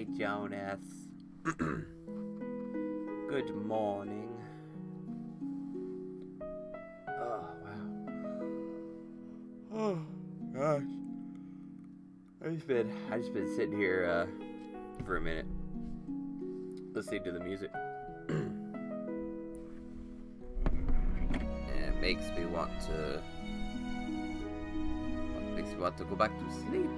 Hi, Jonas. Good morning. Oh, wow. Oh, gosh. I just been, I just been sitting here uh, for a minute, listening to the music. and it makes me want to, it makes me want to go back to sleep.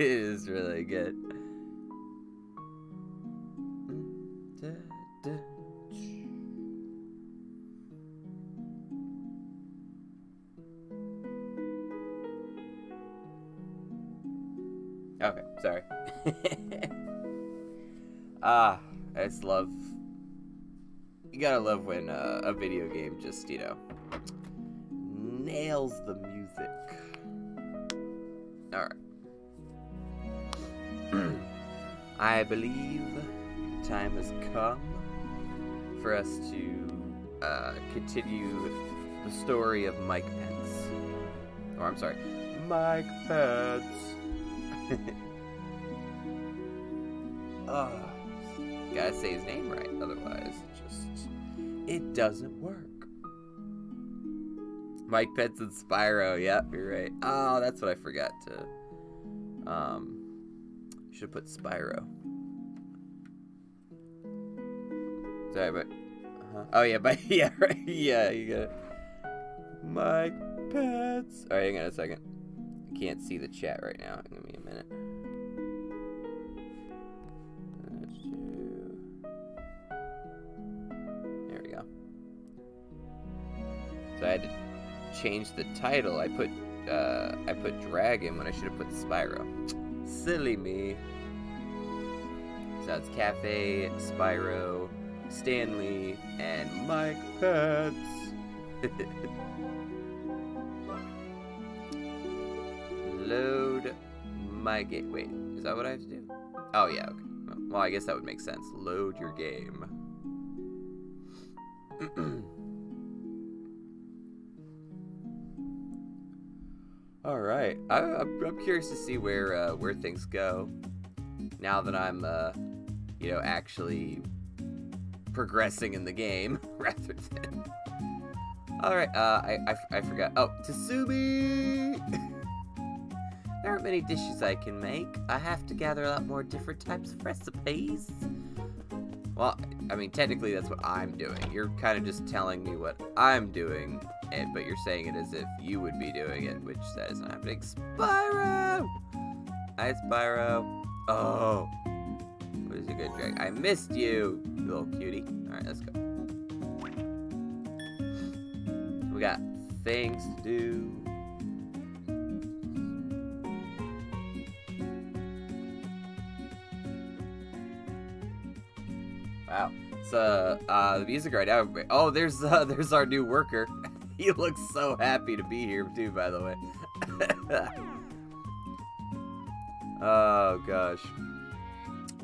Is really good. Believe time has come for us to uh, continue the story of Mike Pence. Or, I'm sorry, Mike Pence. uh, gotta say his name right, otherwise, it just it doesn't work. Mike Pence and Spyro. Yep, you're right. Oh, that's what I forgot to. Um, should put Spyro. Sorry, but. Uh-huh. Oh yeah, but yeah, right. Yeah, you got it. Mike Pence. All right, hang on a second. I can't see the chat right now. Give me a minute. There we go. So I had to change the title. I put uh, I put Dragon when I should have put Spyro. Silly me. So that's Cafe, Spyro, Stan Lee, and Mike Pets. Load my game. Wait, is that what I have to do? Oh yeah, okay. Well, I guess that would make sense. Load your game. All right, I, I'm, I'm curious to see where uh, where things go now that I'm, uh, you know, actually progressing in the game rather than. All right, uh, I, I, I forgot. Oh, Tasumi. there aren't many dishes I can make. I have to gather a lot more different types of recipes. Well, I mean, technically that's what I'm doing. You're kind of just telling me what I'm doing, and but you're saying it as if you would be doing it, which that is not happening. Spyro! Hi, Spyro. Oh. What is a good drag? I missed you, you little cutie. Alright, let's go. We got things to do. Wow. So, uh, the music right now. Oh, there's uh, there's our new worker. he looks so happy to be here too. By the way. oh gosh.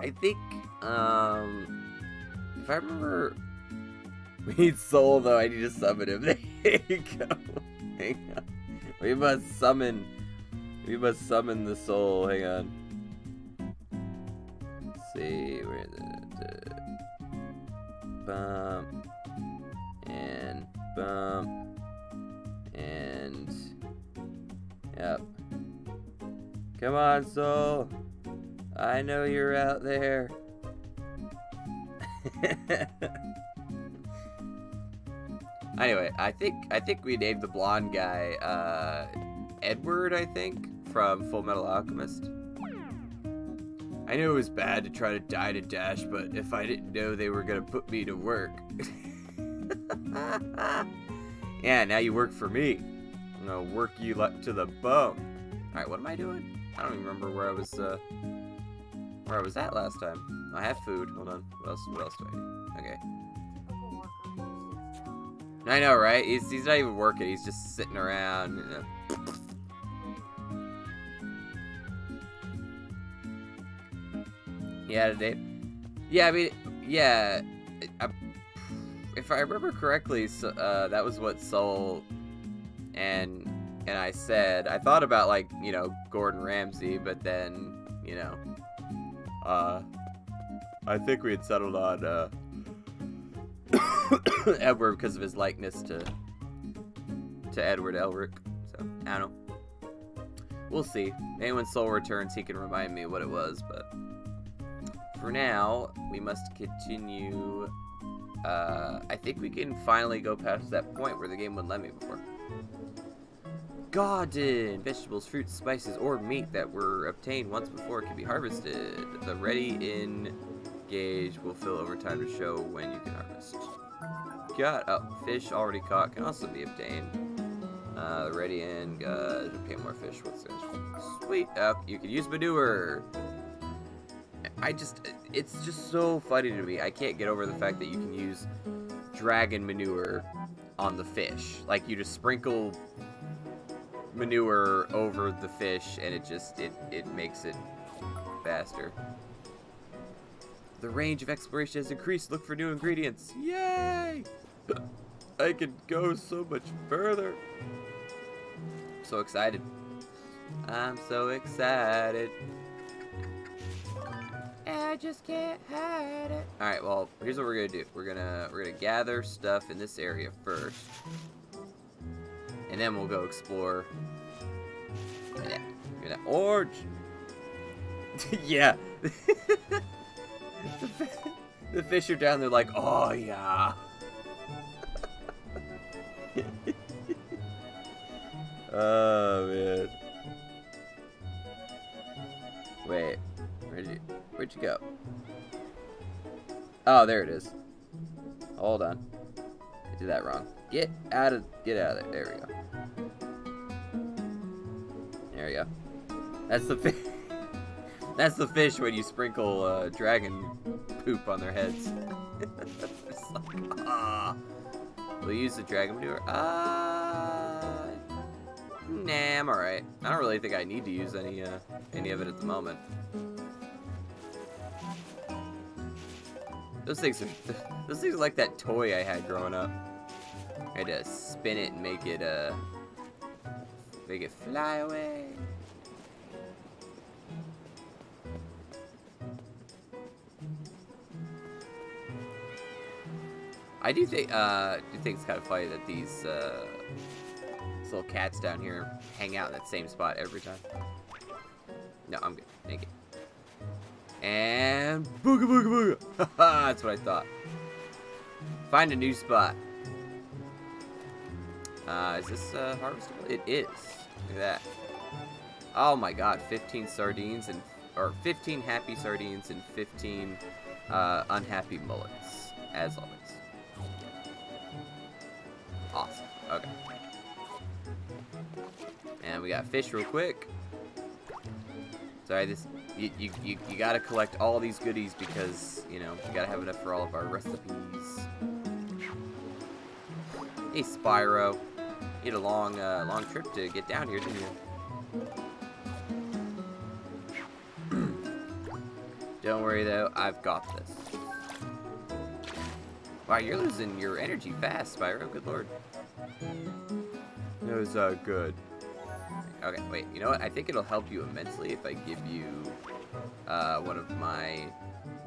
I think um, if I remember, we need soul though. I need to summon him. There you go. Hang on. We must summon. We must summon the soul. Hang on. Let's see where is it? bump and bump and yep come on soul i know you're out there anyway i think i think we named the blonde guy uh edward i think from full metal alchemist I knew it was bad to try to die to Dash, but if I didn't know they were gonna put me to work. yeah, now you work for me. I'm gonna work you up to the bone. Alright, what am I doing? I don't even remember where I was, uh, where I was at last time. I have food. Hold on. What else, what else do I need? Okay. I know, right? He's, he's not even working. He's just sitting around. You know. Yeah, today. Yeah, I mean, yeah. I, if I remember correctly, so, uh, that was what Soul and and I said. I thought about like you know Gordon Ramsay, but then you know, uh, I think we had settled on uh, Edward because of his likeness to to Edward Elric. So I don't know. We'll see. Maybe when Soul returns, he can remind me what it was. But for now, we must continue. Uh, I think we can finally go past that point where the game wouldn't let me before. Garden! Vegetables, fruits, spices, or meat that were obtained once before can be harvested. The ready-in gauge will fill over time to show when you can harvest. Got oh, fish already caught can also be obtained. Uh, the ready in gauge obtain more fish. What's this? Sweet. Oh, you can use manure. I just, it's just so funny to me. I can't get over the fact that you can use dragon manure on the fish. Like you just sprinkle manure over the fish and it just, it, it makes it faster. The range of exploration has increased. Look for new ingredients. Yay! I can go so much further. So excited. I'm so excited. I just can't hide it. All right, well, here's what we're gonna do. We're gonna we're gonna gather stuff in this area first, and then we'll go explore. Yeah, that orange. yeah. the, the fish are down there like, oh yeah. oh man. Wait, where'd you where'd you go? Oh, there it is. Hold on. I did that wrong. Get out of get out of there. There we go. There we go. That's the fish. That's the fish when you sprinkle uh, dragon poop on their heads. like, ah. We'll use the dragon manure. Uh, nah, I'm alright. I don't really think I need to use any uh, any of it at the moment. Those things are those things are like that toy I had growing up. I had to spin it and make it uh make it fly away. I do think uh do think it's kind of funny that these uh these little cats down here hang out in that same spot every time. No, I'm good. Thank you. And booga booga booga. That's what I thought. Find a new spot. Uh, is this uh, harvestable? It is. Look at that. Oh my god, 15 sardines and or 15 happy sardines and 15 uh, unhappy mullets, as always. Awesome. Okay. And we got fish real quick. Sorry, this you, you, you, you gotta collect all these goodies because, you know, you gotta have enough for all of our recipes. Hey, Spyro. You had a long, uh, long trip to get down here, didn't you? Don't worry, though. I've got this. Wow, you're losing your energy fast, Spyro. Good lord. That was, uh, good. Okay, wait. You know what? I think it'll help you immensely if I give you uh, one of my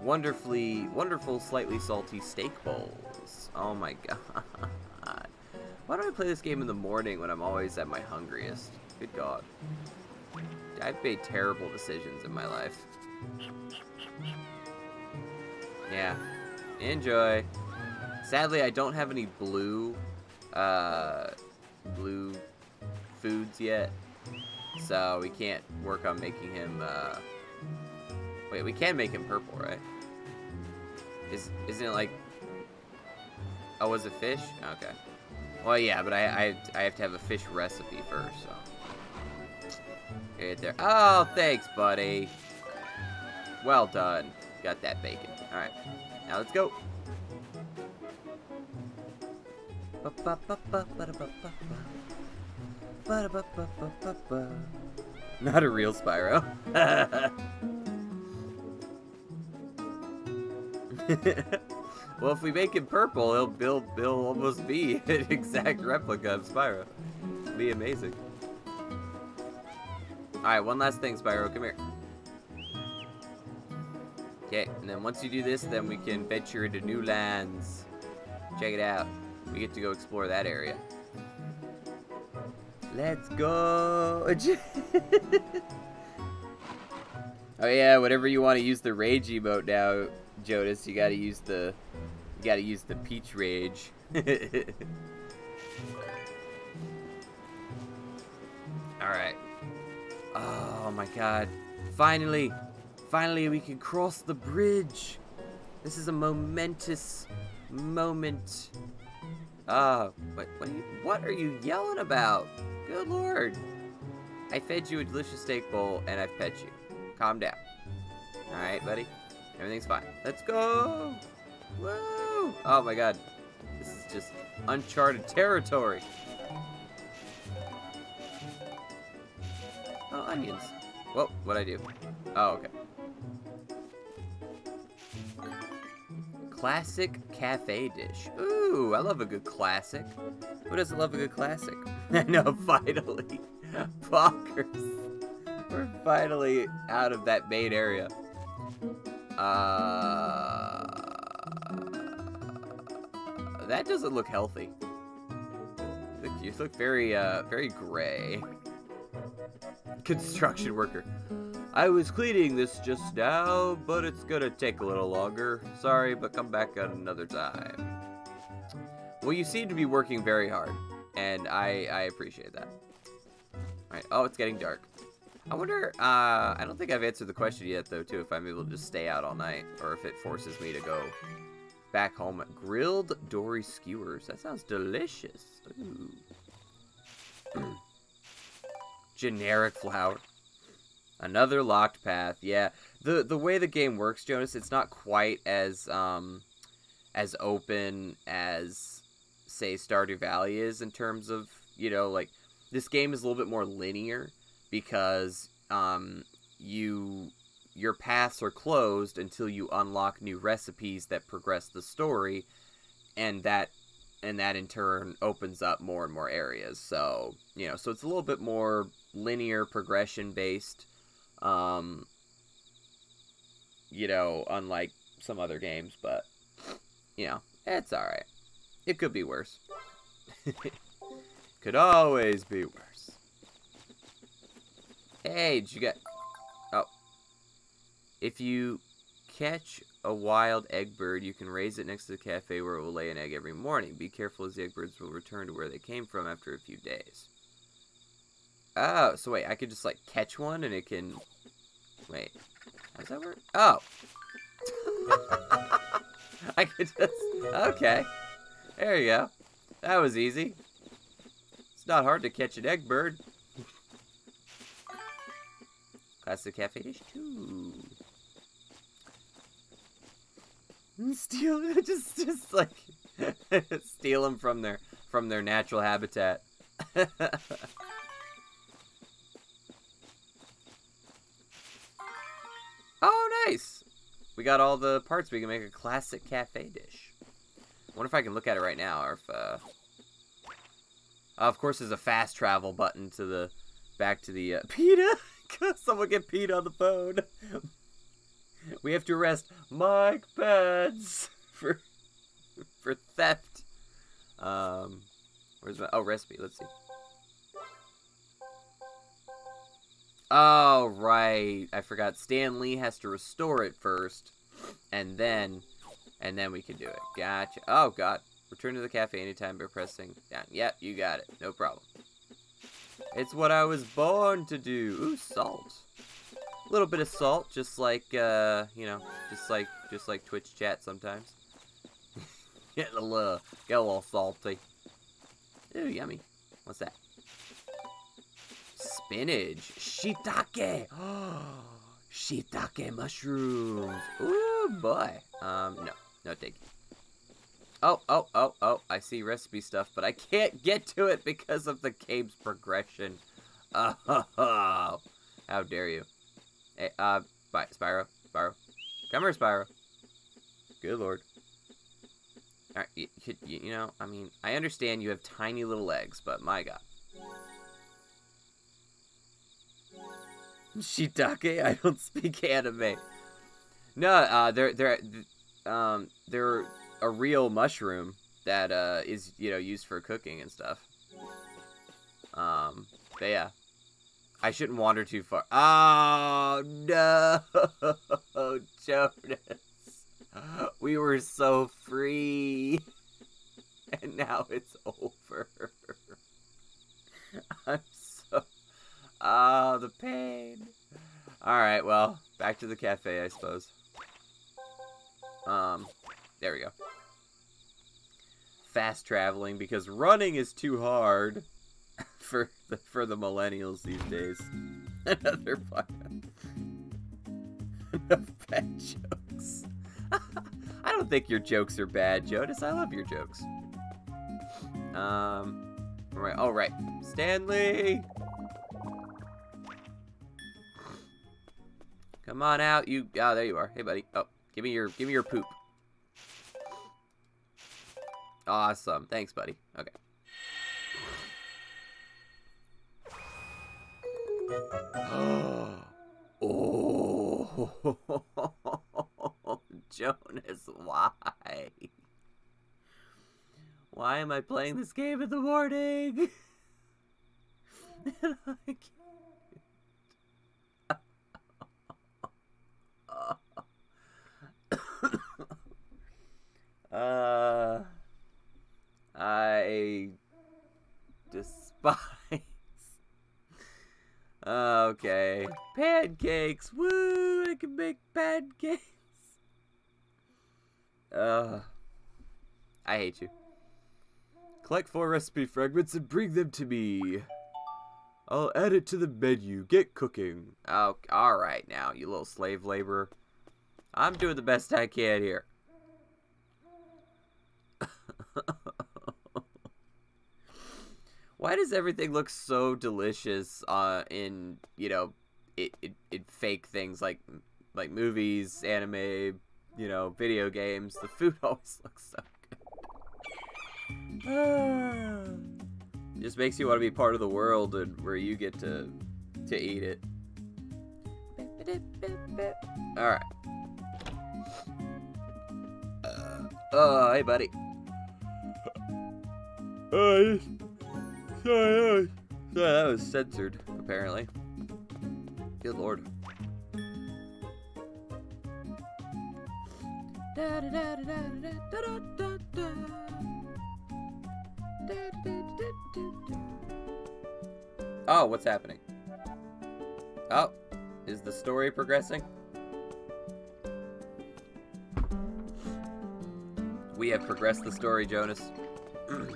wonderfully, wonderful, slightly salty steak bowls. Oh my god. Why do I play this game in the morning when I'm always at my hungriest? Good god. I've made terrible decisions in my life. Yeah. Enjoy. Sadly, I don't have any blue, uh, blue foods yet. So we can't work on making him, uh... Wait, we can make him purple, right? Is, isn't it like... Oh, was it fish? Okay. Well, yeah, but I, I, I have to have a fish recipe first, so... Right there. Oh, thanks, buddy. Well done. Got that bacon. Alright. Now let's go. Not a real Spyro. well, if we make him purple, he'll, he'll, he'll almost be an exact replica of Spyro. Be amazing. Alright, one last thing, Spyro. Come here. Okay, and then once you do this, then we can venture into new lands. Check it out. We get to go explore that area. Let's go! oh yeah, whenever you want to use the rage emote now, Jonas, you gotta use the you gotta use the peach rage. Alright. Oh my god. Finally! Finally we can cross the bridge! This is a momentous moment. Ah, what, what, are you, what are you yelling about? Good lord. I fed you a delicious steak bowl and I've pet you. Calm down. Alright, buddy? Everything's fine. Let's go! Woo! Oh my god. This is just uncharted territory. Oh, onions. Whoa, what'd I do? Oh, okay. Classic cafe dish. Ooh, I love a good classic. Who doesn't love a good classic? I know, finally. Bonkers. We're finally out of that main area. Uh, that doesn't look healthy. You look very, uh, very gray. Construction worker. I was cleaning this just now, but it's gonna take a little longer. Sorry, but come back another time. Well, you seem to be working very hard, and I, I appreciate that. Alright, oh, it's getting dark. I wonder, uh, I don't think I've answered the question yet, though, too, if I'm able to just stay out all night, or if it forces me to go back home. Grilled dory skewers. That sounds delicious. Generic flower. Another locked path. Yeah, the the way the game works, Jonas, it's not quite as um as open as say Stardew Valley is in terms of you know like this game is a little bit more linear because um you your paths are closed until you unlock new recipes that progress the story and that and that in turn opens up more and more areas so you know so it's a little bit more linear progression based um, you know, unlike some other games, but you know, it's all right. It could be worse. could always be worse. Hey, did you get? Oh, if you catch a wild egg bird, you can raise it next to the cafe where it will lay an egg every morning. Be careful as the egg birds will return to where they came from after a few days. Oh, so wait, I could just like catch one and it can. Wait, how does that work? Oh, I could just. Okay, there you go. That was easy. It's not hard to catch an egg bird. Classic cafe dish too. Steal, just, just like steal them from their from their natural habitat. Oh, nice! We got all the parts. We can make a classic cafe dish. I wonder if I can look at it right now, or if, uh of course, there's a fast travel button to the... Back to the, uh... PETA! Someone get PETA on the phone! we have to arrest Mike Pence for... for theft. Um... Where's my... Oh, recipe. Let's see. Oh, right. I forgot. Stan Lee has to restore it first, and then, and then we can do it. Gotcha. Oh, God. Return to the cafe anytime by pressing down. Yep, you got it. No problem. It's what I was born to do. Ooh, salt. A little bit of salt, just like, uh, you know, just like, just like Twitch chat sometimes. get a little, get a little salty. Ooh, yummy. What's that? Spinach. Shiitake. Shiitake mushrooms. Ooh, boy. Um, no. No, thank you. Oh, oh, oh, oh, I see recipe stuff, but I can't get to it because of the game's progression. Oh, how dare you. Hey, uh, Spyro, Spyro. Come here, Spyro. Good lord. Alright, you, you, you know, I mean, I understand you have tiny little legs, but my god. Shiitake? I don't speak anime. No, uh, they're, they're, um, they're a real mushroom that, uh, is, you know, used for cooking and stuff. Um, but yeah. I shouldn't wander too far. Oh, no! Jonas. We were so free. And now it's over. I'm so... Ah, oh, the pain. Alright, well, back to the cafe, I suppose. Um, there we go. Fast traveling, because running is too hard for the, for the millennials these days. Another. Enough bad jokes. I don't think your jokes are bad, Jonas. I love your jokes. Um, right. Oh, right. Stan Lee! Come on out, you. Oh, there you are. Hey, buddy. Oh, give me your, give me your poop. Awesome. Thanks, buddy. Okay. oh, Jonas, why? Why am I playing this game in the morning? uh, hate you. Collect four recipe fragments and bring them to me. I'll add it to the menu. Get cooking. Oh, alright now, you little slave laborer. I'm doing the best I can here. Why does everything look so delicious uh, in, you know, it, it, it fake things like like movies, anime, you know, video games? The food always looks so just makes you want to be part of the world and where you get to to eat it. All right. Uh, oh, hey, buddy. Uh, Sorry, that was censored, apparently. Good lord. Oh, what's happening? Oh, is the story progressing? We have progressed the story, Jonas.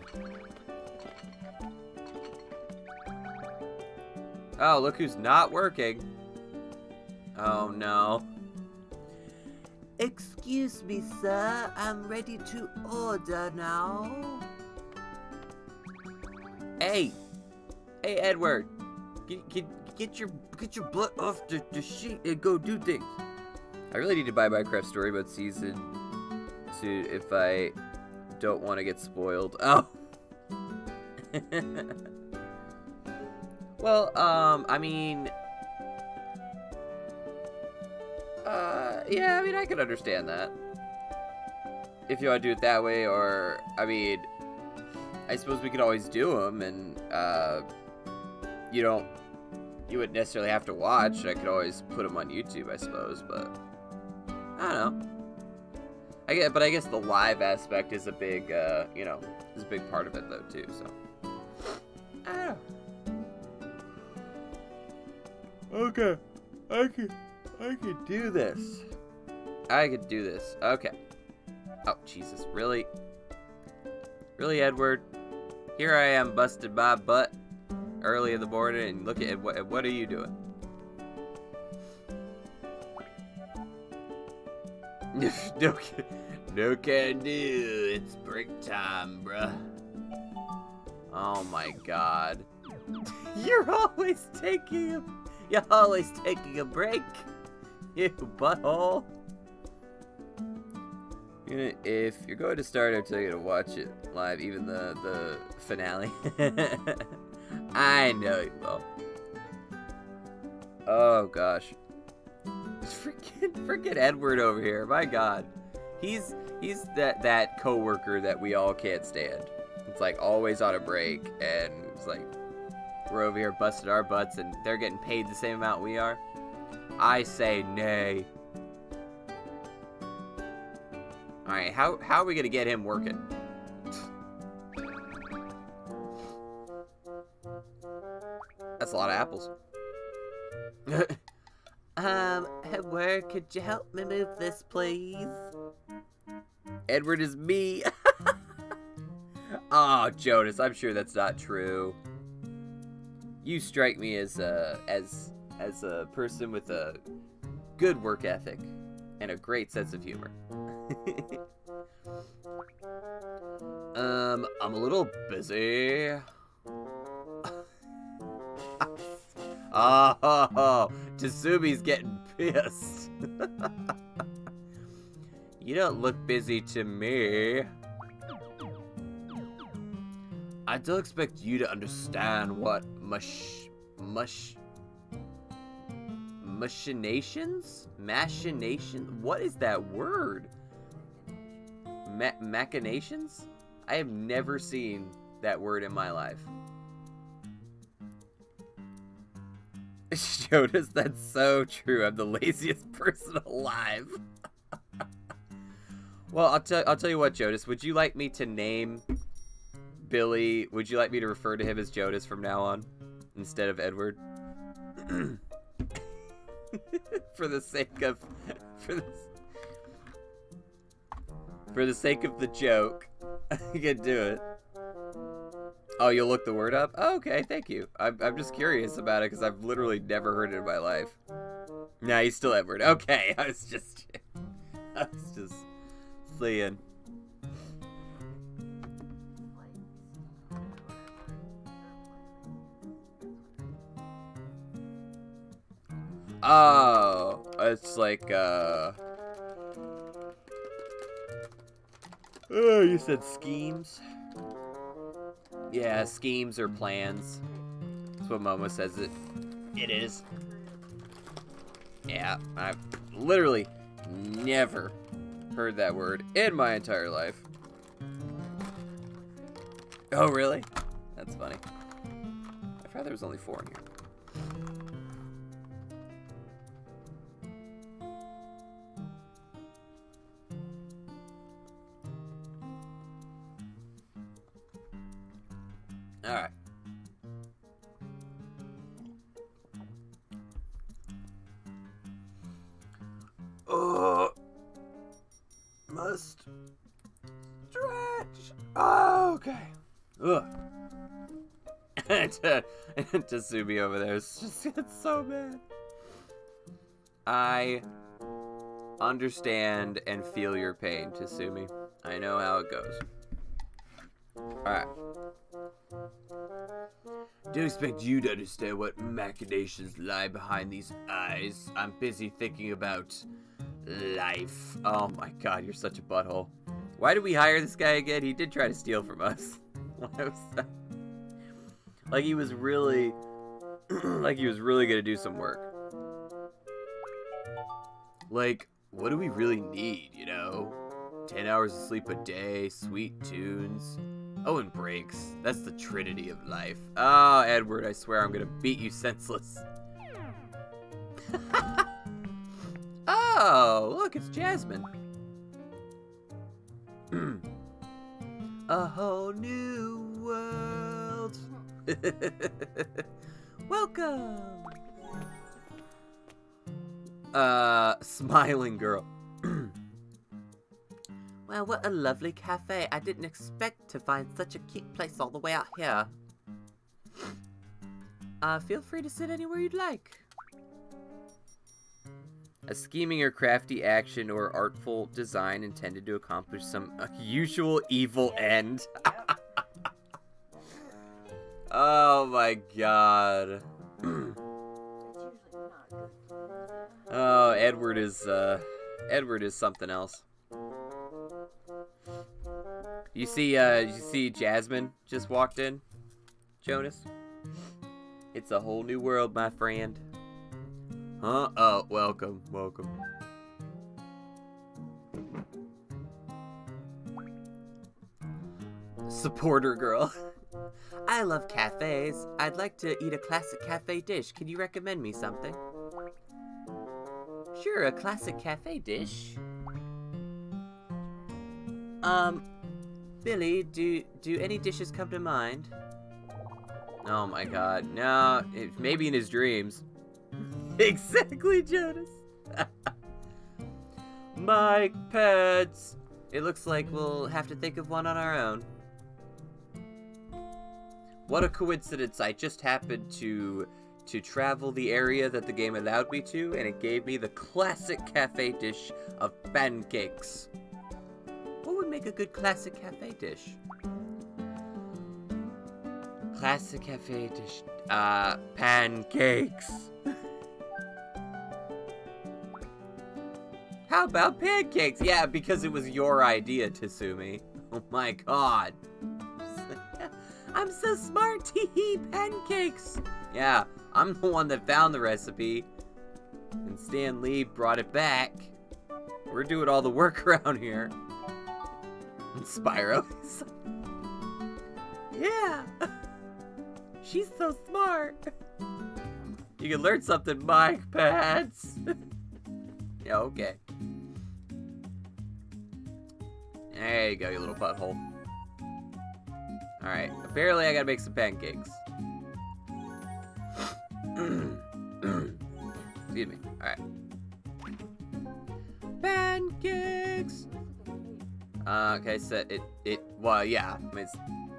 Oh, look who's not working. Oh, no. Excuse me, sir. I'm ready to order now. Hey, Edward! Get, get, get your get your butt off the, the sheet and go do things. I really need to buy Minecraft Story Season 2 if I don't want to get spoiled. Oh! Well, um, I mean... Uh, yeah, I mean, I can understand that. If you want to do it that way, or, I mean, I suppose we could always do them, and, uh, you don't, you wouldn't necessarily have to watch. I could always put them on YouTube, I suppose, but, I don't know. I get, but I guess the live aspect is a big, uh, you know, is a big part of it, though, too, so. I don't know. Okay, I can, I can do this. I could do this. Okay. Oh, Jesus, really? Really, Edward? Here I am, busted my butt early in the morning, and look at what, what are you doing? no, no can do. It's break time, bruh. Oh my god. You're always taking him. You're always taking a break. You butthole. If you're going to start, I'm telling you to watch it live, even the the finale. I know you will. Oh gosh. Freaking freaking Edward over here. My god. He's he's that that coworker that we all can't stand. It's like always on a break and it's like we're over here busting our butts and they're getting paid the same amount we are. I say nay. Alright, how, how are we gonna get him working? That's a lot of apples. um, Edward, could you help me move this, please? Edward is me. oh, Jonas, I'm sure that's not true. You strike me as a as as a person with a good work ethic and a great sense of humor. um, I'm a little busy. oh, Tasumi's getting pissed. you don't look busy to me. I don't expect you to understand what mush mush machinations? Machination? What is that word? Ma machinations? I have never seen that word in my life. Jonas, that's so true. I'm the laziest person alive. well, I'll tell I'll tell you what, Jonas. Would you like me to name Billy? Would you like me to refer to him as Jonas from now on instead of Edward? for the sake of for the for the sake of the joke, I can do it. Oh, you'll look the word up? Oh, okay, thank you. I'm, I'm just curious about it because I've literally never heard it in my life. Nah, he's still Edward. Okay, I was just... I was just seeing. Oh, it's like, uh... Oh, you said schemes? Yeah, schemes or plans. That's what Momo says it. It is. Yeah, I've literally never heard that word in my entire life. Oh, really? That's funny. I thought there was only four in here. Okay. Ugh. to, Tasumi over there, it's just it's so bad. I understand and feel your pain, Tasumi. I know how it goes. Alright. Don't expect you to understand what machinations lie behind these eyes. I'm busy thinking about life. Oh my god, you're such a butthole. Why did we hire this guy again? He did try to steal from us. Like he was really, like he was really gonna do some work. Like, what do we really need, you know? 10 hours of sleep a day, sweet tunes. Oh, and breaks. That's the trinity of life. Oh, Edward, I swear I'm gonna beat you senseless. oh, look, it's Jasmine. A whole new world. Welcome. Uh, smiling girl. Well, what a lovely cafe. I didn't expect to find such a cute place all the way out here. Uh, feel free to sit anywhere you'd like. A scheming or crafty action or artful design intended to accomplish some usual evil end. oh my god. oh, Edward is, uh, Edward is something else. You see, uh, you see Jasmine just walked in? Jonas? It's a whole new world, my friend. Huh? Oh, welcome, welcome. Supporter girl. I love cafes. I'd like to eat a classic cafe dish. Can you recommend me something? Sure, a classic cafe dish. Um, Billy, do do any dishes come to mind? Oh my god. No, it, maybe in his dreams. exactly, Jonas. Mike Pets. It looks like we'll have to think of one on our own. What a coincidence. I just happened to to travel the area that the game allowed me to, and it gave me the classic cafe dish of pancakes. What would make a good classic cafe dish? Classic cafe dish. Uh, pancakes. How about pancakes? Yeah, because it was your idea, Tasumi. Oh my god. I'm so smart, hee pancakes. Yeah, I'm the one that found the recipe. And Stan Lee brought it back. We're doing all the work around here. And Spyro. yeah. She's so smart. You can learn something, Mike Pats. yeah, okay. There you go, you little butthole. Alright, apparently I gotta make some pancakes. Excuse me. Alright. Pancakes! Uh, okay, so it, it, well, yeah,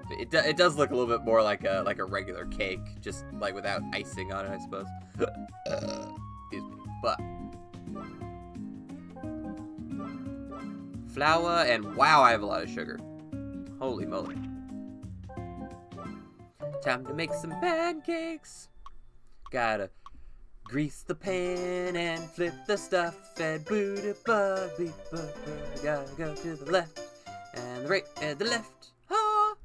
it, do, it does look a little bit more like a, like a regular cake, just, like, without icing on it, I suppose. excuse me. But, flour, and wow, I have a lot of sugar. Holy moly. Time to make some pancakes. Gotta grease the pan and flip the stuff and boot it, bubby, Gotta go to the left and the right and the left. Ah!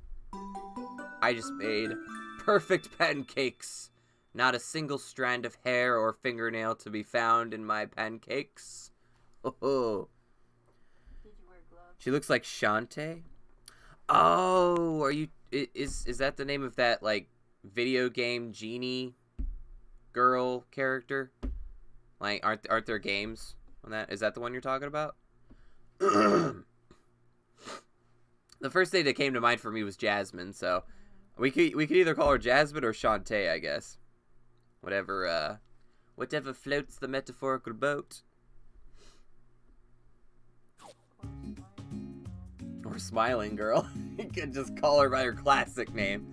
I just made perfect pancakes. Not a single strand of hair or fingernail to be found in my pancakes. Oh. She looks like Shantae. Oh, are you? Is is that the name of that like video game genie girl character? Like, aren't aren't there games on that? Is that the one you're talking about? the first thing that came to mind for me was Jasmine, so we could we could either call her Jasmine or Shantae, I guess. Whatever uh whatever floats the metaphorical boat. Or smiling girl. you could just call her by her classic name.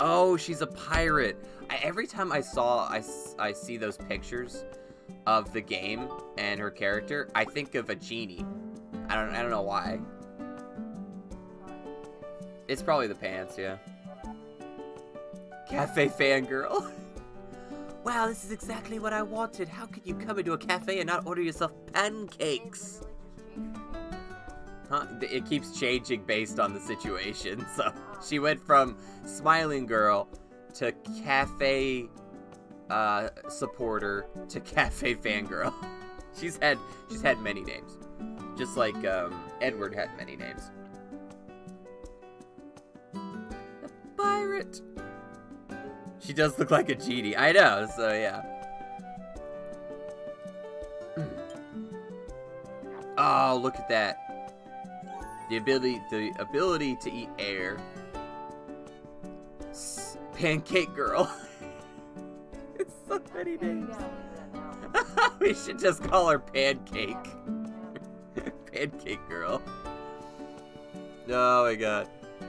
Oh, she's a pirate. I, every time I saw, I, I see those pictures of the game and her character, I think of a genie. I don't, I don't know why. It's probably the pants, yeah. Cafe fangirl. wow, this is exactly what I wanted. How could you come into a cafe and not order yourself pancakes? It keeps changing based on the situation. So she went from smiling girl to cafe uh, supporter to cafe fangirl. she's had she's had many names, just like um, Edward had many names. A pirate. She does look like a genie. I know. So yeah. Oh, look at that. The ability, the ability to eat air. S pancake girl. it's so many names. we should just call her Pancake. pancake girl. Oh my god.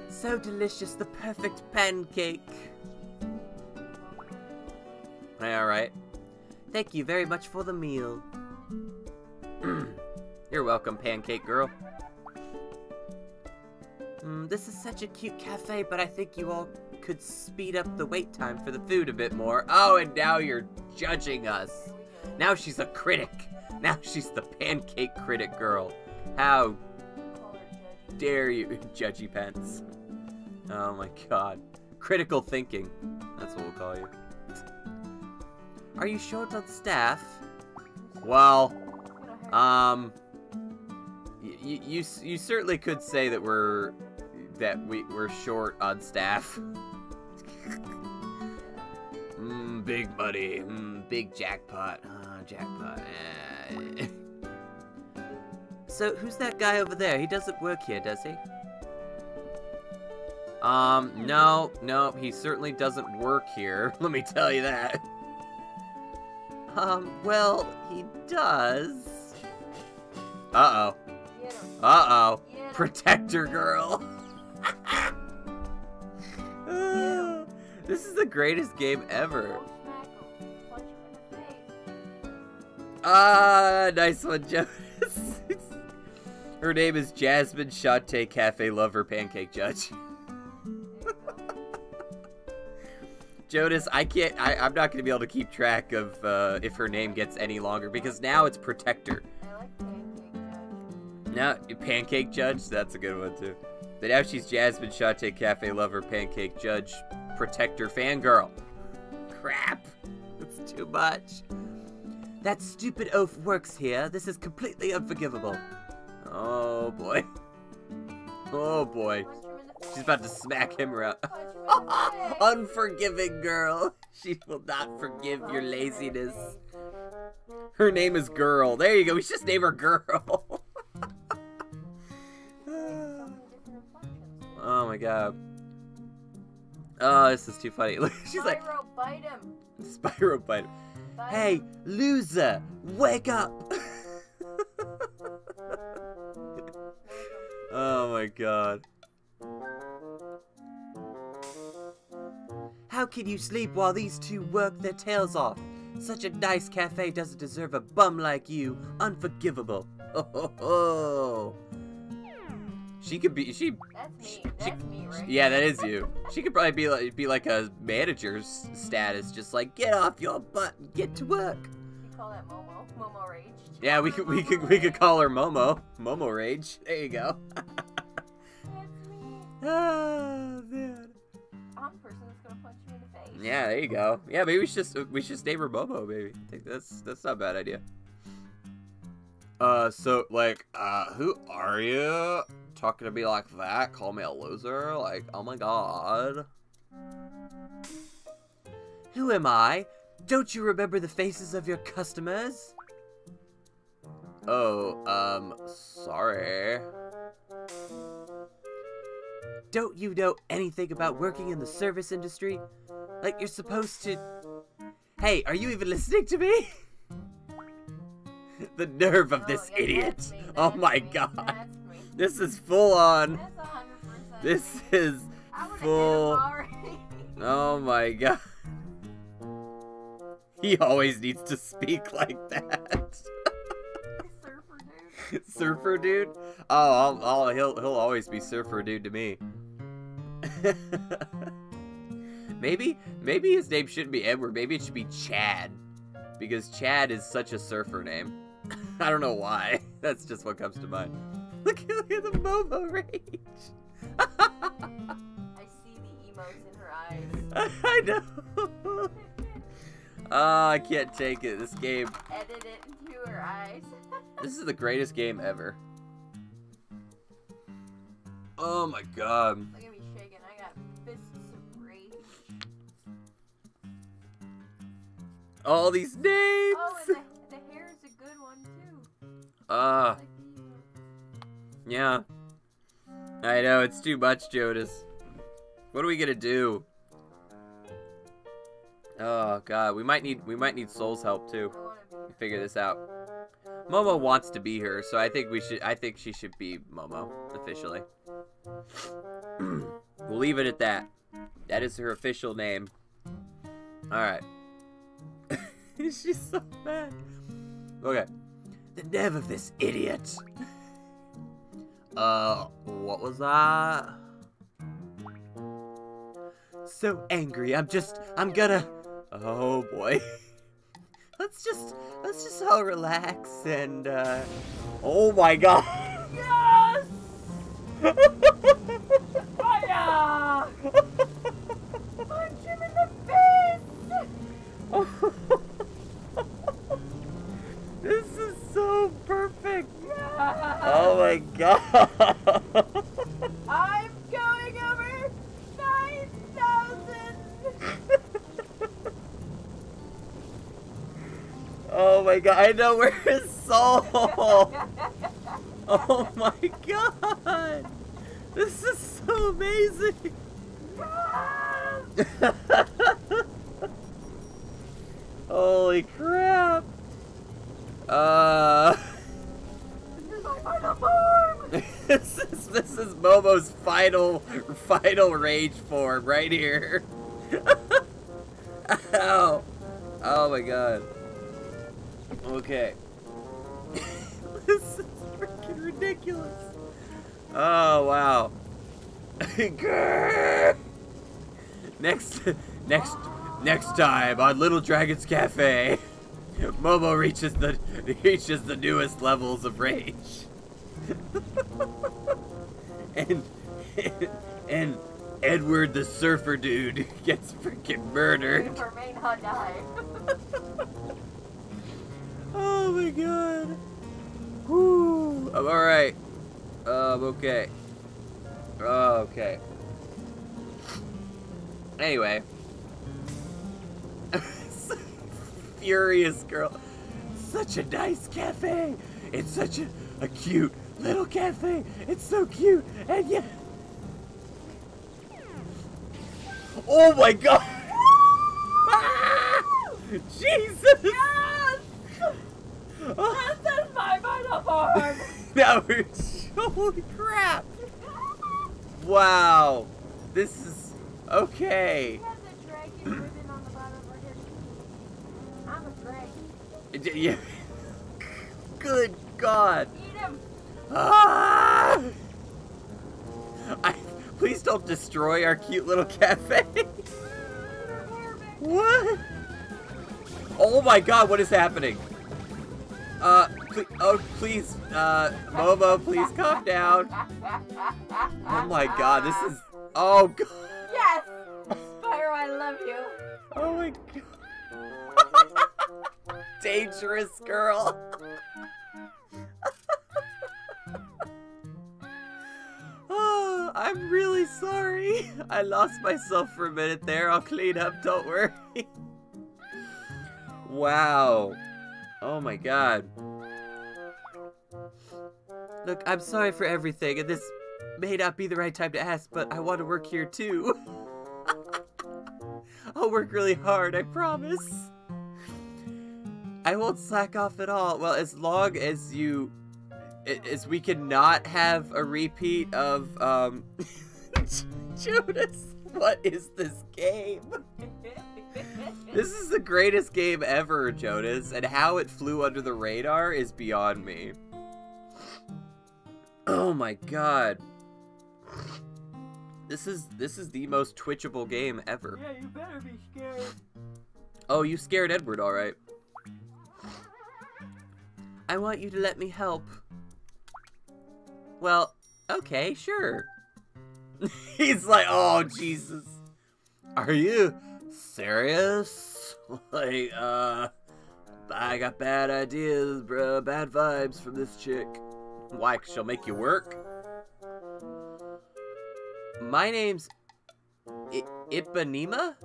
So delicious, the perfect pancake. Alright. Thank you very much for the meal. You're welcome, Pancake Girl. Mm, this is such a cute cafe, but I think you all could speed up the wait time for the food a bit more. Oh, and now you're judging us. Now she's a critic. Now she's the pancake critic girl. How dare you, Judgy Pence? Oh my god. Critical thinking. That's what we'll call you. Are you short on staff? Well, um, you you you certainly could say that we're that we we're short on staff. Mmm, big money. Mmm, big jackpot. Ah, jackpot. Eh. So, who's that guy over there? He doesn't work here, does he? Um, no, no, he certainly doesn't work here. Let me tell you that. Um, well, he does. Uh-oh. Uh-oh. Protector girl. this is the greatest game ever. Ah, nice one, Jonas. Her name is Jasmine Shante Cafe Lover Pancake Judge. Jonas, I can't. I, I'm not going to be able to keep track of uh, if her name gets any longer because now it's Protector. Now, Pancake Judge, that's a good one too. But now she's Jasmine Shante Cafe Lover Pancake Judge Protector Fangirl. Crap. That's too much. That stupid oaf works here. This is completely unforgivable. Oh boy. Oh boy. She's about to smack him around. Unforgiving girl. She will not forgive your laziness. Her name is Girl. There you go. We should just name her Girl. oh my god. Oh, this is too funny. Look, she's like, Spyro, bite him. Spyro bite him. Bite Hey, loser! Wake up! Oh my god. How can you sleep while these two work their tails off? Such a nice cafe doesn't deserve a bum like you. Unforgivable. Oh, ho, ho. She could be. She. That's me. She- That's me, right? Yeah, that is you. She could probably be like be like a manager's status, just like get off your butt and get to work. We call that Momo. Momo Rage. Yeah, we could we could we could call her Momo. Momo Rage. There you go. That's me. ah, man. I'm the person that's gonna punch you in the face. Yeah, there you go. Yeah, maybe we should just we should just name her Momo, maybe. I think that's that's not a bad idea. Uh, so like, uh, who are you? Talking to me like that? Call me a loser? Like, oh my god. Who am I? Don't you remember the faces of your customers? Oh, um, sorry. Don't you know anything about working in the service industry? Like you're supposed to. Hey, are you even listening to me? the nerve of Oh, this yeah, idiot. Oh my me, god. This is full on. That's hundred percent. This is I would've hit him full. Oh my god. He always needs to speak like that. Surfer dude. Surfer dude? Oh, I'll, I'll, he'll he'll always be surfer dude to me. maybe maybe his name shouldn't be Edward. Maybe it should be Chad, because Chad is such a surfer name. I don't know why. That's just what comes to mind. Look, look at the Momo rage. I see the emotes in her eyes. I know. Oh, I can't take it. This game. Edit it into her eyes. This is the greatest game ever. Oh my god. Look at me shaking. I got fists of rage. All these names. Oh, the, yeah. I know, it's too much, Jonas. What are we gonna do? Oh god, we might need we might need Soul's help too. To to Figure this out. Momo wants to be here, so I think we should I think she should be Momo, officially. we'll leave it at that. That is her official name. Alright. She's so bad. Okay. The nerve of this idiot! Uh, what was that? So angry, I'm just. I'm gonna. Oh boy. Let's just. Let's just all relax and, uh. Oh my god. Yes! Fire! Oh my god. I'm going over 9,000! Oh my god, I know where his soul. Oh my god. This is so amazing. Holy crap. Uh this is this is Momo's final final rage form right here. Ow. Oh my god. Okay. this is freaking ridiculous. Oh wow. Next next next time on Little Dragon's Cafe. Momo reaches the reaches the newest levels of rage. and and Edward the surfer dude gets freaking murdered. Undying. Oh my god. Whew. I'm alright. Um, okay. Oh, okay. Anyway. Furious girl. Such a nice cafe. It's such a, a cute little cafe. It's so cute. And yeah. Oh my god. Ah! Jesus. Yes! Oh. This is my final form! That was holy crap! Wow, this is okay. He has a dragon ribbon on the bottom of his I'm a dragon. Yeah. Good God! Eat him! Ah! I, please don't destroy our cute little cafe. what? Oh my God! What is happening? Uh, oh please, uh, Momo, please calm down. Oh my God, this is. Oh God. Yes! Spyro, I love you. Oh my god. Dangerous girl. Oh, I'm really sorry. I lost myself for a minute there. I'll clean up, don't worry. wow. Oh my god. Look, I'm sorry for everything, and this may not be the right time to ask, but I want to work here too. I'll work really hard, I promise. I won't slack off at all. Well, as long as you, as we cannot have a repeat of, um, Jonas, what is this game? This is the greatest game ever, Jonas, and how it flew under the radar is beyond me. Oh my god. This is this is the most twitchable game ever. Yeah, you better be scared. Oh, you scared Edward, all right. I want you to let me help. Well, okay, sure. He's like, oh, Jesus. Are you serious? like, uh, I got bad ideas, bro, bad vibes from this chick. Why? 'Cause she'll make you work? My name's I- Ipanema?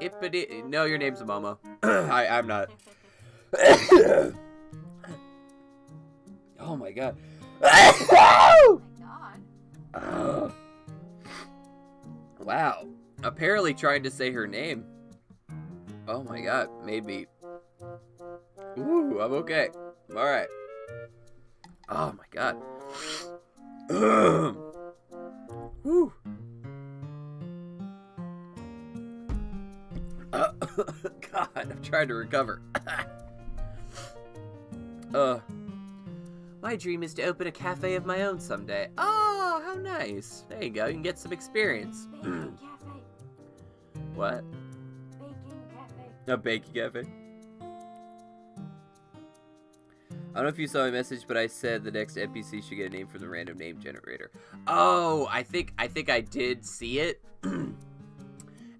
Ipani- no, your name's Momo. I, I'm not. oh my god. Oh my god. Wow. Apparently trying to say her name. Oh my god, made me. Ooh, I'm okay. Alright. Oh my god. Whew. Uh, god, I'm trying to recover. uh. My dream is to open a cafe of my own someday. Oh, how nice. There you go. You can get some experience. Baking cafe. what? Baking cafe. A baking cafe? I don't know if you saw my message, but I said the next NPC should get a name from the random name generator. Oh, I think I think I did see it. and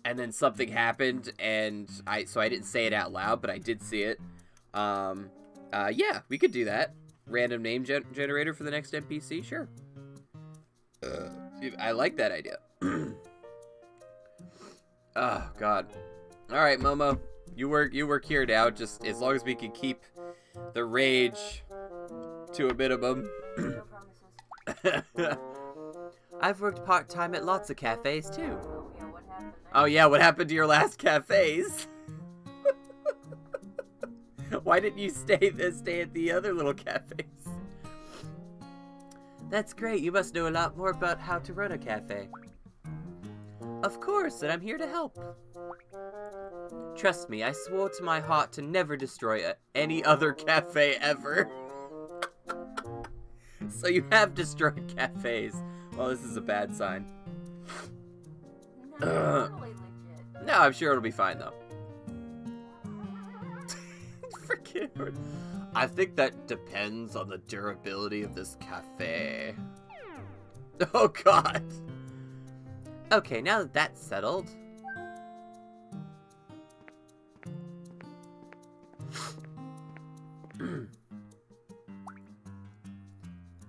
then something happened and I so I didn't say it out loud, but I did see it. Um uh yeah, we could do that. Random name gen- generator for the next NPC, sure. Uh, I like that idea. oh god. All right, Momo. You work you work here now just as long as we can keep the rage to a minimum. No promises. I've worked part time at lots of cafes too. Yeah, what happened there? oh yeah, what happened to your last cafes? Why didn't you stay this day at the other little cafes? That's great. You must know a lot more about how to run a cafe. Of course, and I'm here to help. Trust me, I swore to my heart to never destroy a- any other cafe ever. So you have destroyed cafes. Well, this is a bad sign. No, Ugh. No, I'm sure it'll be fine though. I think that depends on the durability of this cafe. Oh god. Okay, now that that's settled.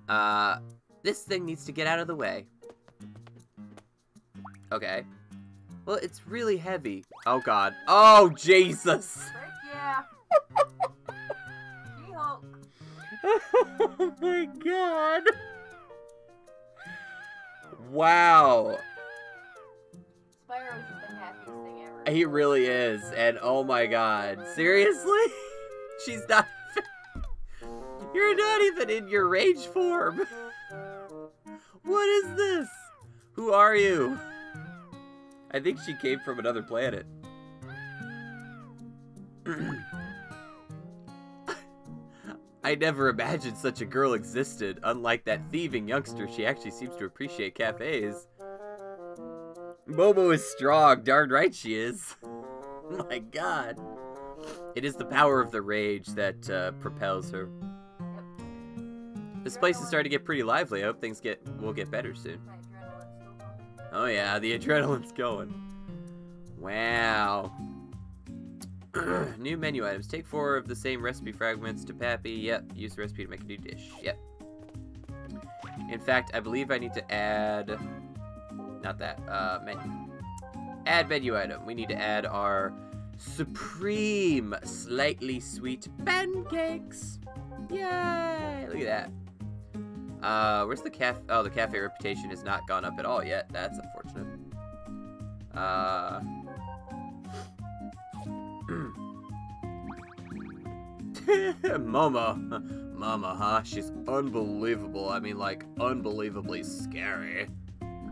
uh, this thing needs to get out of the way. Okay. Well, it's really heavy. Oh god. Oh Jesus. Frick oh my god. Wow. Spyro's the happiest thing ever. He really is. And oh my god. Seriously? She's not You're not even in your rage form. What is this? Who are you? I think she came from another planet. I never imagined such a girl existed. Unlike that thieving youngster, she actually seems to appreciate cafes. Momo is strong, darn right she is. My god. It is the power of the rage that uh, propels her. This place is starting to get pretty lively. I hope things get will get better soon. Oh yeah, the adrenaline's going. Wow. new menu items. Take four of the same recipe fragments to Pappy. Yep. Use the recipe to make a new dish. Yep. In fact, I believe I need to add... Not that. Uh, menu. Add menu item. We need to add our supreme slightly sweet pancakes. Yay! Look at that. Uh, where's the cafe? Oh, the cafe reputation has not gone up at all yet. That's unfortunate. Uh. Momo. Mama, huh? She's unbelievable. I mean, like, unbelievably scary.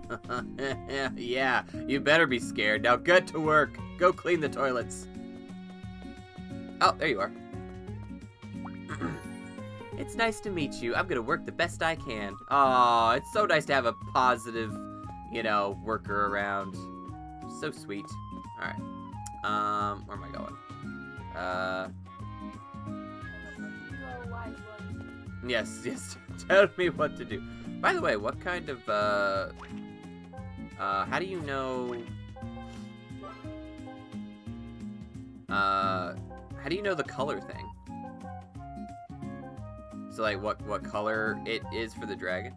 yeah, you better be scared. Now get to work. Go clean the toilets. Oh, there you are. It's nice to meet you. I'm gonna work the best I can. Aw, it's so nice to have a positive, you know, worker around. So sweet. Alright. Um, where am I going? Uh, yes, yes. Tell me what to do. By the way, what kind of, uh, uh, how do you know, uh, how do you know the color thing? So, like, what, what color it is for the dragon?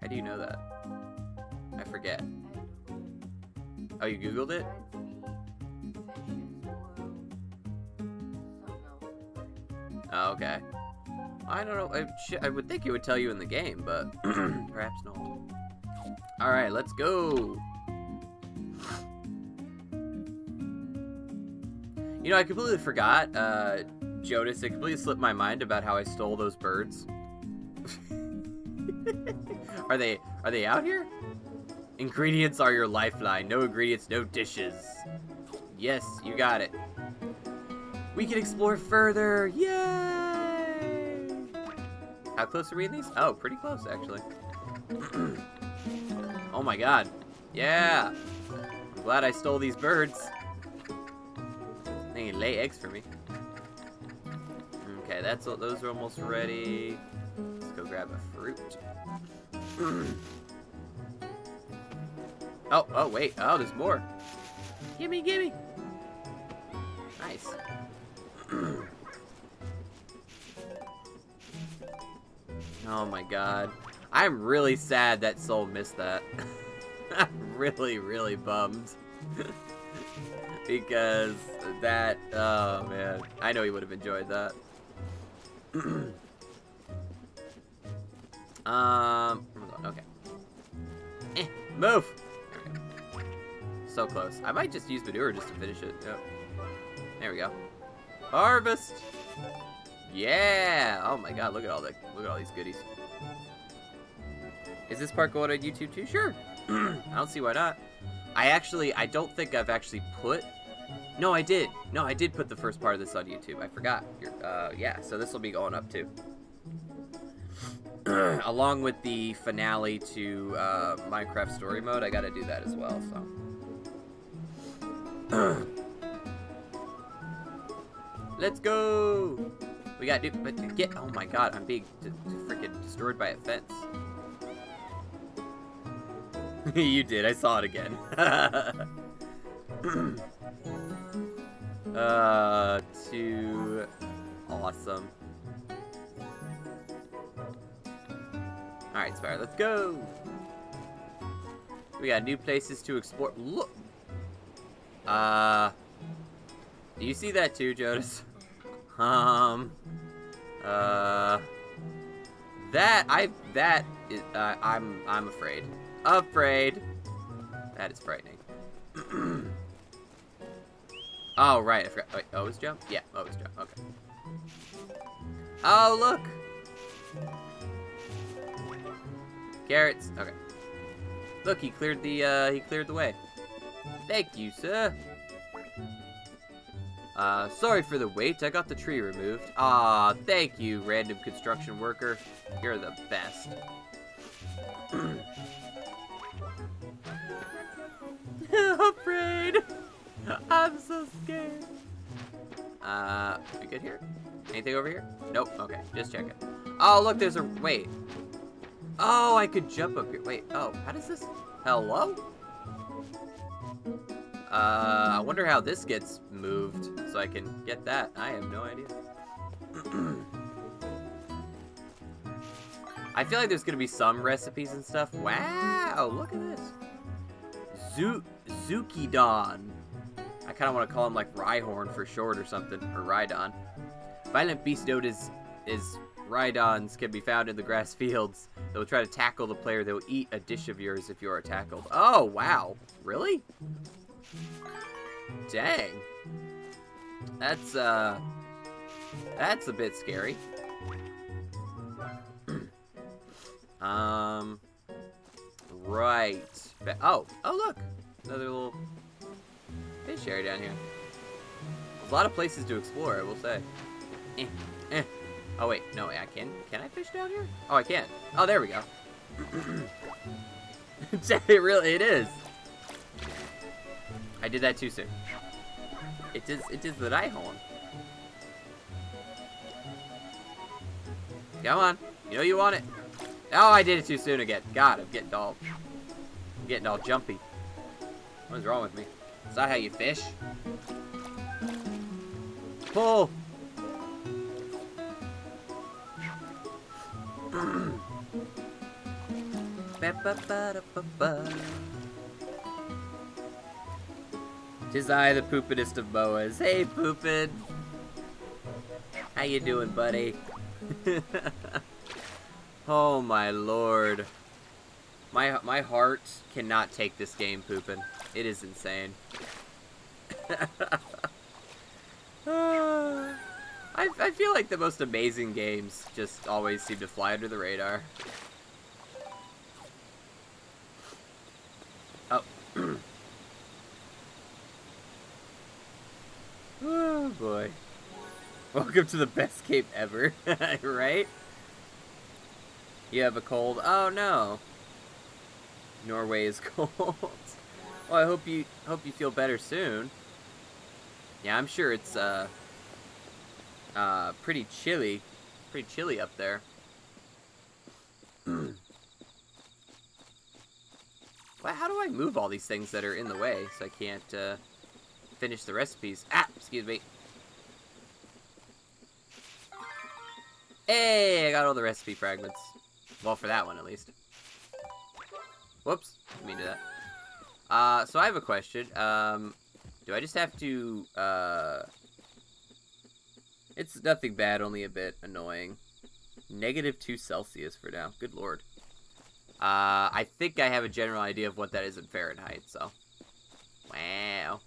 How do you know that? I forget. Oh, you Googled it? Oh, okay. I don't know. I, I would think it would tell you in the game, but perhaps not. All right, let's go. You know, I completely forgot, uh, Jonas. It completely slipped my mind about how I stole those birds. are they are they out here? Ingredients are your lifeline. No ingredients, no dishes. Yes, you got it. We can explore further. Yay! How close are we in these? Oh, pretty close, actually. oh my god. Yeah! I'm glad I stole these birds. They can lay eggs for me. Okay, that's those are almost ready. Let's go grab a fruit. oh, oh wait, oh there's more. Gimme, gimme. Nice. oh my god. I'm really sad that Soul missed that. I'm really, really bummed. because that, oh man, I know he would have enjoyed that. um, okay. Eh, move! So close. I might just use manure just to finish it. Yep. There we go. Harvest! Yeah! Oh my god, look at all the look at all these goodies. Is this part going on YouTube too? Sure. I don't see why not. I actually, I don't think I've actually put... No, I did. No, I did put the first part of this on YouTube. I forgot. Uh, yeah, so this will be going up too. Along with the finale to uh, Minecraft Story Mode, I gotta do that as well, so... Let's go! We gotta do, but get, oh my god, I'm being freaking destroyed by a fence. you did, I saw it again. uh, too awesome. Alright, Spyro, let's go! We got new places to explore. Look! Uh, do you see that too, Jonas? Um, uh, that, I, that, is, uh, I'm, I'm afraid. Afraid. That is frightening. oh, right, I forgot. Wait, always jump? Yeah, always jump, okay. Oh, look! Carrots, okay. Look, he cleared the, uh, he cleared the way. Thank you, sir. Uh, sorry for the wait, I got the tree removed. Ah, thank you, random construction worker. You're the best. Afraid! I'm so scared. Uh, we good here? Anything over here? Nope, okay, just check it. Oh, look, there's a, wait. Oh, I could jump up here. Wait, oh, how does this, hello? Uh, I wonder how this gets moved so I can get that. I have no idea. I feel like there's gonna be some recipes and stuff. Wow, look at this. Zu Zukidon. I kind of want to call him like Rhyhorn for short or something, or Rhydon. Violent Beast Note is, is Rhydons can be found in the grass fields. They will try to tackle the player. They will eat a dish of yours if you are tackled. Oh, wow. Really? Dang. That's, uh... That's a bit scary. um... Right. Oh, oh look! Another little fish area down here. A lot of places to explore, I will say. Eh, eh. Oh wait, no, I can. Can I fish down here? Oh, I can. Oh, there we go. it really, it is. I did that too soon. It is, it is the Rhyhorn. Come on. You know you want it. Oh, I did it too soon again. God, I'm getting all, I'm getting all jumpy. What's wrong with me? Is that how you fish? Pull. ba -ba -ba -ba -ba. Tis I, the poopinest of boas. Hey, poopin! How you doing, buddy? oh my lord. My my heart cannot take this game, poopin. It is insane. I, I feel like the most amazing games just always seem to fly under the radar. Oh. Oh boy. Welcome to the best cape ever, right? You have a cold? Oh no. Norway is cold. well, I hope you hope you feel better soon. Yeah, I'm sure it's uh uh, pretty chilly. Pretty chilly up there. well, how do I move all these things that are in the way so I can't uh, finish the recipes? Ah, excuse me. Hey, I got all the recipe fragments. Well, for that one at least. Whoops, didn't mean to do that. Uh, so I have a question. Um, do I just have to, uh... It's nothing bad, only a bit annoying. Negative 2 Celsius for now. Good lord. Uh, I think I have a general idea of what that is in Fahrenheit, so... Wow.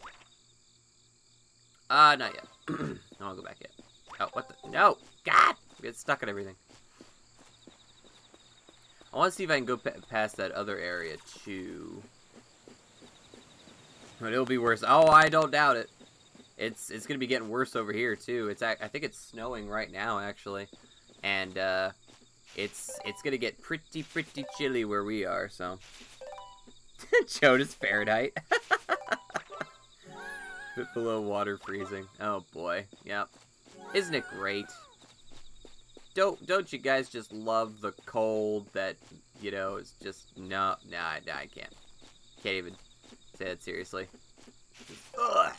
Uh, not yet. no, I won't go back yet. Oh, what the? No! God! Get stuck in everything. I want to see if I can go past that other area, too. But it'll be worse. Oh, I don't doubt it. It's it's gonna be getting worse over here too. It's I think it's snowing right now actually, and uh, it's it's gonna get pretty pretty chilly where we are. So, Jonas Fahrenheit. Bit below water freezing. Oh boy. Yep. Isn't it great? Don't don't you guys just love the cold that you know is just no nah, nah I can't can't even say that seriously. Ugh.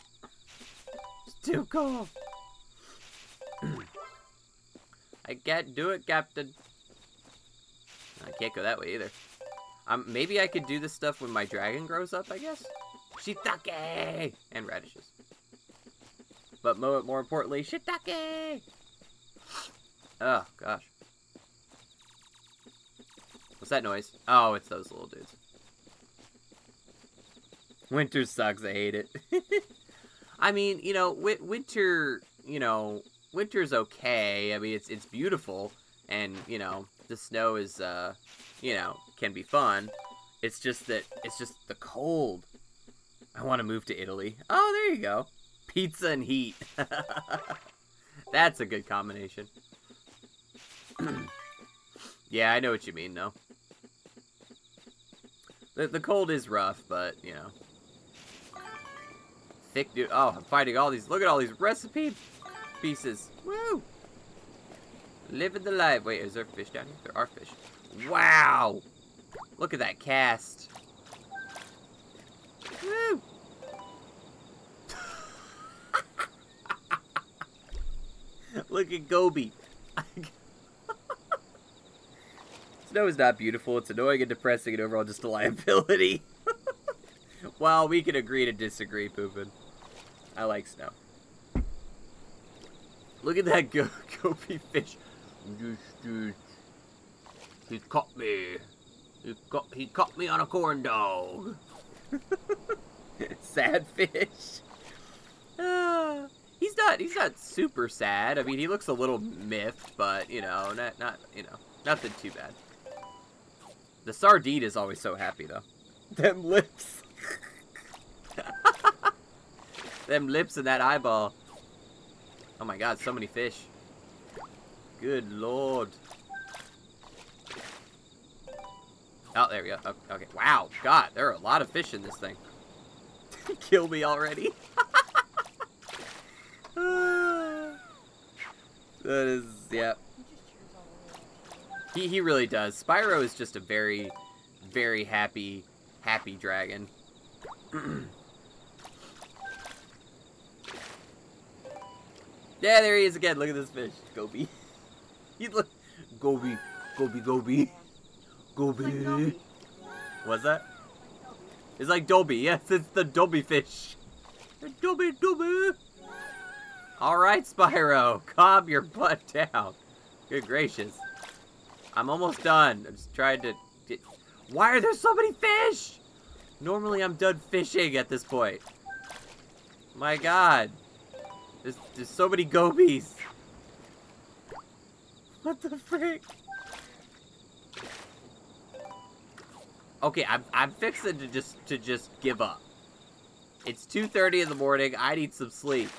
It's too cold. I can't do it, Captain. I can't go that way either. Um, maybe I could do this stuff when my dragon grows up, I guess? Shiitake! And radishes. But more, more importantly, shiitake! Oh, gosh. What's that noise? Oh, it's those little dudes. Winter sucks. I hate it. I mean, you know, wi winter, you know, winter's okay. I mean, it's it's beautiful, and you know, the snow is, uh, you know, can be fun. It's just that it's just the cold. I want to move to Italy. Oh, there you go. Pizza and heat. That's a good combination. yeah, I know what you mean, though. The, the cold is rough, but, you know. Thick dude. Oh, I'm fighting all these. Look at all these recipe pieces. Woo! Living the life. Wait, is there fish down here? There are fish. Wow! Look at that cast. Woo! Look at Gobi. Snow is not beautiful. It's annoying and depressing and overall just a liability. well, we can agree to disagree, Poopin. I like snow. Look at that go goby fish. He caught me. He caught, he caught me on a corn dog. sad fish. Uh, he's not he's not super sad. I mean, he looks a little miffed, but you know, not not you know, nothing too bad. The sardine is always so happy though. Them lips. Them lips and that eyeball. Oh my god, so many fish. Good lord. Oh, there we go. Okay. Wow. God, there are a lot of fish in this thing. Kill me already. that is, yeah. He, he really does. Spyro is just a very, very happy, happy dragon. yeah, there he is again. Look at this fish. Gobi. he look. Gobi. Gobi, Gobi. Gobi. What's that? It's like Dobby. Yes, it's the Dobby fish. Dobby, Dobby. All right, Spyro. Calm your butt down. Good gracious. I'm almost done. I'm just trying to... Get... Why are there so many fish? Normally, I'm done fishing at this point. My god. There's, there's so many gobies. What the frick? Okay, I'm, I'm fixing to just to just give up. It's 2.30 in the morning. I need some sleep.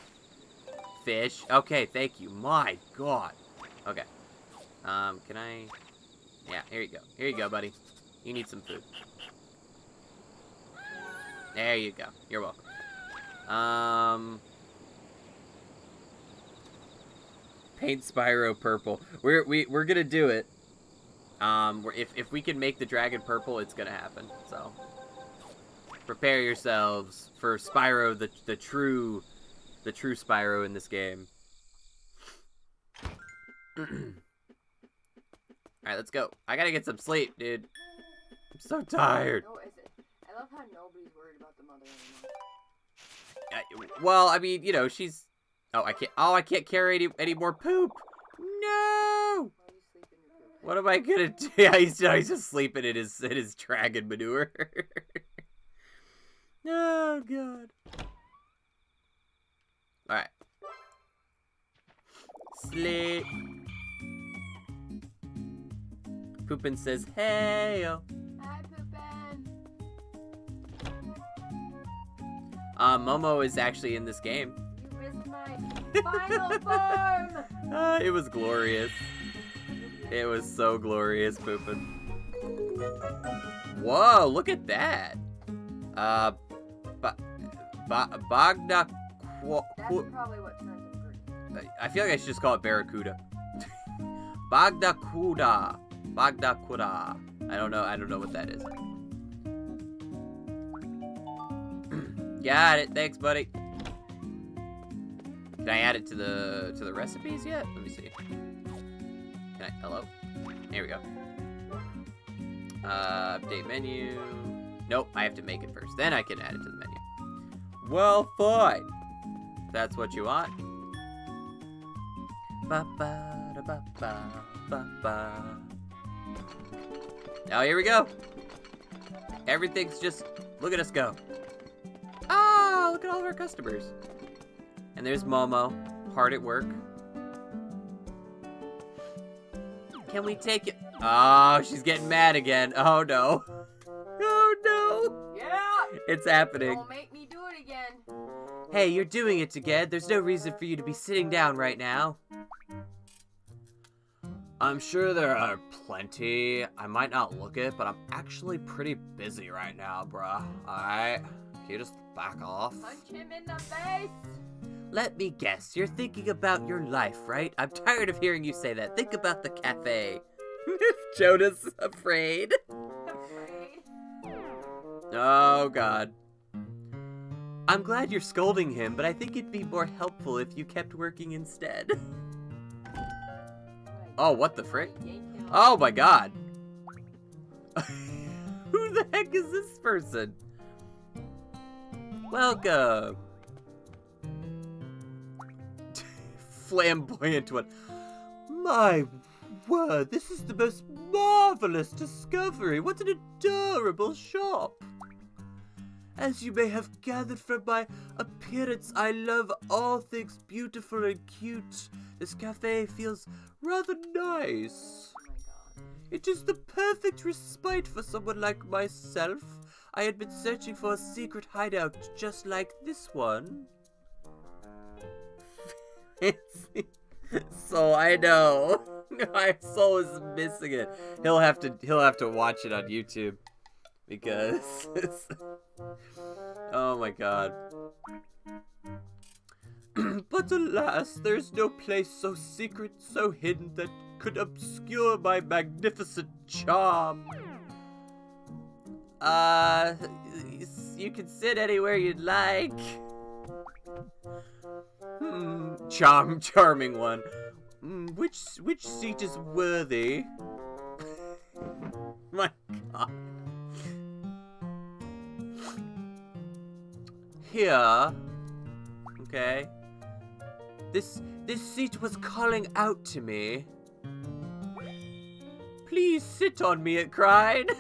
Fish. Okay, thank you. My god. Okay. Um, can I... Yeah, here you go. Here you go, buddy. You need some food. There you go. You're welcome. Um... Paint Spyro purple. We're we, we're gonna do it. Um, if if we can make the dragon purple, it's gonna happen. So prepare yourselves for Spyro, the the true, the true Spyro in this game. All right, let's go. I gotta get some sleep, dude. I'm so tired. No. I love how nobody's worried about the mother anymore. I, well, I mean, you know, she's. Oh, I can't. Oh, I can't carry any any more poop. No. Why do you sleep in your poop? What am I gonna do? Yeah, he's, he's just sleeping in his in his dragon manure. oh god. All right. Sleep. Poopin says, "Hey yo." Hi, Poopin. Uh, Momo is actually in this game. You missed my final form. Uh, it was glorious. It was so glorious, Poopin. Whoa, look at that. Uh, ba- ba- Bagna. Qu- That's probably what turns him green. I feel like I should just call it Barracuda. Bagdakuda. Bagdakuda. I don't know. I don't know what that is. Got it. Thanks, buddy. Can I add it to the to the recipes yet? Let me see. I? Hello. Here we go. Uh, update menu. Nope. I have to make it first. Then I can add it to the menu. Well, fine. If that's what you want. Ba ba da ba ba ba ba. Now here we go. Everything's just look at us go. Ah, look at all of our customers. And there's Momo, hard at work. Can we take it? Oh, she's getting mad again. Oh no. Oh no. Yeah. It's happening. Don't make me do it again. Hey, you're doing it again. There's no reason for you to be sitting down right now. I'm sure there are plenty. I might not look it, but I'm actually pretty busy right now, bruh. Alright? Can you just back off? Punch him in the face. Let me guess, you're thinking about your life, right? I'm tired of hearing you say that. Think about the cafe. Jonas afraid. Afraid. Oh god. I'm glad you're scolding him, but I think it'd be more helpful if you kept working instead. Oh, what the frick? Oh my god. Who the heck is this person? Welcome. Flamboyant one. My word, this is the most marvelous discovery. What an adorable shop. As you may have gathered from my appearance, I love all things beautiful and cute. This cafe feels rather nice. It is the perfect respite for someone like myself. I had been searching for a secret hideout just like this one. so I know. My soul is missing it. He'll have to he'll have to watch it on YouTube because Oh my god. but alas, there's no place so secret, so hidden that could obscure my magnificent charm. Uh you can sit anywhere you'd like. Hmm, Charm charming one. hmm, which which seat is worthy? My god. Here. Okay. This this seat was calling out to me. Please sit on me, it cried.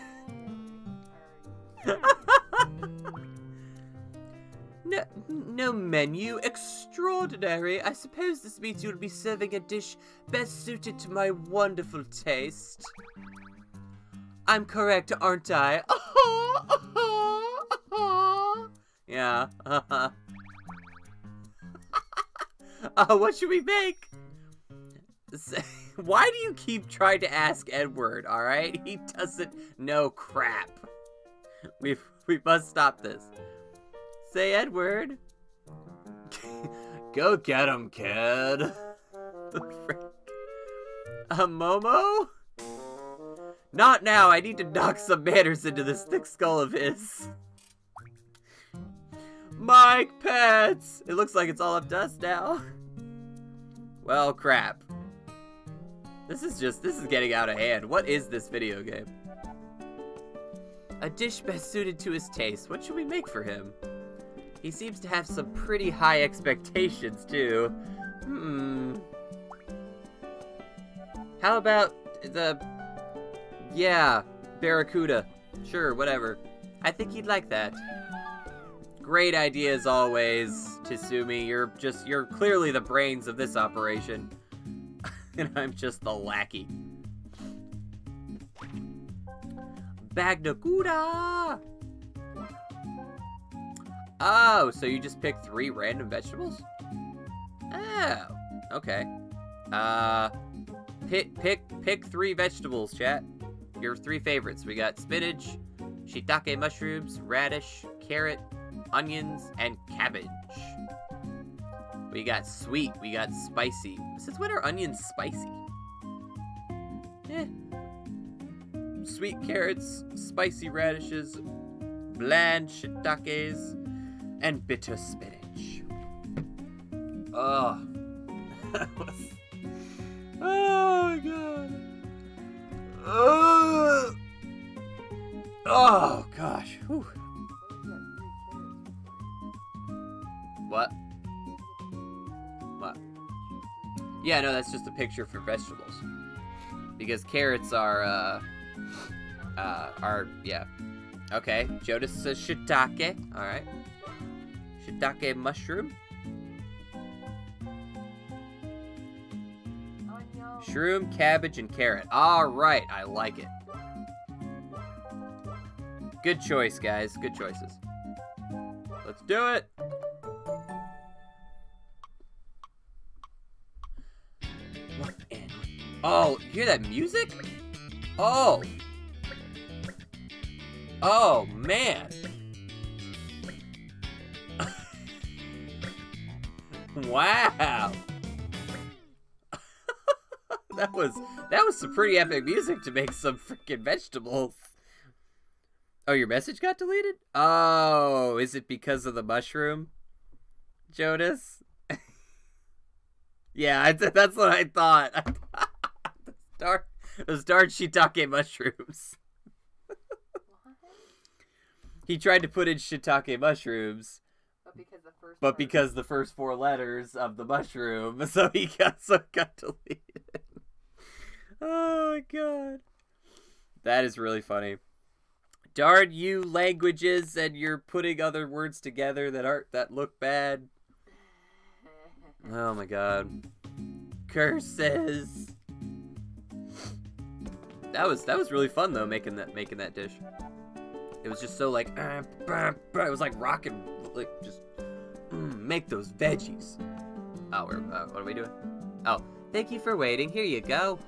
No, menu. Extraordinary. I suppose this means you'll be serving a dish best suited to my wonderful taste. I'm correct, aren't I? yeah. uh, what should we make? Why do you keep trying to ask Edward, alright? He doesn't know crap. We we must stop this. Say Edward. Go get him, kid. the frick? A Momo? Not now. I need to knock some manners into this thick skull of his. Mike Pence! It looks like it's all up to us now. Well, crap. This is just, this is getting out of hand. What is this video game? A dish best suited to his taste. What should we make for him? He seems to have some pretty high expectations, too. Hmm. How about the... Yeah, Barracuda. Sure, whatever. I think he'd like that. Great idea as always, Tasumi. You're just, you're clearly the brains of this operation. and I'm just the lackey. Bagnacuda! Oh, so you just pick three random vegetables? Oh, okay. Uh, pick, pick, pick three vegetables, chat. Your three favorites. We got spinach, shiitake mushrooms, radish, carrot, onions, and cabbage. We got sweet, we got spicy. Since when are onions spicy? Eh. Sweet carrots, spicy radishes, bland shiitakes, and bitter spinach. Oh. oh my god. Oh, oh gosh. Whew. What? What? Yeah, no, that's just a picture for vegetables. Because carrots are, uh, uh, are, yeah. Okay, Jonas says shiitake. Alright. Shiitake mushroom. Shroom, cabbage, and carrot. Alright, I like it. Good choice, guys. Good choices. Let's do it! Oh, you hear that music? Oh! Oh, man! Wow! that was that was some pretty epic music to make some freaking vegetables. Oh, your message got deleted? Oh, is it because of the mushroom, Jonas? yeah, I, that's what I thought. those dark shiitake mushrooms. He tried to put in shiitake mushrooms, But because the first. but because the first four letters of the mushroom, so he got so got deleted. oh my god, that is really funny. Darn you languages, and you're putting other words together that aren't that look bad. Oh my god, curses. That was that was really fun though, making that making that dish. It was just so like, uh, bah, bah, it was like rocking, like just mm, make those veggies. Oh, we're, uh, what are we doing? Oh, thank you for waiting. Here you go.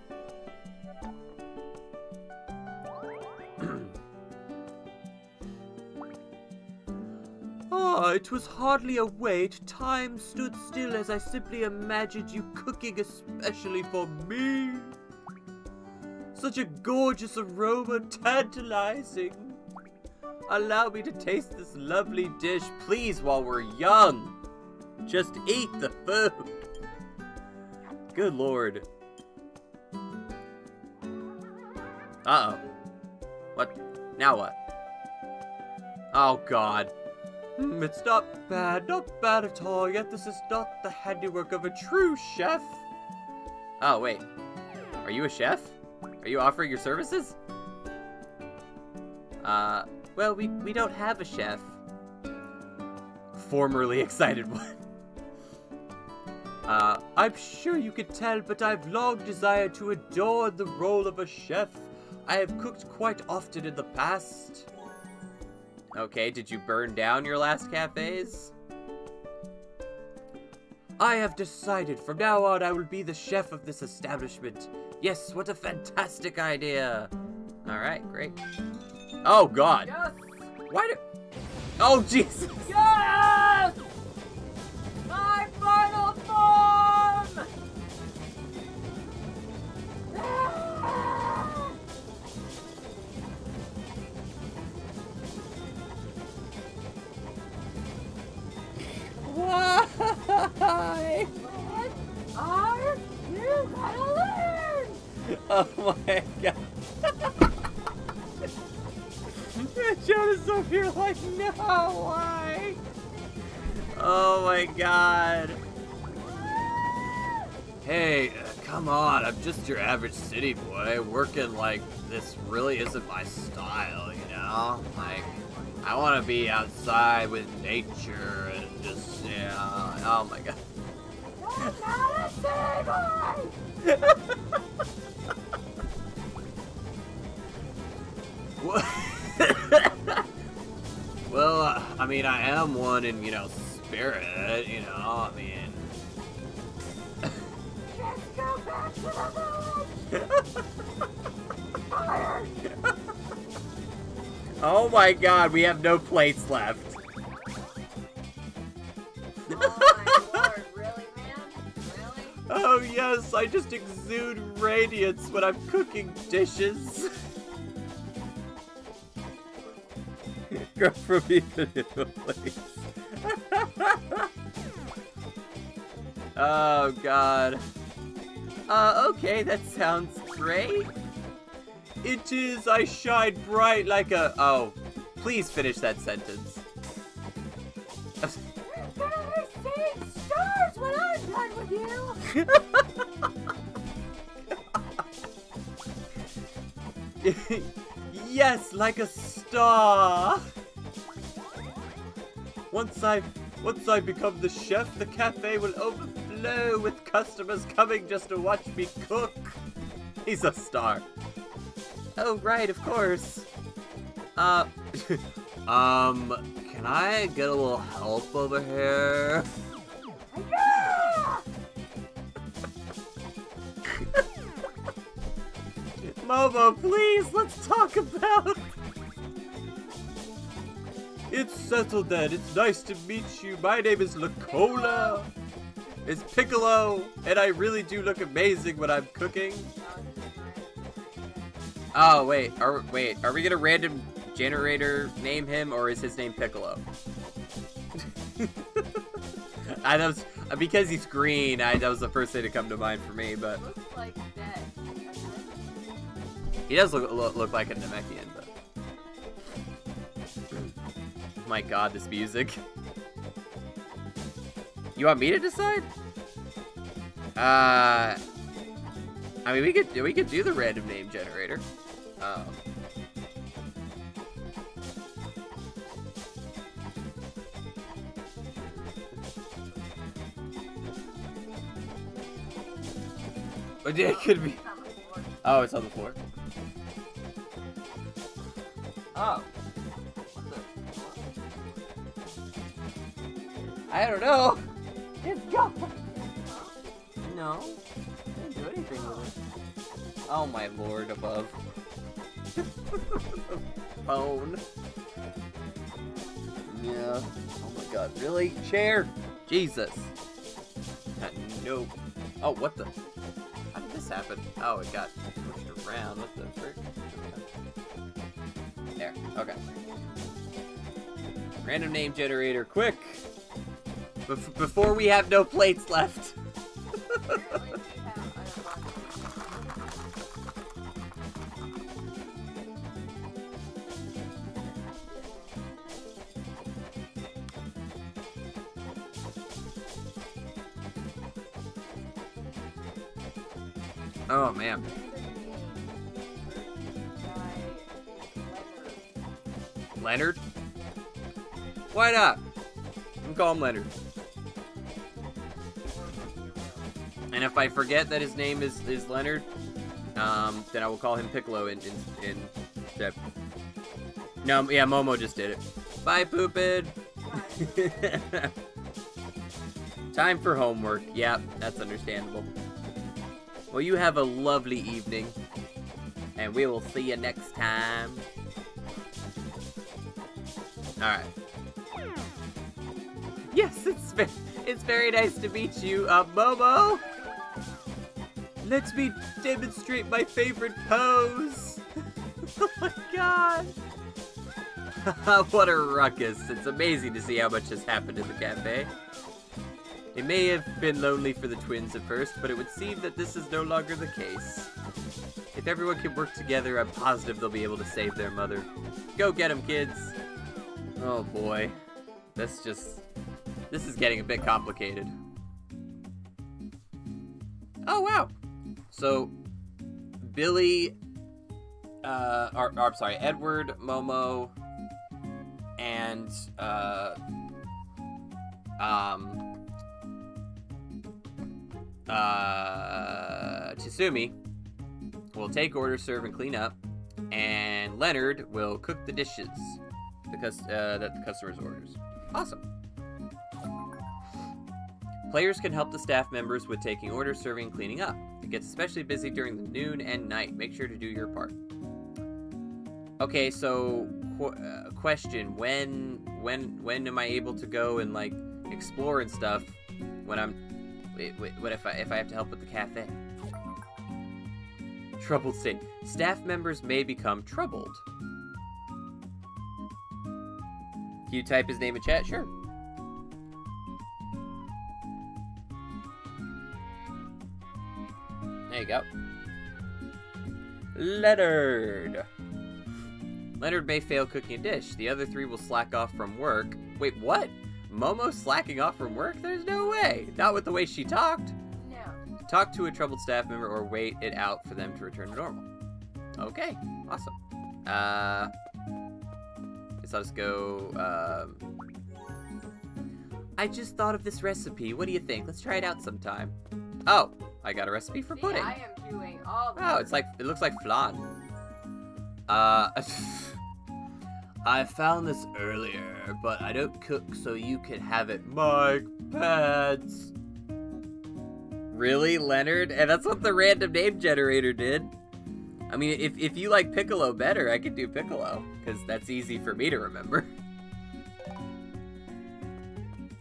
Ah, it was hardly a wait. Time stood still as I simply imagined you cooking especially for me. Such a gorgeous aroma, tantalizing. Allow me to taste this lovely dish, please, while we're young. Just eat the food. Good lord. Uh oh. What? Now what? Oh god. Hmm, it's not bad, not bad at all, yet this is not the handiwork of a true chef. Oh, wait. Are you a chef? Are you offering your services? Uh, well, we, we don't have a chef. Formerly excited one. Uh, I'm sure you could tell, but I've long desired to adorn the role of a chef. I have cooked quite often in the past. Okay, did you burn down your last cafes? I have decided from now on I will be the chef of this establishment. Yes, what a fantastic idea. Alright, great. Oh god. Yes. Why do Oh Jesus. Yes! My final form! Why? What are you? Oh my god. Over here like, no, why? Oh my god. Hey, uh, come on, I'm just your average city boy. Working like this really isn't my style, you know? Like, I want to be outside with nature and just, yeah. Oh my god. You're not a city boy! What? I mean, I am one in, you know, spirit, you know, I mean. Just go back to the! Oh my god, we have no plates left. Oh lord, really. Really? Oh yes, I just exude radiance when I'm cooking dishes. Go from even into a place. oh god. Uh, okay, that sounds great. It is, I shine bright like a. Oh, please finish that sentence. You're gonna receive stars when I'm done with you! Yes, like a star. Once I once I become the chef, the cafe will overflow with customers coming just to watch me cook. He's a star. Oh right, of course. Uh um can I get a little help over here? Momo, please, let's talk about. It's settled then. It's nice to meet you. My name is Luccola. It's Piccolo, and I really do look amazing when I'm cooking. Oh wait, are wait, are we gonna random generator name him, or is his name Piccolo? I was because he's green. I that was the first thing to come to mind for me, but. Looks like. He does look, look, look like a Namekian, but. My god, this music. You want me to decide? Uh. I mean, we could we could do the random name generator. Um. But it could be. Oh, it's on the floor. Oh. I don't know. It's gone. No. Didn't do anything with it. Oh my lord above. Phone. Yeah. Oh my god. Really? Chair? Jesus. Uh, no. Oh, what the? How did this happen? Oh, it got pushed around. What the frick? There. Okay. Random name generator, quick! Bef- before we have no plates left. oh man. Leonard? Why not? I'm call him Leonard. And if I forget that his name is, is Leonard, um, then I will call him Piccolo in in, in step. No, yeah, Momo just did it. Bye, Poopin. Time for homework. Yep, that's understandable. Well, you have a lovely evening, and we will see you next time. All right. Yes, it's it's very nice to meet you, uh, Momo. Let me demonstrate my favorite pose. oh my god. what a ruckus. It's amazing to see how much has happened in the cafe. It may have been lonely for the twins at first, but it would seem that this is no longer the case. If everyone can work together, I'm positive they'll be able to save their mother. Go get them, kids! Oh boy. This just... This is getting a bit complicated. Oh, wow! So, Billy... Uh, or, or, I'm sorry, Edward, Momo, and, uh... Um... Uh... Tasumi will take order, serve, and clean up, and Leonard will cook the dishes because uh, that the customers orders. Awesome. Players can help the staff members with taking orders, serving, and cleaning up. It gets especially busy during the noon and night. Make sure to do your part. Okay, so qu uh, question: When, when, when am I able to go and like explore and stuff? When I'm, wait, wait, what if I if I have to help with the cafe? Troubled state. Staff members may become troubled. Can you type his name in chat? Sure. There you go. Leonard. Leonard may fail cooking a dish. The other three will slack off from work. Wait, what? Momo slacking off from work? There's no way. Not with the way she talked. No. Talk to a troubled staff member or wait it out for them to return to normal. Okay, awesome. Uh, just go, um... I just thought of this recipe. What do you think? Let's try it out sometime. Oh, I got a recipe for See, pudding. I am doing all Oh, it's like, it looks like flan. Uh, I found this earlier, but I don't cook so you can have it. My pets. Really, Leonard? And that's what the random name generator did. I mean, if, if you like Piccolo better, I could do Piccolo, because that's easy for me to remember.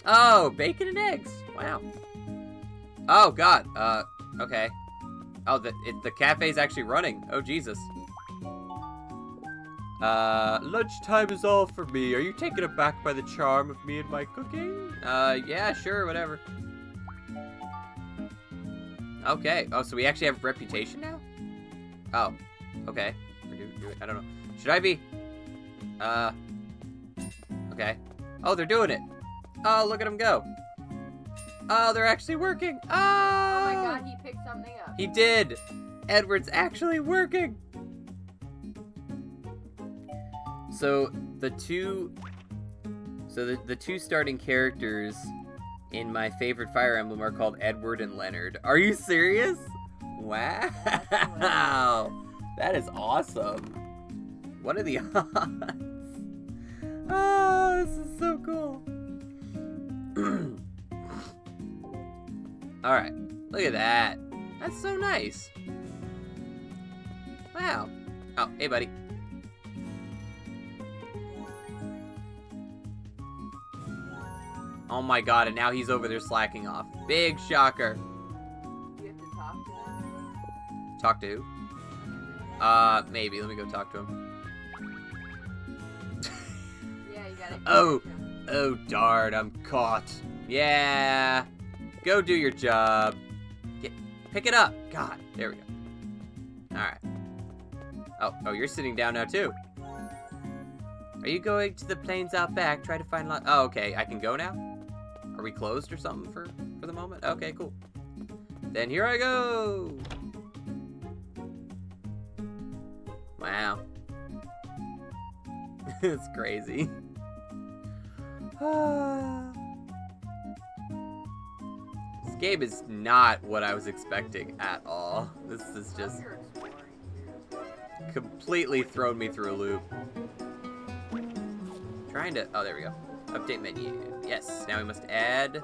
Oh, bacon and eggs. Wow. Oh, God. Uh, okay. Oh, the, it, the cafe's actually running. Oh, Jesus. Uh, lunchtime is all for me. Are you taken aback by the charm of me and my cooking? Uh, yeah, sure, whatever. Okay. Oh, so we actually have reputation now? Oh, okay. Do, do, I don't know. Should I be? Uh, okay. Oh, they're doing it. Oh, look at them go. Oh, they're actually working. Oh, Oh my god, he picked something up. he did. Edward's actually working. So the two, so the, the two starting characters in my favorite Fire Emblem are called Edward and Leonard. Are you serious? Wow, that is awesome. What are the odds? Oh, this is so cool. All right, look at that. That's so nice. Wow. Oh, hey, buddy. Oh my god, and now he's over there slacking off. Big shocker. Talk to who? Uh, maybe. Let me go talk to him. Yeah, you gotta. Oh. Oh, darn, I'm caught. Yeah. Go do your job. Get, pick it up. God, there we go. Alright. Oh, oh, you're sitting down now, too. Are you going to the plains out back? Try to find lot. Oh, okay. I can go now? Are we closed or something for, for the moment? Okay, cool. Then here I go. Wow. it's crazy. this game is not what I was expecting at all. This is just completely thrown me through a loop. Trying to. Oh, there we go. Update menu. Yes. Now we must add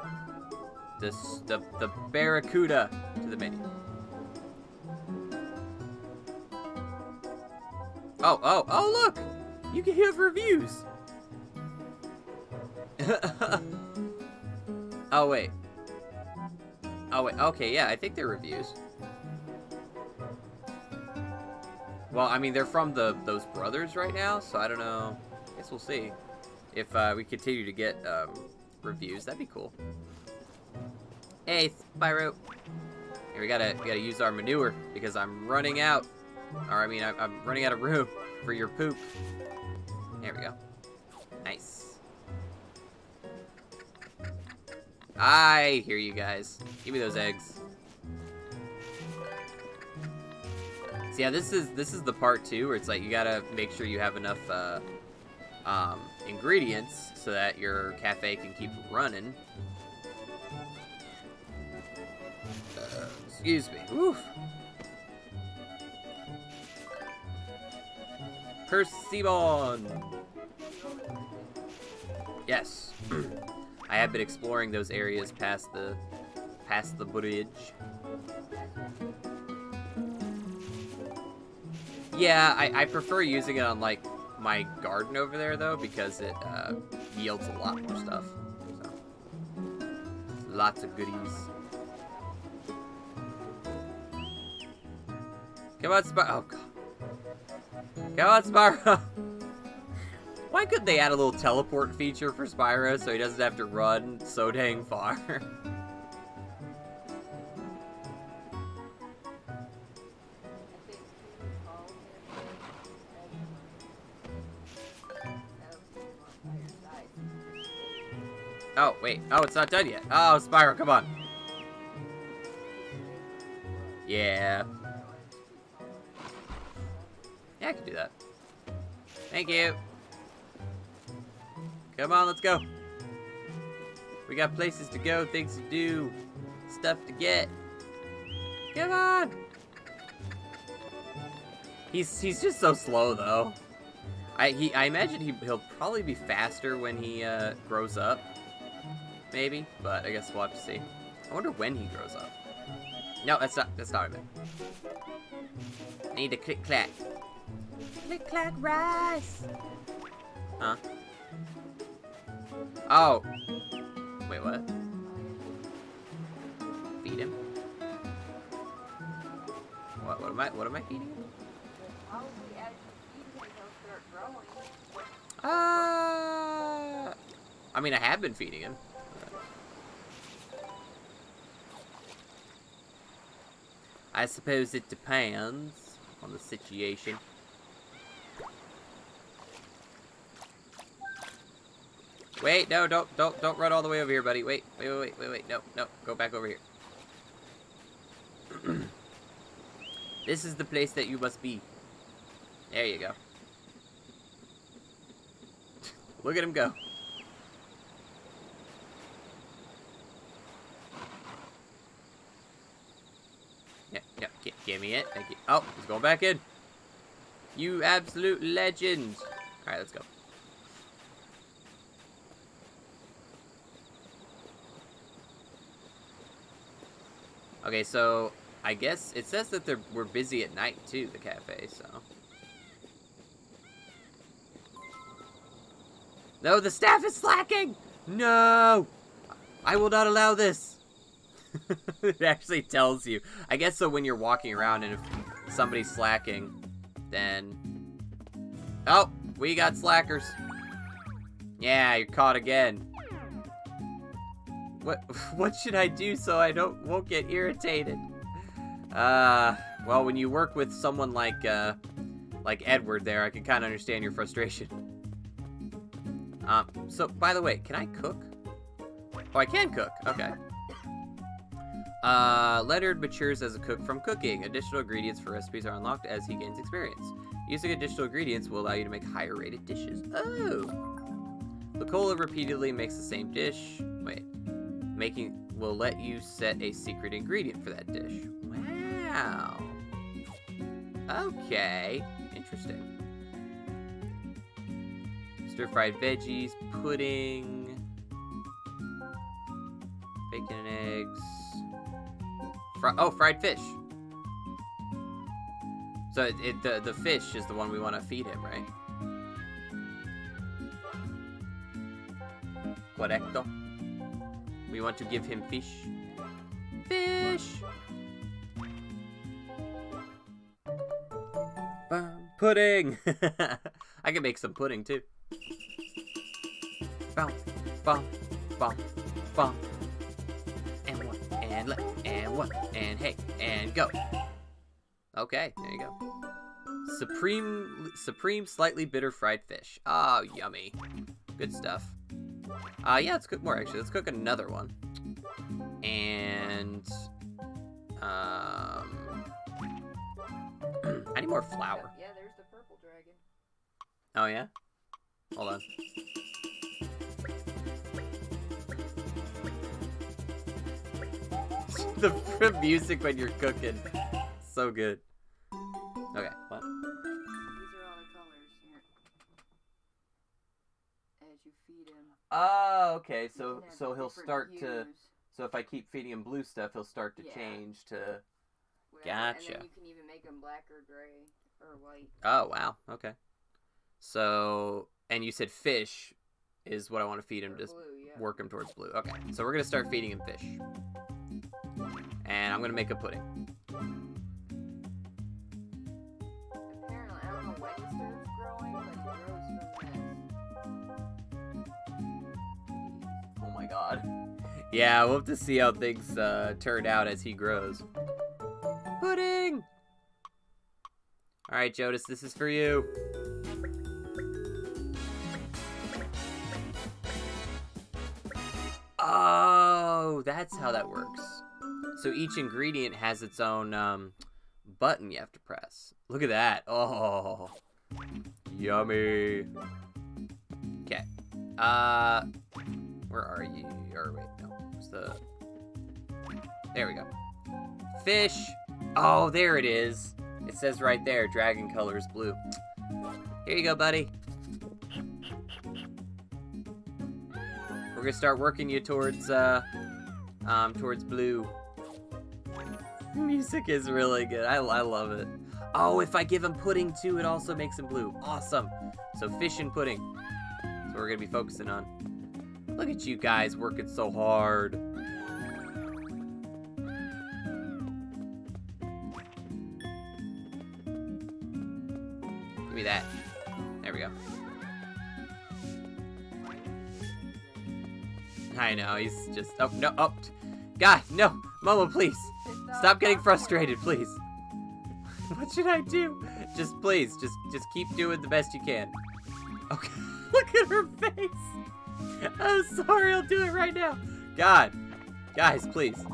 this the the barracuda to the menu. Oh, oh, oh! Look, you can have reviews. oh wait. Oh wait. Okay, yeah, I think they're reviews. Well, I mean, they're from the those brothers right now, so I don't know. I guess we'll see if uh, we continue to get um, reviews. That'd be cool. Hey, Spyro. Here we gotta we gotta use our manure because I'm running out. Or, I mean, I, I'm running out of room for your poop. There we go. Nice. I hear you guys. Give me those eggs. So yeah, this is this is the part two where it's like you gotta make sure you have enough uh, um, ingredients so that your cafe can keep running. Uh, excuse me. Oof. Persimmon! Yes. I have been exploring those areas past the past the bridge. Yeah, I, I prefer using it on like my garden over there though because it uh, yields a lot more stuff. So, lots of goodies. Come on, Spyro. Oh god. Come on, Spyro. Why couldn't they add a little teleport feature for Spyro so he doesn't have to run so dang far? oh, wait. Oh, it's not done yet. Oh, Spyro, come on. Yeah. Yeah, I can do that. Thank you. Come on, let's go. We got places to go, things to do, stuff to get. Come on. He's he's just so slow though. I he I imagine he he'll probably be faster when he uh, grows up. Maybe, but I guess we'll have to see. I wonder when he grows up. No, that's not that's not it. I need to click clack. Click clack rice. Huh? Oh. Wait, what? Feed him? What, what am I, what am I feeding him? Probably as you feed him, he'll start growing. Uh, I mean, I have been feeding him. I suppose it depends on the situation. Wait, no, don't, don't, don't run all the way over here, buddy. Wait, wait, wait, wait, wait. No, no, go back over here. this is the place that you must be. There you go. Look at him go. Yeah, yeah, give me it. Thank you. Oh, he's going back in. You absolute legend. Alright, let's go. Okay, so I guess it says that they're we're busy at night too, the cafe, so. No, the staff is slacking! No! I will not allow this! it actually tells you. I guess so when you're walking around and if somebody's slacking, then... Oh, we got slackers. Yeah, you're caught again. What what should I do so I don't won't get irritated? Uh, well, when you work with someone like uh, like Edward there, I can kind of understand your frustration. Um, so by the way, can I cook? Oh, I can cook. Okay. Uh, Leonard matures as a cook from cooking. Additional ingredients for recipes are unlocked as he gains experience. Using additional ingredients will allow you to make higher rated dishes. Oh! Luccola repeatedly makes the same dish. Wait. Making will let you set a secret ingredient for that dish. Wow. Okay. Interesting. Stir-fried veggies, pudding, bacon and eggs. Oh, fried fish. So it, it, the the fish is the one we want to feed him, right? Correcto. We want to give him fish. Fish. Bum, pudding. I can make some pudding too. And one, and left, and one, and hey, and go. Okay, there you go. Supreme, supreme, slightly bitter fried fish. Oh, yummy. Good stuff. Uh, yeah, let's cook more, actually. Let's cook another one. And, um, I need more flour. Yeah, there's the purple dragon. Oh, yeah? Hold on. the music when you're cooking. So good. Oh, okay. So so he'll different start to so if I keep feeding him blue stuff, he'll start to Yeah. change to whatever, And Gotcha. then you can even make them black or gray or white. Oh, wow. Okay. So, and you said fish is what I want to feed him or to blue, yeah. work him towards blue. Okay. So we're going to start feeding him fish. And I'm going to make a pudding. God. Yeah, we'll have to see how things uh, turn out as he grows. Pudding! Alright, Jonas, this is for you. Oh, that's how that works. So each ingredient has its own um, button you have to press. Look at that. Oh, yummy. Okay. Uh, where are you? Or wait, no. Where's the? There we go. Fish. Oh, there it is. It says right there, dragon color is blue. Here you go, buddy. We're gonna start working you towards uh, um, towards blue. Music is really good. I, I love it. Oh, if I give him pudding too, it also makes him blue. Awesome. So fish and pudding. That's what we're gonna be focusing on. Look at you guys working so hard. Give me that. There we go. I know, he's just. Oh, no. Oh. God, no. Momo, please. Stop getting frustrated, please. what should I do? Just please, just just keep doing the best you can. Okay. Look at her face. I'm sorry, I'll do it right now. God. Guys, please.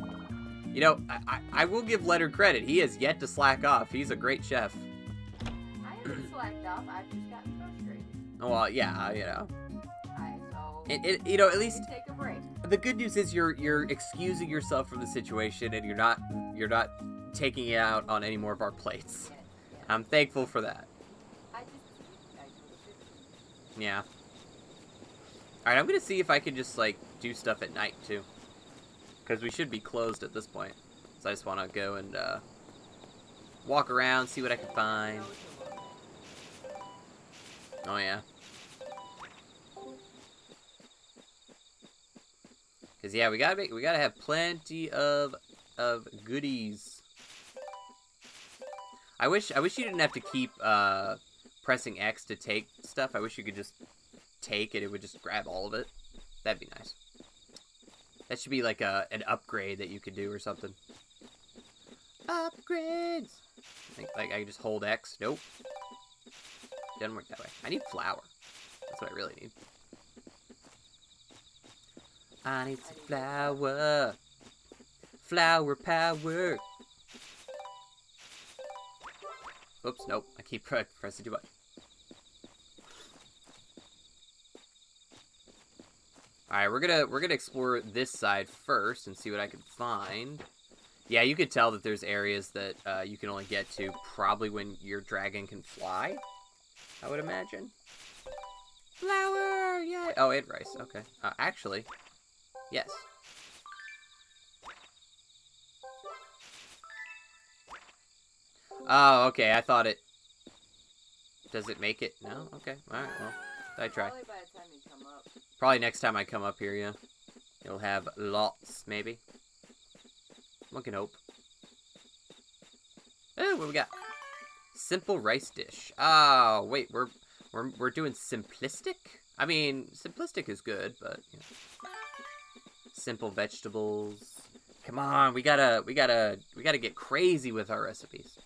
You know, I, I, I will give Leonard credit. He has yet to slack off. He's a great chef. I haven't slacked off. I've just gotten frustrated. Well, yeah, you know. I so. It, it, you know, at least take a break. the good news is you're you're excusing yourself from the situation and you're not you're not taking it out on any more of our plates. Yeah, yeah. I'm thankful for that. I just. I just Yeah. All right, I'm gonna see if I can just like do stuff at night too, because we should be closed at this point. So I just want to go and uh, walk around, see what I can find. Oh yeah. Cause yeah, we gotta make, we gotta have plenty of of goodies. I wish I wish you didn't have to keep uh, pressing X to take stuff. I wish you could just take it. It would just grab all of it. That'd be nice. That should be like a an upgrade that you could do or something. Upgrades. Like, like I can just hold X. Nope. Doesn't work that way. I need flour. That's what I really need. I need some flour. Flower power. Oops, nope. I keep pre- pressing too much. Alright, we're gonna we're gonna explore this side first and see what I can find. Yeah, you could tell that there's areas that uh, you can only get to probably when your dragon can fly. I would imagine. Flower, yeah. Oh, and rice. Okay. Uh, actually, yes. Oh, okay. I thought it. Does it make it? No. Okay. All right. Well, I try. Probably next time I come up here, yeah. It'll have lots, maybe. One can hope. Oh, what we got? Simple rice dish. Oh, wait, we're we're we're doing simplistic. I mean, simplistic is good, but you know. simple vegetables. Come on, we gotta we gotta we gotta get crazy with our recipes.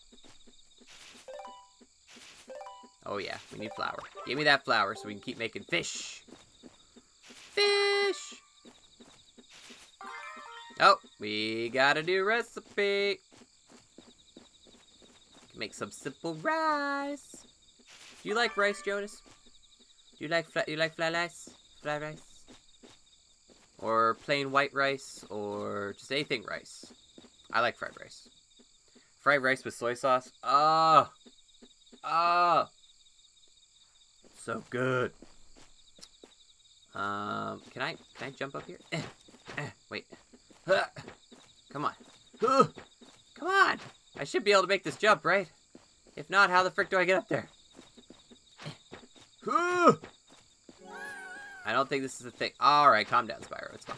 Oh yeah, we need flour. Give me that flour so we can keep making fish. Fish! Oh, we got a new recipe. Make some simple rice. Do you like rice, Jonas? Do you like fla you like fly rice? Fly rice? Or plain white rice, or just anything rice. I like fried rice. Fried rice with soy sauce. Ah, ah, so good. Um, can I can I jump up here? Eh, eh, wait. Come on. Come on. I should be able to make this jump, right? If not, how the frick do I get up there? Eh. I don't think this is the thing. All right, calm down, Spyro. It's fine.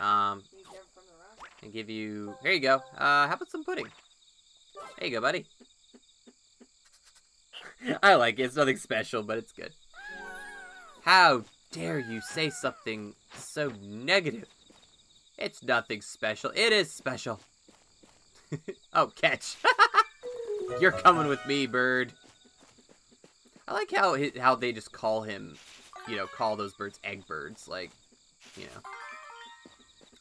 Um, and give you. Here you go. Uh, how about some pudding? There you go, buddy. I like it. It's nothing special, but it's good. How dare you say something so negative? It's nothing special. It is special. oh, catch. You're coming with me, bird. I like how how they just call him, you know, call those birds egg birds, like, you know.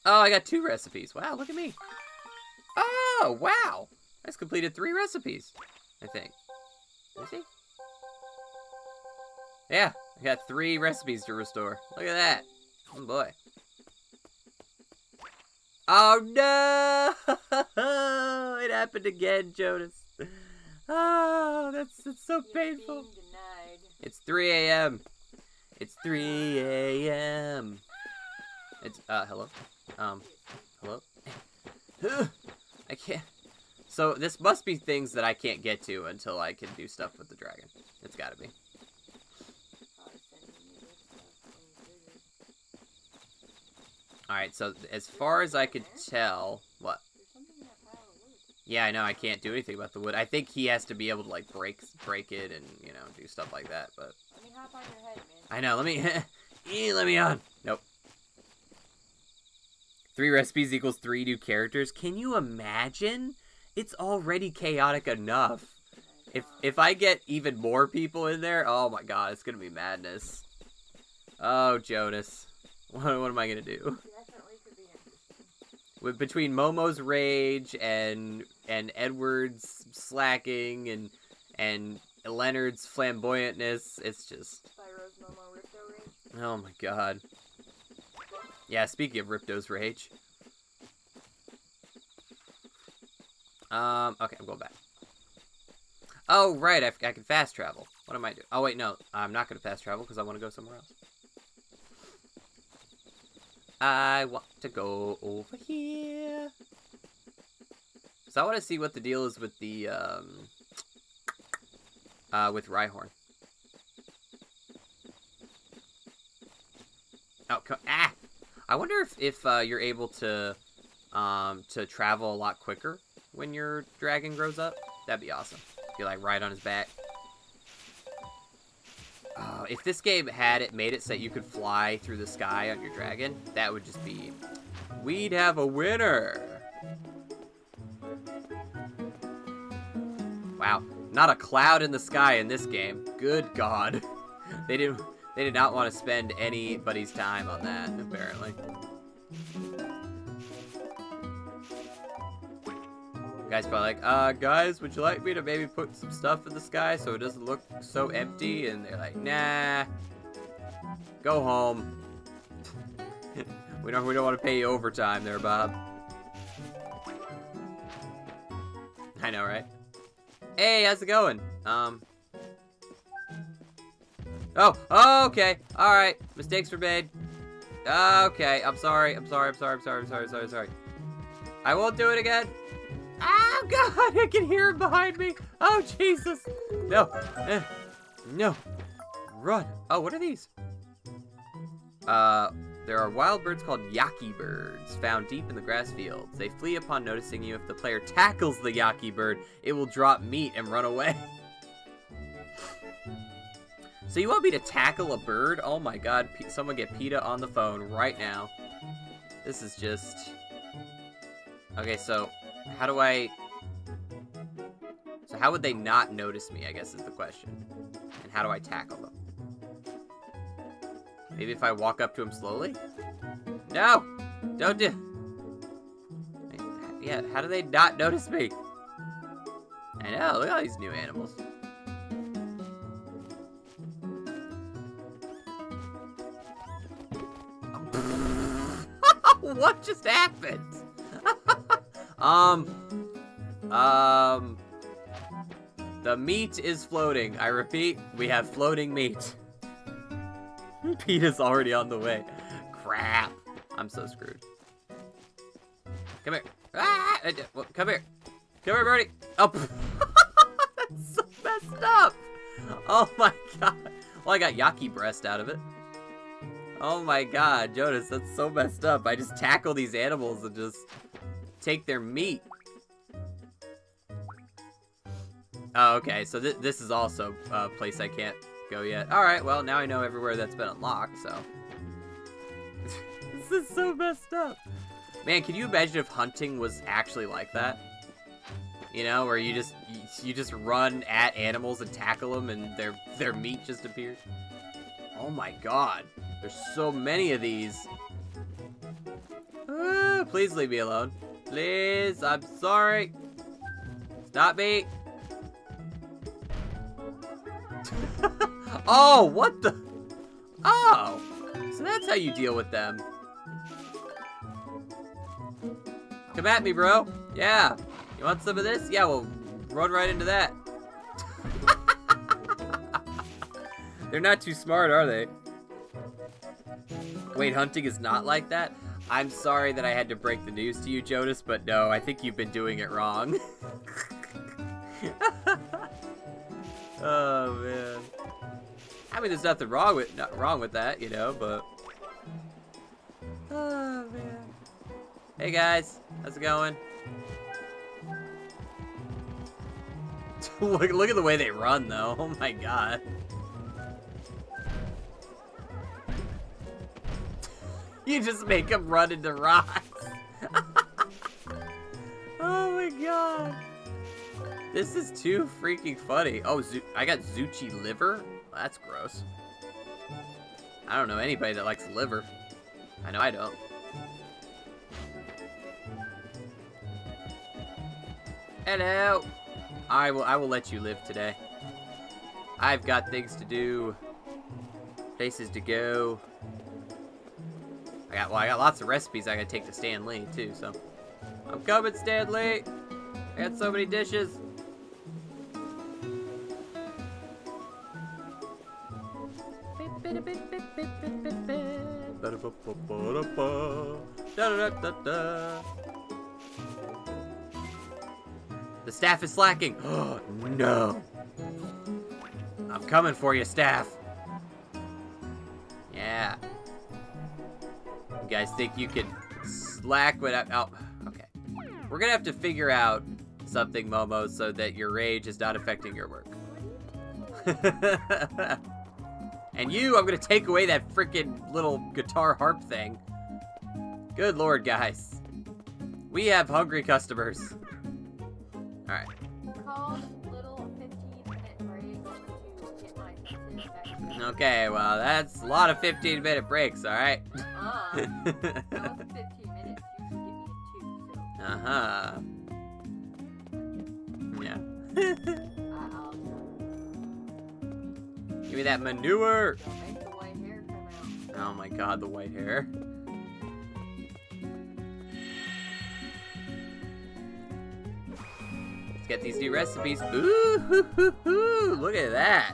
Oh, I got two recipes. Wow, look at me. Oh, wow. I just completed three recipes, I think. Let me see. Yeah, I got three recipes to restore. Look at that. Oh, boy. Oh, no! It happened again, Jonas. Oh, that's, that's so painful. It's 3 a.m. It's 3 a.m. It's, uh, hello? Um, hello? I can't. So, this must be things that I can't get to until I can do stuff with the dragon. It's gotta be. Probably sending you this stuff when you're busy. Alright, so as far as I could tell, what? There's something in that pile of wood. Yeah, I know, I can't do anything about the wood. I think he has to be able to, like, break break it and, you know, do stuff like that, but... Let me hop on your head, man. I know, let me... Let me on! Nope. Three recipes equals three new characters. Can you imagine? It's already chaotic enough. If if I get even more people in there, oh my god, it's gonna be madness. Oh, Jonas. What, what am I gonna do? Definitely could be interesting. With between Momo's rage and and Edward's slacking and and Leonard's flamboyantness, it's just Spyro's Momo Ripto Rage. oh my god. Yeah, speaking of Ripto's rage. Um, okay, I'm going back. Oh, right, I, I can fast travel. What am I doing? Oh, wait, no, I'm not going to fast travel because I want to go somewhere else. I want to go over here. So I want to see what the deal is with the, um, uh, with Rhyhorn. Oh, co- ah! I wonder if, if uh, you're able to, um, to travel a lot quicker when your dragon grows up. That'd be awesome. Be like right on his back. Oh, if this game had it made it so that you could fly through the sky on your dragon, that would just be. We'd have a winner. Wow, not a cloud in the sky in this game. Good God, they didn't. They did not want to spend anybody's time on that. Apparently. Guys probably like, uh, guys, would you like me to maybe put some stuff in the sky so it doesn't look so empty? And they're like, nah, go home. we don't, we don't want to pay you overtime there, Bob. I know, right? Hey, how's it going? Um. Oh, oh okay, all right. Mistakes were made. Okay, I'm sorry. I'm sorry. I'm sorry. I'm sorry. I'm sorry. Sorry. Sorry. I won't do it again. Oh God! I can hear him behind me. Oh Jesus! No, Eh, no, run! Oh, what are these? Uh, there are wild birds called yaki birds found deep in the grass fields. They flee upon noticing you. If the player tackles the yaki bird, it will drop meat and run away. so you want me to tackle a bird? Oh my God! Someone get PETA on the phone right now. This is just. Okay, so how do I? So how would they not notice me, I guess is the question. And how do I tackle them? Maybe if I walk up to him slowly? No! Don't do... Yeah, how do they not notice me? I know, look at all these new animals. what just happened? um, um, the meat is floating. I repeat, we have floating meat. PETA is already on the way. Crap. I'm so screwed. Come here. Ah, come here. Come here, Birdie. Oh, that's so messed up. Oh my god. Well, I got Yaki breast out of it. Oh my god, Jonas, that's so messed up. I just tackle these animals and just take their meat. Oh, okay, so th this is also a place I can't go yet. Alright, well, now I know everywhere that's been unlocked, so... this is so messed up. Man, can you imagine if hunting was actually like that? You know, where you just you, just run at animals and tackle them and their their meat just appears? Oh my god. There's so many of these. Ah, please leave me alone. Please, I'm sorry. Stop me. oh, what the? Oh, so that's how you deal with them. Come at me, bro. Yeah. You want some of this? Yeah, well, run right into that. They're not too smart, are they? Wait, hunting is not like that? I'm sorry that I had to break the news to you, Jonas, but no, I think you've been doing it wrong. oh man. I mean, there's nothing wrong with not wrong with that, you know, but. Oh man. Hey guys, how's it going? look, look at the way they run, though. Oh my god. You just make them run into rocks. oh my god. This is too freaking funny. Oh, I got Zuchi liver? That's gross. I don't know anybody that likes liver. I know I don't. Hello. I will I will let you live today. I've got things to do. Places to go. I got well, I got lots of recipes I gotta take to Stan Lee too, so. I'm coming, Stan Lee! I got so many dishes. The staff is slacking. Oh, no. I'm coming for you, staff. Yeah. Guys think you can slack without... Oh, okay. We're gonna have to figure out something, Momo, so that your rage is not affecting your work. and you, I'm gonna take away that freaking little guitar harp thing. Good lord, guys. We have hungry customers. Alright. Okay, well, that's a lot of 15 minute breaks, alright? 15 minutes. You should give me a two, so uh-huh. Yeah. I- I'll Give me that manure! Don't make the white hair come out. Oh my god, the white hair. Let's get these new recipes. Ooh, hoo, hoo, hoo. look at that.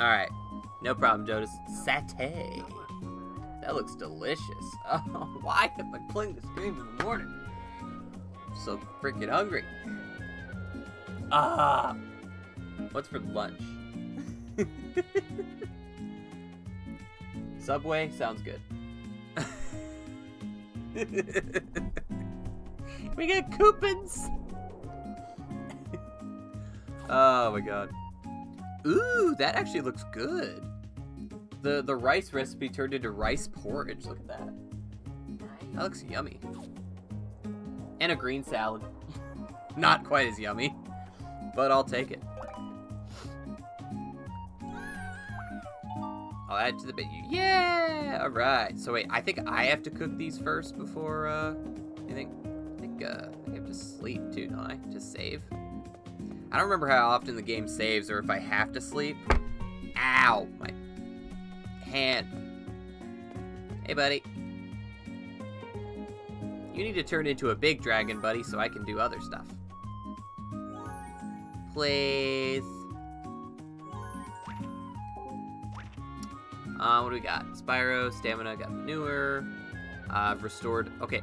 Alright, no problem, Jonas. Satay. That looks delicious. Oh, why am I playing this game in the morning? I'm so freaking hungry. Ah, what's for lunch? Subway sounds good. we get coupons. oh my god. Ooh, that actually looks good. The the rice recipe turned into rice porridge. Look at that. That looks yummy. And a green salad. Not quite as yummy. but I'll take it. I'll add to the menu. Yeah! Alright. So wait, I think I have to cook these first before, uh, I think, I think, uh, I think I have to sleep too, don't I? Just save. I don't remember how often the game saves or if I have to sleep. Ow! My hand. Hey, buddy. You need to turn into a big dragon, buddy, so I can do other stuff. Please. Uh, what do we got? Spyro, stamina, got manure. Uh, I've restored. Okay.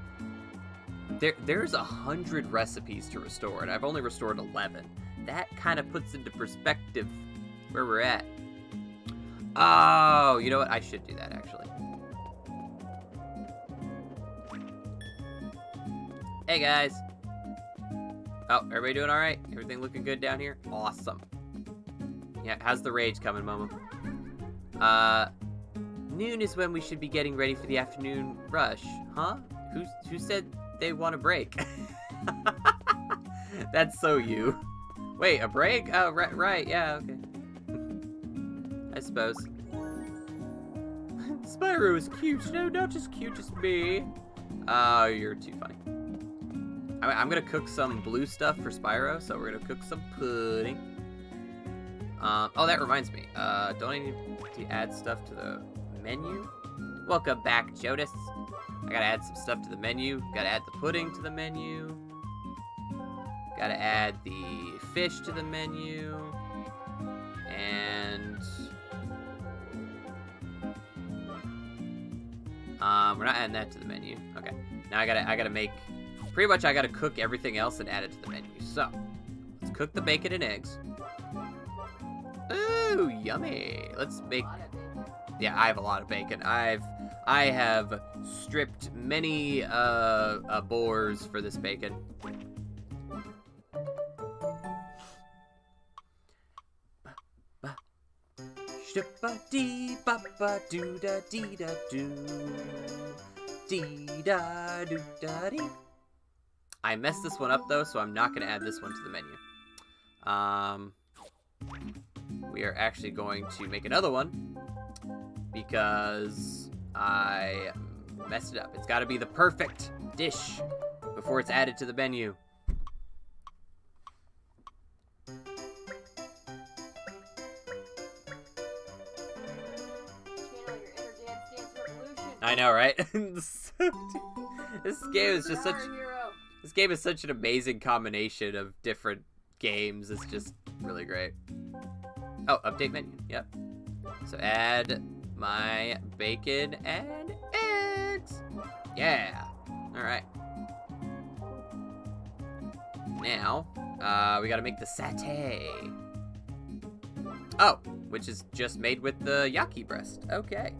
There, there's a hundred recipes to restore, and I've only restored eleven. That kind of puts into perspective where we're at. Oh, you know what? I should do that actually. Hey guys. Oh, everybody doing all right? Everything looking good down here? Awesome. Yeah, how's the rage coming, Momo? Uh, noon is when we should be getting ready for the afternoon rush, huh? Who who said they want a break? That's so you. Wait, a break? Oh, right, right, yeah, okay. I suppose. Spyro is cute. No, not as cute as me. Oh, you're too funny. I- I'm gonna cook some blue stuff for Spyro, so we're gonna cook some pudding. Um, oh, that reminds me. Uh, don't I need to add stuff to the menu? Welcome back, Jonas. I gotta add some stuff to the menu. Gotta add the pudding to the menu. Gotta add the fish to the menu. And... Um, we're not adding that to the menu. Okay. Now I gotta, I gotta make... Pretty much I gotta cook everything else and add it to the menu. So, let's cook the bacon and eggs. Ooh, yummy. Let's make... Yeah, I have a lot of bacon. I've... I have stripped many, uh, uh boars for this bacon. Shippa dee ba ba doo da dee da doo. Dee da doo da dee. I messed this one up though, so I'm not gonna add this one to the menu. Um, we are actually going to make another one because I messed it up. It's got to be the perfect dish before it's added to the menu. I know, right? This game is just such this game is such an amazing combination of different games. It's just really great. Oh, update menu. Yep. So add my bacon and eggs. Yeah. All right. Now, uh, we got to make the satay. Oh, which is just made with the yaki breast. Okay.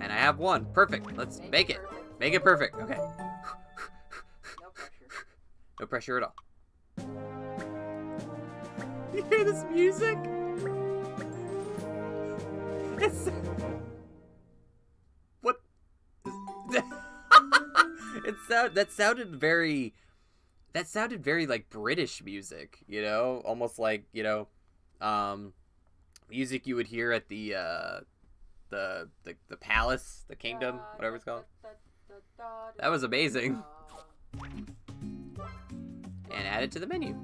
And I have one. Perfect. Let's make it. perfect. Make it perfect. Okay. No pressure. No pressure at all. You hear this music? It's what? it sound that sounded very. That sounded very like British music, you know, almost like you know, um, music you would hear at the uh, the the the palace, the kingdom, whatever it's called. That was amazing. And add it to the menu.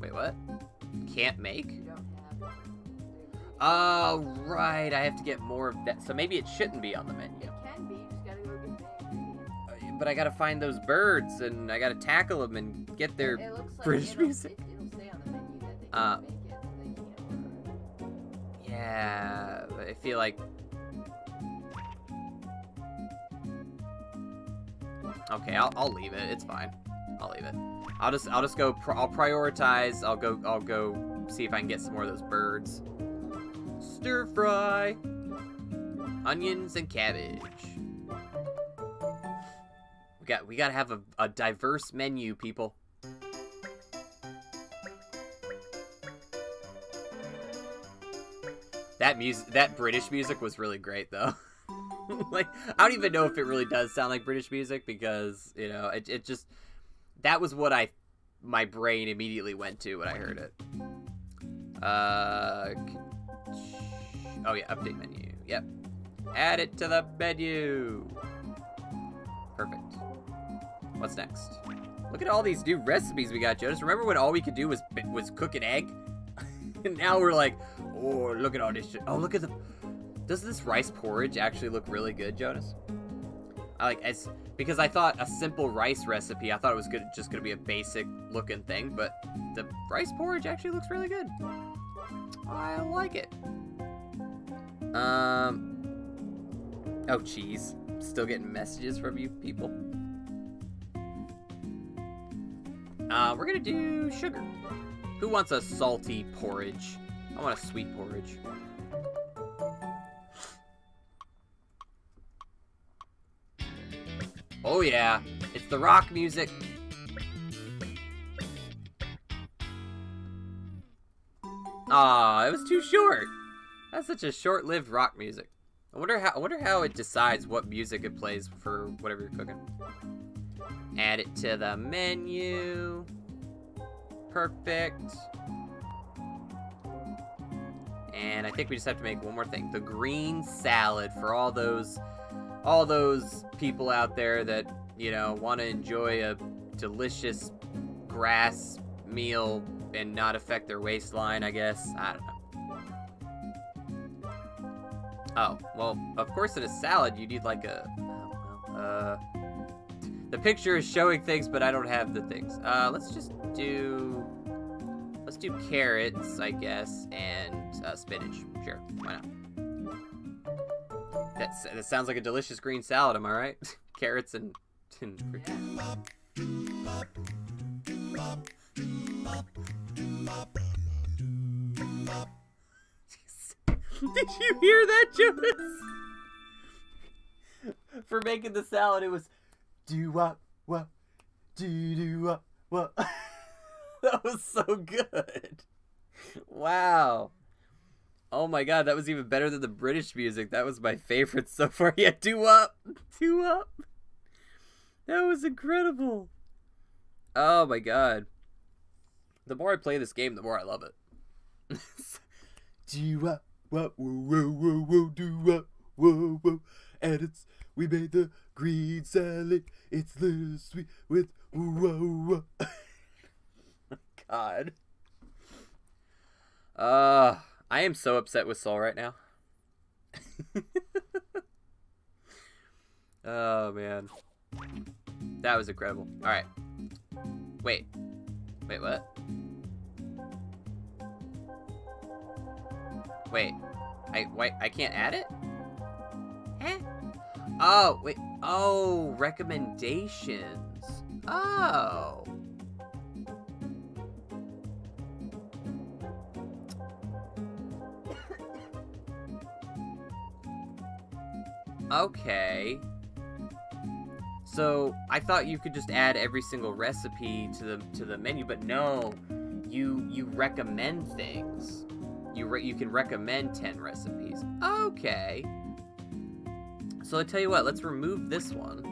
Wait, what? Can't make? You don't have it. Oh, right. I have to get more of that. So maybe it shouldn't be on the menu. It can be. Just gotta go get the ingredients. Uh, But I gotta find those birds and I gotta tackle them and get their. It looks like British music. It, Yeah. I feel like. Okay, I'll, I'll leave it. It's fine. I'll leave it. I'll just I'll just go. I'll prioritize. I'll go. I'll go see if I can get some more of those birds. Stir fry. Onions and cabbage. We got. We gotta have a, a diverse menu, people. That music, that British music was really great though. like, I don't even know if it really does sound like British music because you know, it, it just that was what I my brain immediately went to when I heard it. Uh, oh yeah, update menu. Yep. Add it to the menu. Perfect. What's next? Look at all these new recipes we got, Jonas. Remember when all we could do was was cook an egg? And now we're like, oh, look at all this. Oh, look at the. Does this rice porridge actually look really good, Jonas? I like as because I thought a simple rice recipe. I thought it was good, just gonna be a basic looking thing, but the rice porridge actually looks really good. I like it. Um. Oh, cheese. Still getting messages from you people. Uh, we're gonna do sugar. Who wants a salty porridge? I want a sweet porridge. Oh yeah, it's the rock music. Ah, it was too short. That's such a short-lived rock music. I wonder how I wonder how it decides what music it plays for whatever you're cooking. Add it to the menu. Perfect. And I think we just have to make one more thing. The green salad for all those all those people out there that, you know, want to enjoy a delicious grass meal and not affect their waistline, I guess. I don't know. Oh, well, of course in a salad you need like a... Uh, the picture is showing things, but I don't have the things. Uh, let's just do... Let's do carrots, I guess, and uh, spinach. Sure, why not? That's, that sounds like a delicious green salad, am I right? carrots and... and Did you hear that, Jonas? For making the salad, it was do what what do do what what. That was so good. Wow. Oh my god, that was even better than the British music. That was my favorite so far. Yeah, do up, do up. That was incredible. Oh my god. The more I play this game, the more I love it. do up whoa, whoa, whoa, whoa, do whoa, whoa, whoa. And it's, we made the green salad. It's little sweet with whoa, whoa. God. Uh, I am so upset with Soul right now. oh, man. That was incredible. Alright. Wait. Wait, what? Wait. I wait, I can't add it? Eh? Oh, wait. Oh, recommendations. Oh. Okay. So, I thought you could just add every single recipe to the to the menu, but no. You you recommend things. You re you can recommend 10 recipes. Okay. So I tell you what, let's remove this one.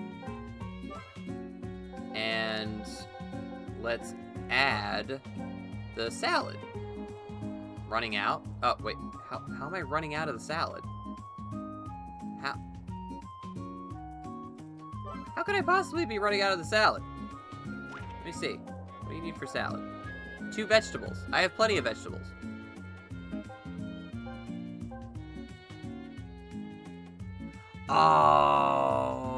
And let's add the salad. Running out? Oh, wait. How, how am I running out of the salad? How could I possibly be running out of the salad? Let me see. What do you need for salad? Two vegetables. I have plenty of vegetables. Oh.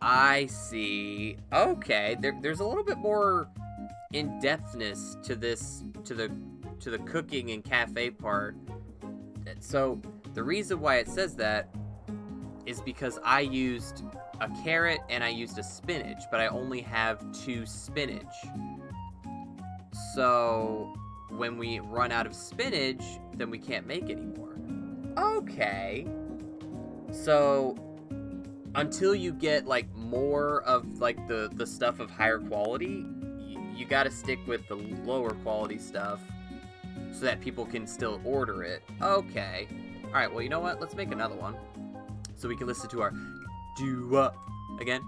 I see. Okay, there, there's a little bit more in-depthness to this, to the, to the cooking and cafe part. So the reason why it says that is because I used a carrot and I used a spinach, but I only have two spinach. So when we run out of spinach, then we can't make anymore. Okay. So until you get like more of like the the stuff of higher quality, you got to stick with the lower quality stuff so that people can still order it. Okay. All right, well, you know what? Let's make another one so we can listen to our do again.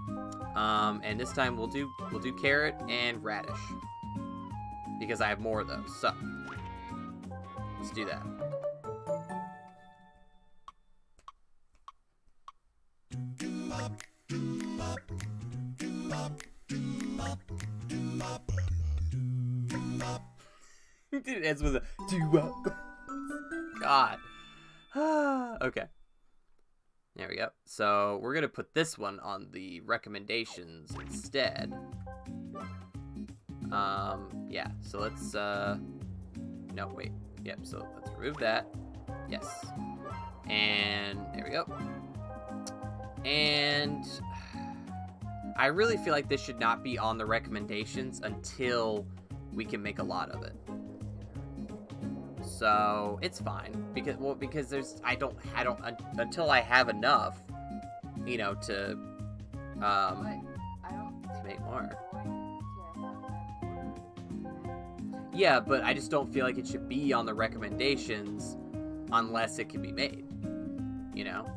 Um, and this time we'll do we'll do carrot and radish because I have more of those. So let's do that. it ends with a do up. God. okay. There we go. So we're gonna put this one on the recommendations instead. Um, yeah. So let's. uh No, wait. Yep. So let's remove that. Yes. And there we go. And I really feel like this should not be on the recommendations until we can make a lot of it. So it's fine because well because there's I don't I don't un, until I have enough, you know, to um I don't to make more. going to have that. Yeah, but I just don't feel like it should be on the recommendations unless it can be made. You know?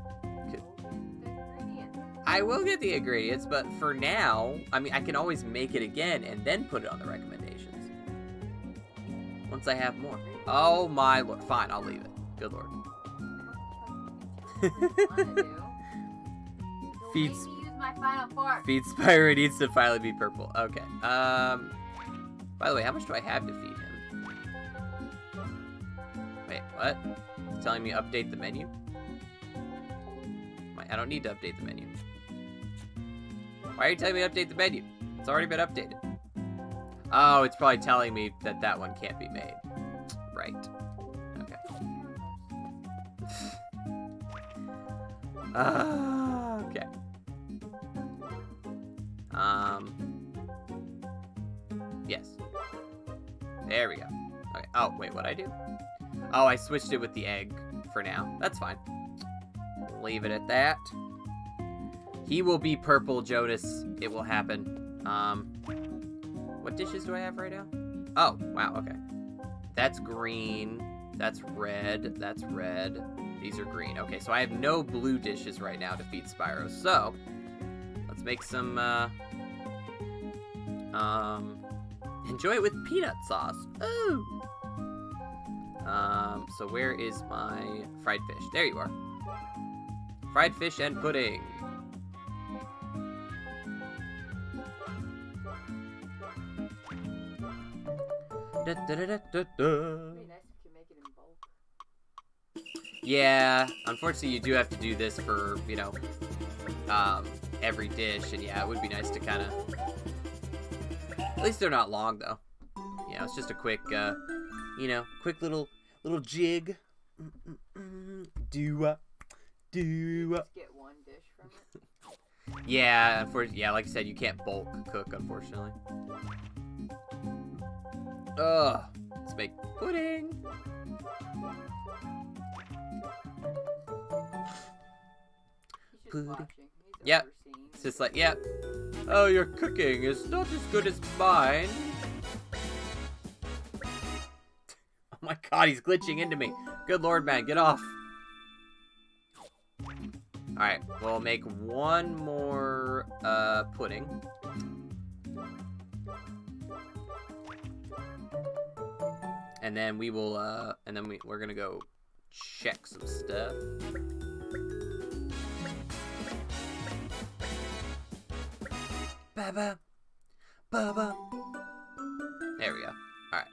I will get the ingredients, but for now, I mean I can always make it again and then put it on the recommendations. Once I have more. Oh my lord. Fine, I'll leave it. Good lord. Feeds. Feeds- Make me use my final fork. Feed Spyro needs to finally be purple. Okay. Um. By the way, how much do I have to feed him? Wait, what? It's telling me update the menu? Wait, I don't need to update the menu. Why are you telling me to update the menu? It's already been updated. Oh, it's probably telling me that that one can't be made. Right. Okay. Ah, okay. Um. Yes. There we go. Okay. Oh, wait, what I do? Oh, I switched it with the egg for now. That's fine. Leave it at that. He will be purple, Jonas. It will happen. Um. What dishes do I have right now? Oh, wow, okay. That's green. That's red. That's red. These are green. Okay, so I have no blue dishes right now to feed Spyro. So, let's make some, uh, um, enjoy it with peanut sauce. Ooh! Um, so where is my fried fish? There you are. Fried fish and pudding. Da, da, da, da, da, da. It'd be nice if you make it in bulk. Yeah, unfortunately, you do have to do this for you know, um, every dish, and yeah, it would be nice to kind of. At least they're not long though. Yeah, it's just a quick, uh, you know, quick little little jig. Do up, do up. Just get one dish from it. Yeah, unfortunately, yeah, like I said, you can't bulk cook, unfortunately. Ugh, let's make pudding. Pudding. Yep. It's just like, yep. Oh, your cooking is not as good as mine. Oh my god, he's glitching into me. Good lord, man, get off. Alright, we'll make one more uh, pudding. And then we will, uh, and then we, we're gonna go check some stuff. Ba-ba. Ba-ba. There we go. Alright.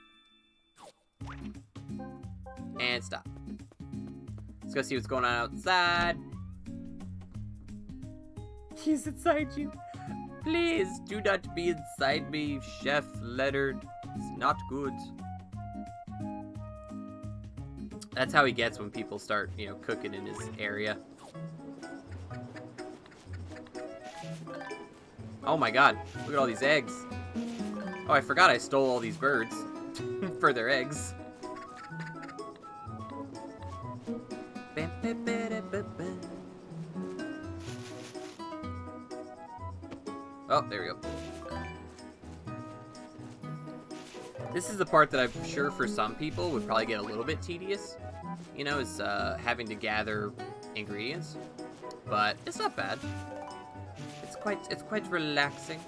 And stop. Let's go see what's going on outside. He's inside you. Please do not be inside me, Chef Leonard. It's not good. That's how he gets when people start, you know, cooking in his area. Oh my god, look at all these eggs. Oh, I forgot I stole all these birds for their eggs. Oh, there we go. This is the part that I'm sure for some people would probably get a little bit tedious. You know, is uh, having to gather ingredients. But it's not bad. It's quite it's quite relaxing.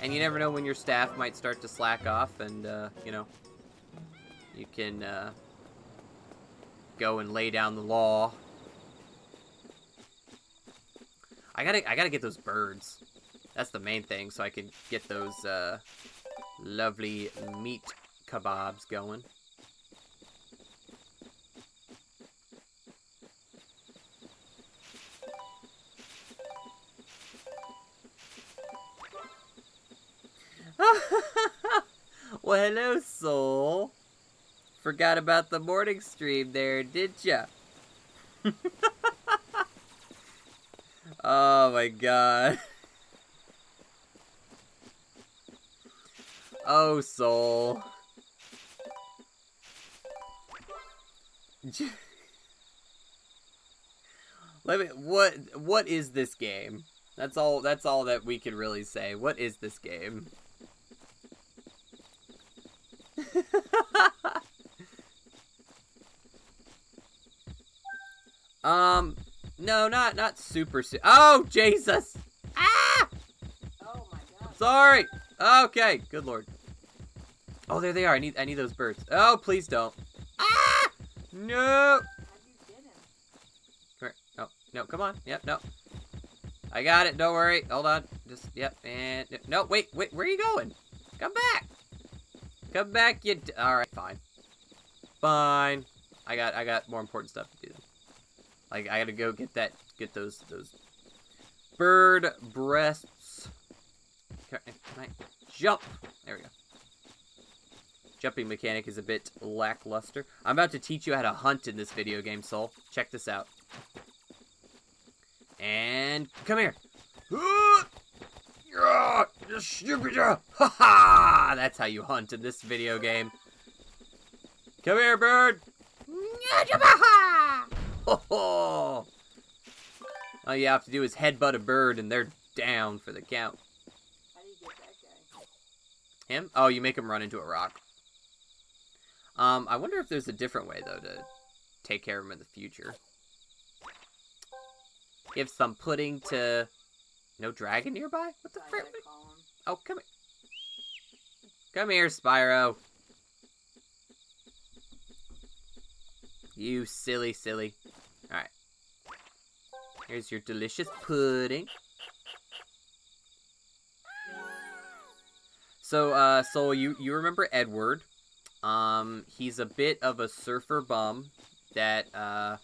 And you never know when your staff might start to slack off, and uh, you know, you can uh, go and lay down the law. I gotta I gotta get those birds. That's the main thing, so I can get those uh, lovely meat kebabs going. well, hello, soul. Forgot about the morning stream there, did ya? oh my god. Oh, soul. Let me what what is this game? That's all that's all that we can really say. What is this game? um no, not not super su Oh, Jesus. Ah! Oh my god. Sorry. Okay, good lord. Oh, there they are. I need I need those birds. Oh, please don't. Ah! No. Come here. No, no, come on. Yep, no. I got it. Don't worry. Hold on. Just yep. And no, wait, wait. Where are you going? Come back. Come back. You. All right. Fine. Fine. I got I got more important stuff to do. Like I gotta go get that get those those bird breasts. Can I jump? There we go. Jumping mechanic is a bit lackluster. I'm about to teach you how to hunt in this video game, Soul. Check this out. And come here. Ha ha! That's how you hunt in this video game. Come here, bird. All you have to do is headbutt a bird and they're down for the count. How do you get that guy? Him? Oh, you make him run into a rock. Um, I wonder if there's a different way, though, to take care of him in the future. Give some pudding to... No dragon nearby? What the frick? Oh, come here. Come here, Spyro. You silly, silly. Alright. Here's your delicious pudding. So, uh, Soul, you, you remember Edward. Um, he's a bit of a surfer bum that, uh,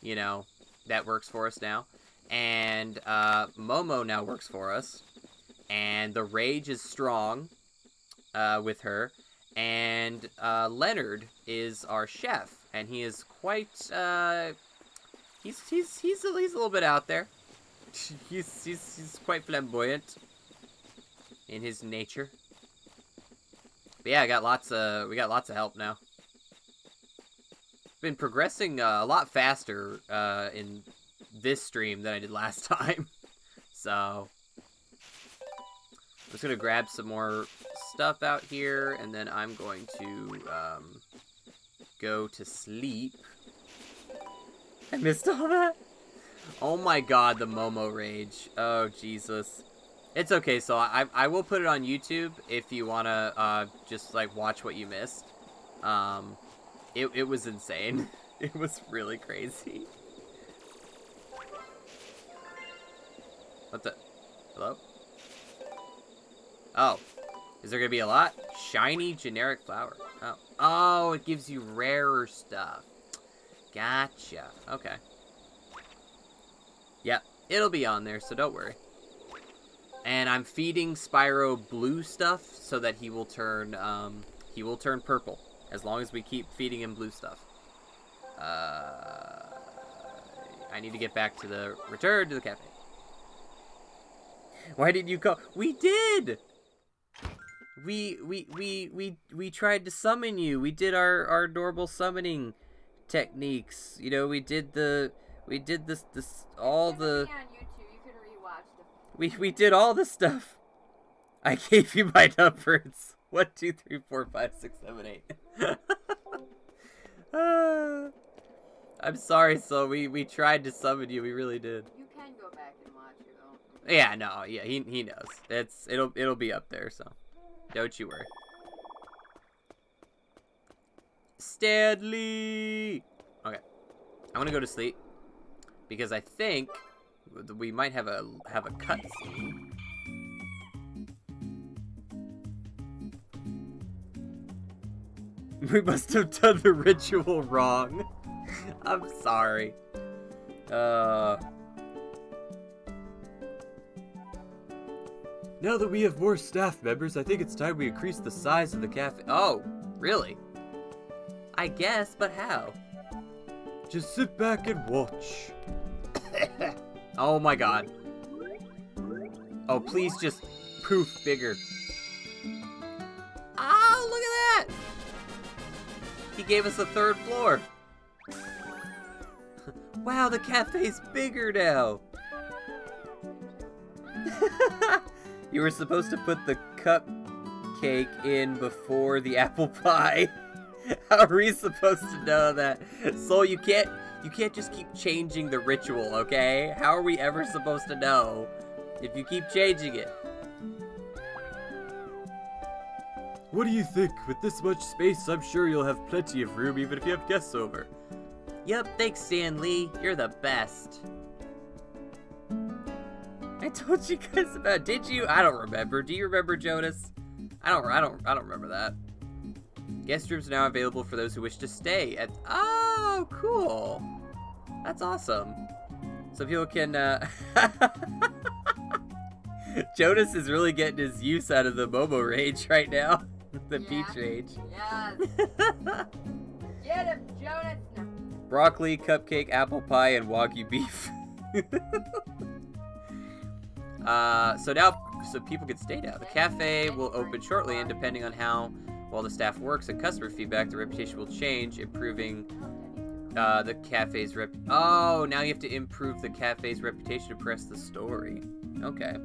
you know, that works for us now. And, uh, Momo now works for us. And the rage is strong, uh, with her. And, uh, Leonard is our chef. And he is quite, uh, he's, he's, he's, a, he's a little bit out there. He's, he's, he's quite flamboyant in his nature. But yeah, I got lots of we got lots of help now. Been progressing uh, a lot faster uh, in this stream than I did last time. so I'm just gonna grab some more stuff out here, and then I'm going to um, go to sleep. I missed all that. Oh my god, the Momo rage. Oh Jesus. It's okay, so I I will put it on YouTube if you wanna uh just like watch what you missed. Um, it it was insane. It was really crazy. What the? Hello? Oh, is there gonna be a lot? Shiny generic flower. Oh, oh, it gives you rarer stuff. Gotcha. Okay. Yep, it'll be on there, so don't worry. And I'm feeding Spyro blue stuff so that he will turn um, he will turn purple as long as we keep feeding him blue stuff. Uh, I need to get back to the return to the cafe. Why did you call? We did. We we we we we tried to summon you. We did our our adorable summoning techniques. You know, we did the we did this this all the. gonna be on YouTube. You can rewatch the. We we did all the stuff. I gave you my numbers. One, two, three, four, five, six, seven, eight. Ah. I'm sorry, so we we tried to summon you. We really did. You can go back and watch it. Yeah, no, yeah, he he knows. It's it'll it'll be up there, so don't you worry. Stan Lee. Okay, I'm gonna go to sleep because I think we might have a have a cutscene. We must have done the ritual wrong. I'm sorry. Uh. Now that we have more staff members, I think it's time we increase the size of the cafe. Oh, really? I guess, but how? Just sit back and watch. Oh my god. Oh, please just poof bigger. Oh, look at that! He gave us a third floor. wow, the cafe's bigger now. you were supposed to put the cupcake in before the apple pie. How are we supposed to know that? So you can't you can't just keep changing the ritual, okay? How are we ever supposed to know if you keep changing it? What do you think? With this much space, I'm sure you'll have plenty of room even if you have guests over. Yep, thanks, Stan Lee. You're the best. I told you guys about. Did you? I don't remember. Do you remember, Jonas? I don't. I don't. I don't remember that. Guest rooms are now available for those who wish to stay. At oh, cool. That's awesome. So people can. Uh... Jonas is really getting his use out of the Momo rage right now. the Yeah. peach rage. Yes. Get him, Jonas. No. Broccoli, cupcake, apple pie, and wagyu beef. uh, so now, so people can stay now. The cafe will open shortly, and depending on how well the staff works and customer feedback, the reputation will change, improving uh, the cafe's rep. Oh, now you have to improve the cafe's reputation to press the story. Okay.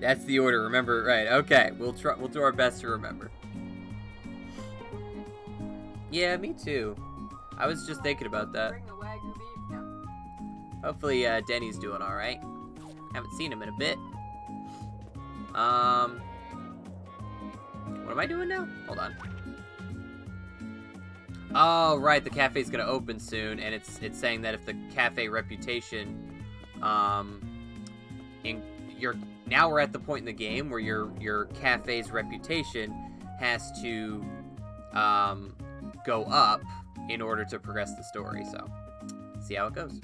That's the order. Remember, right? Okay, we'll try. We'll do our best to remember. Yeah, me too. I was just thinking about that. Bring the wagyu beef now. Hopefully, uh, Denny's doing all right. Haven't seen him in a bit. Um, what am I doing now? Hold on. Oh, right. The cafe's gonna open soon, and it's it's saying that if the cafe reputation, um, in your now we're at the point in the game where your your cafe's reputation has to, um, go up in order to progress the story. So, see how it goes.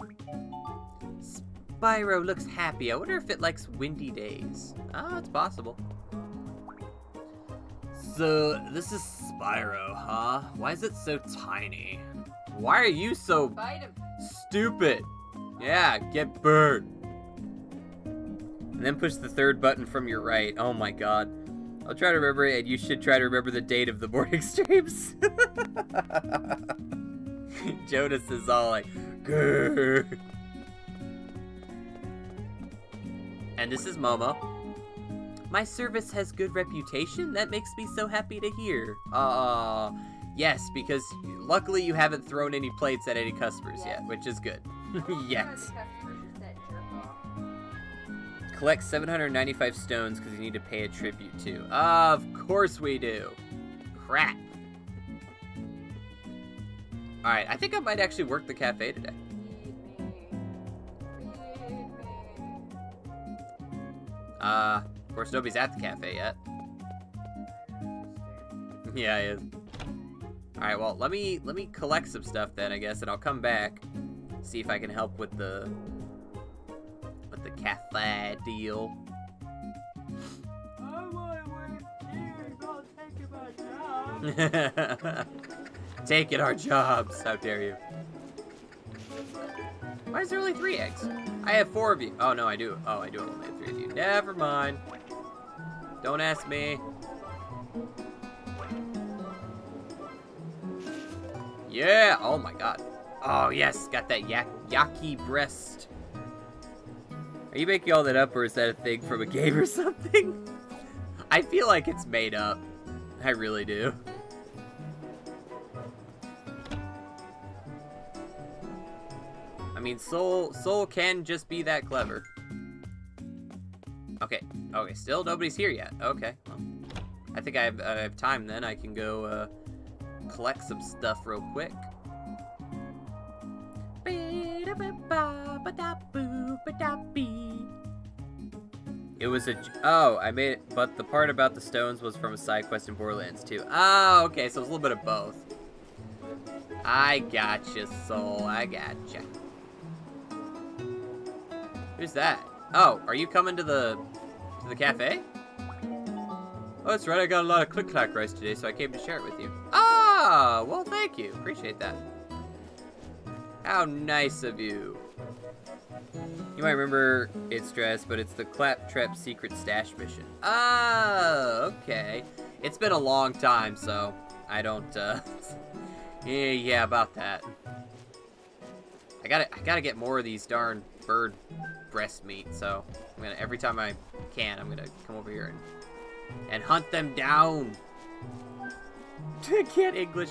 Spyro looks happy. I wonder if it likes windy days. Oh, it's possible. So, this is Spyro, huh? Why is it so tiny? Why are you so stupid? Yeah, get burned. And then push the third button from your right. Oh my god. I'll try to remember it, and you should try to remember the date of the morning streams. Jonas is all like, Grr. And this is Momo. My service has good reputation. That makes me so happy to hear. Uh, yes, because luckily you haven't thrown any plates at any customers yet, which is good. yet. One of the customers just said jerk off. Collect 795 stones because you need to pay a tribute to. Of course we do. Crap. Alright, I think I might actually work the cafe today. Feed me. Feed me. Uh, of course nobody's at the cafe yet. yeah, he is. Alright, well, let me let me collect some stuff then, I guess, and I'll come back. See if I can help with the with the cafe deal. I want to work here. Don't take my job. Taking our jobs. How dare you? Why is there only three eggs? I have four of you. Oh, no, I do. Oh, I do only have three of you. Never mind. Don't ask me. Yeah. Oh, my God. Oh, yes. Got that yak yaki breast. Are you making all that up, or is that a thing from a game or something? I feel like it's made up. I really do. I mean, Soul Soul can just be that clever. Okay, still nobody's here yet. Okay, well, I think I have, I have time then. I can go uh, collect some stuff real quick. It was a... Oh, I made it. But the part about the stones was from a side quest in Borderlands too. Oh, okay, so it's a little bit of both. I gotcha, Soul. I gotcha. Who's that? Oh, are you coming to the to the cafe? Oh, that's right. I got a lot of click clack rice today, so I came to share it with you. Ah, well, thank you. Appreciate that. How nice of you. You might remember its dress, but it's the Claptrap Secret Stash mission. Oh, okay. It's been a long time, so I don't, uh... yeah, yeah, about that. I gotta, I gotta get more of these darn bird breast meat, so I'm gonna, every time I can, I'm gonna come over here and, and hunt them down. I can't English.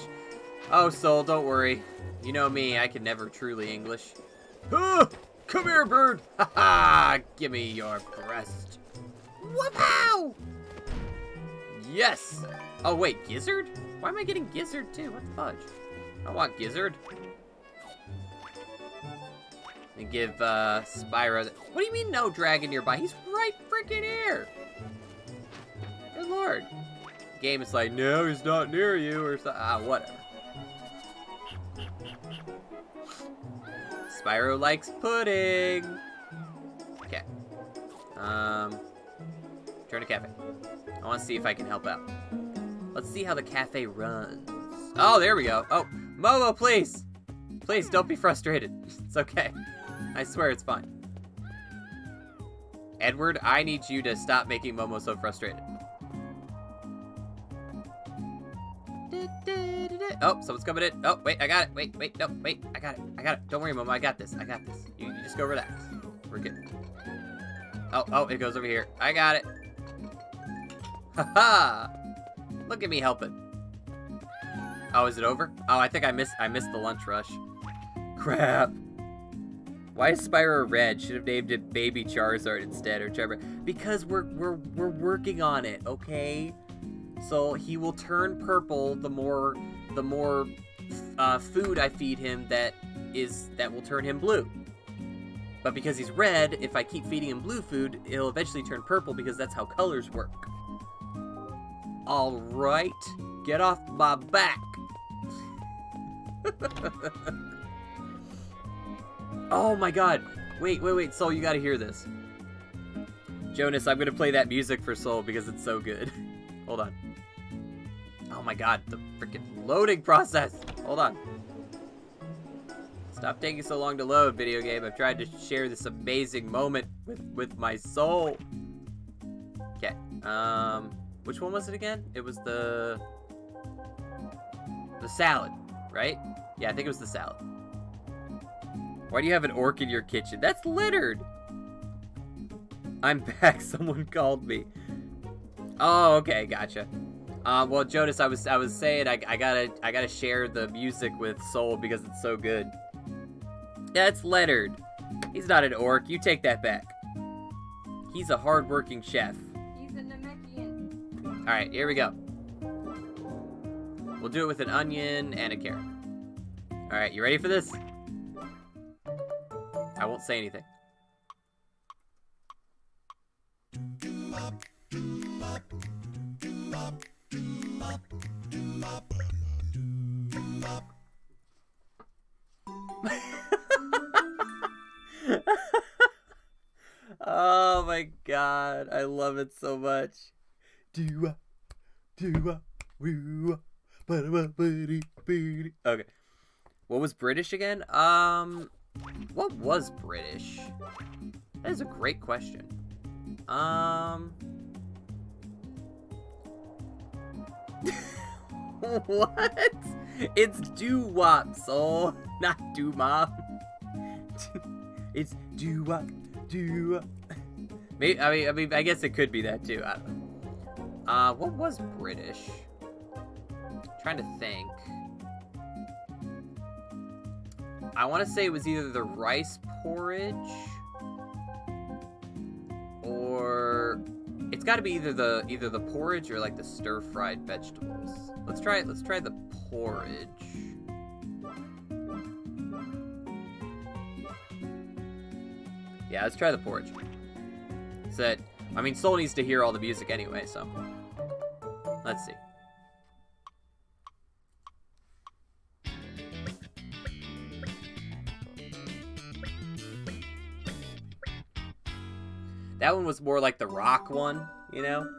Oh, Soul, don't worry. You know me, I can never truly English. Ah, come here, bird! Ha ha! Give me your breast. Whoop-ow! Yes! Oh, wait, Gizzard? Why am I getting Gizzard, too? What the fudge? I want Gizzard. And give, uh, Spyro... What do you mean no dragon nearby? He's right freaking here! Good lord. Game is like, no, he's not near you, or so- ah, whatever. Spyro likes pudding. Okay. Um, turn to cafe. I want to see if I can help out. Let's see how the cafe runs. Oh, there we go. Oh, Momo, please. Please, don't be frustrated. It's okay. I swear it's fine. Edward, I need you to stop making Momo so frustrated. Oh, someone's coming in. Oh, wait, I got it. Wait, wait, no, wait, I got it. I got it. Don't worry, Momo, I got this. I got this. You, you just go relax. We're good. Oh, oh, it goes over here. I got it. Haha! Look at me helping. Oh, is it over? Oh, I think I missed I missed the lunch rush. Crap. Why is Spyro red? Should have named it Baby Charizard instead or Trevor. Because we're we're we're working on it, okay? So he will turn purple the more the more uh, food I feed him that is that will turn him blue. But because he's red, if I keep feeding him blue food, he'll eventually turn purple because that's how colors work. All right, get off my back. oh my god. Wait, wait, wait, Soul, you gotta hear this. Jonas, I'm gonna play that music for Soul because it's so good. Hold on. Oh my god, the freaking loading process. Hold on. Stop taking so long to load, video game. I've tried to share this amazing moment with, with my soul. Okay. Um, which one was it again? It was the... The salad, right? Yeah, I think it was the salad. Why do you have an orc in your kitchen? That's littered! I'm back. Someone called me. Oh, okay, gotcha. Uh, well, Jonas, I was I was saying I, I gotta I gotta share the music with Soul because it's so good. It's Leonard. He's not an orc. You take that back. He's a hardworking chef. He's a Namekian. All right, here we go. We'll do it with an onion and a carrot. All right, you ready for this? I won't say anything. oh my god, I love it so much. Do do woo Okay. What was British again? Um what was British? That is a great question. Um What? It's doo wop, soul, not doo mom. it's doo wop, doo wop. Maybe, I mean, I mean, I guess it could be that too. I don't know. Uh, what was British? trying to think. I want to say it was either the rice porridge or It's got to be either the either the porridge or like the stir fried vegetables. Let's try it. Let's try the porridge. Yeah, let's try the porridge. So I mean, Soul needs to hear all the music anyway, so let's see. That one was more like the rock one, you know?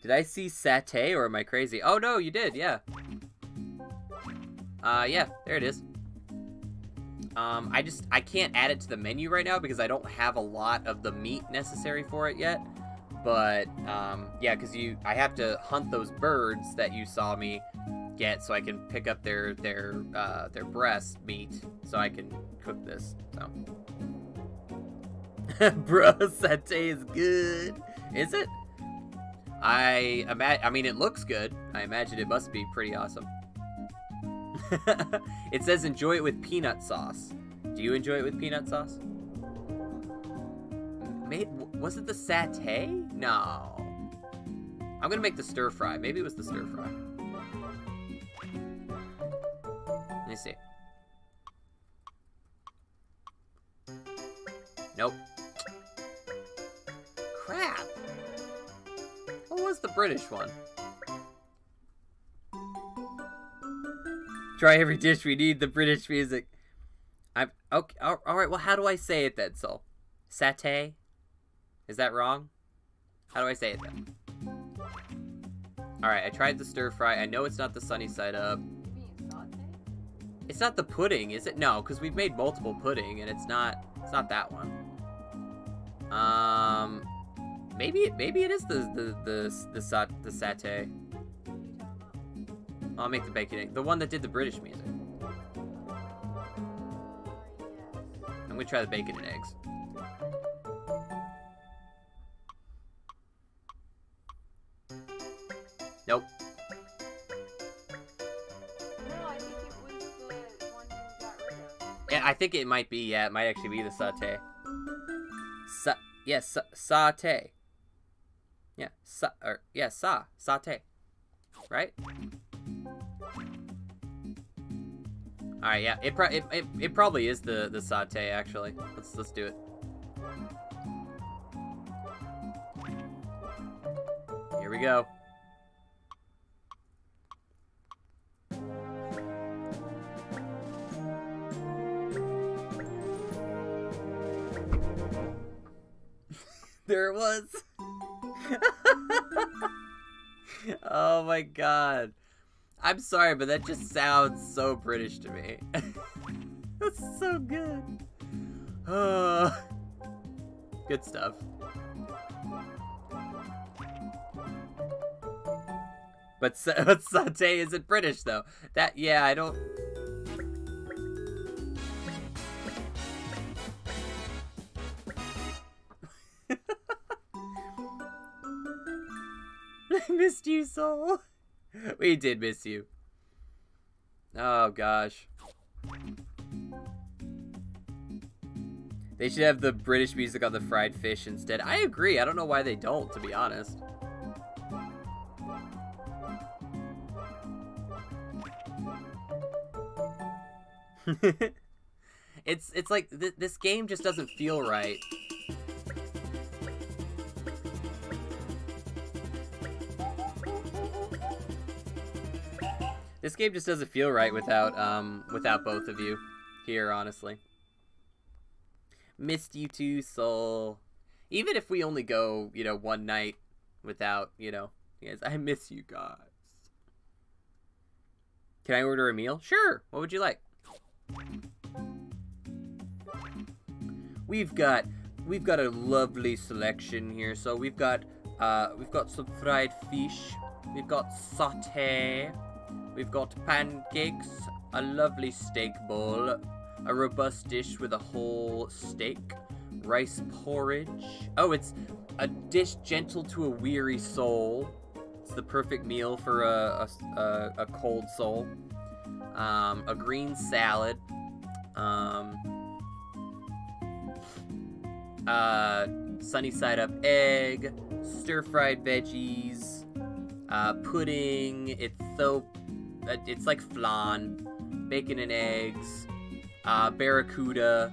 Did I see satay or am I crazy? Oh no, you did, yeah. Uh, yeah, there it is. Um, I just, I can't add it to the menu right now because I don't have a lot of the meat necessary for it yet. But, um, yeah, because you, I have to hunt those birds that you saw me get so I can pick up their, their, uh, their breast meat so I can cook this, so. Bro, satay is good. Is it? I ima- I mean, it looks good. I imagine it must be pretty awesome. it says enjoy it with peanut sauce. Do you enjoy it with peanut sauce? Made, was it the satay? No. I'm gonna make the stir fry. Maybe it was the stir fry. Let me see. Nope. Crap. What was the British one? Try every dish. We need the British music. I'm okay. All right. Well, how do I say it then, Soul? Satay. Is that wrong? How do I say it then? All right. I tried the stir fry. I know it's not the sunny side up. It's not the pudding, is it? No, because we've made multiple pudding, and it's not. It's not that one. Um, maybe. Maybe it is the the the the, sat, the satay. I'll make the bacon egg. The one that did the British music. I'm gonna try the bacon and eggs. Nope. Yeah, I think it might be. Yeah, it might actually be the satay. Sa yes, sa satay. Yeah, sa or yeah, sa satay. Right? All right, yeah. It, pro- it it it probably is the the satay actually. Let's let's do it. Here we go. there it was. Oh my god. I'm sorry, but that just sounds so British to me. That's so good. Uh, good stuff. But, but satay isn't British though. That yeah, I don't. missed you, Soul. We did miss you. Oh gosh. They should have the British music on the fried fish instead. I agree. I don't know why they don't, to be honest. it's it's like th- this game just doesn't feel right. This game just doesn't feel right without um without both of you here, honestly. Missed you too, Soul. Even if we only go, you know, one night without, you know, guys, I miss you guys. Can I order a meal? Sure. What would you like? We've got we've got a lovely selection here. So we've got uh we've got some fried fish. We've got satay. We've got pancakes, a lovely steak bowl, a robust dish with a whole steak, rice porridge. Oh, it's a dish gentle to a weary soul. It's the perfect meal for a, a, a, a cold soul. Um, a green salad. Um, uh, sunny side up egg, stir fried veggies, uh, pudding. It's so, it's like flan, bacon and eggs, uh, barracuda.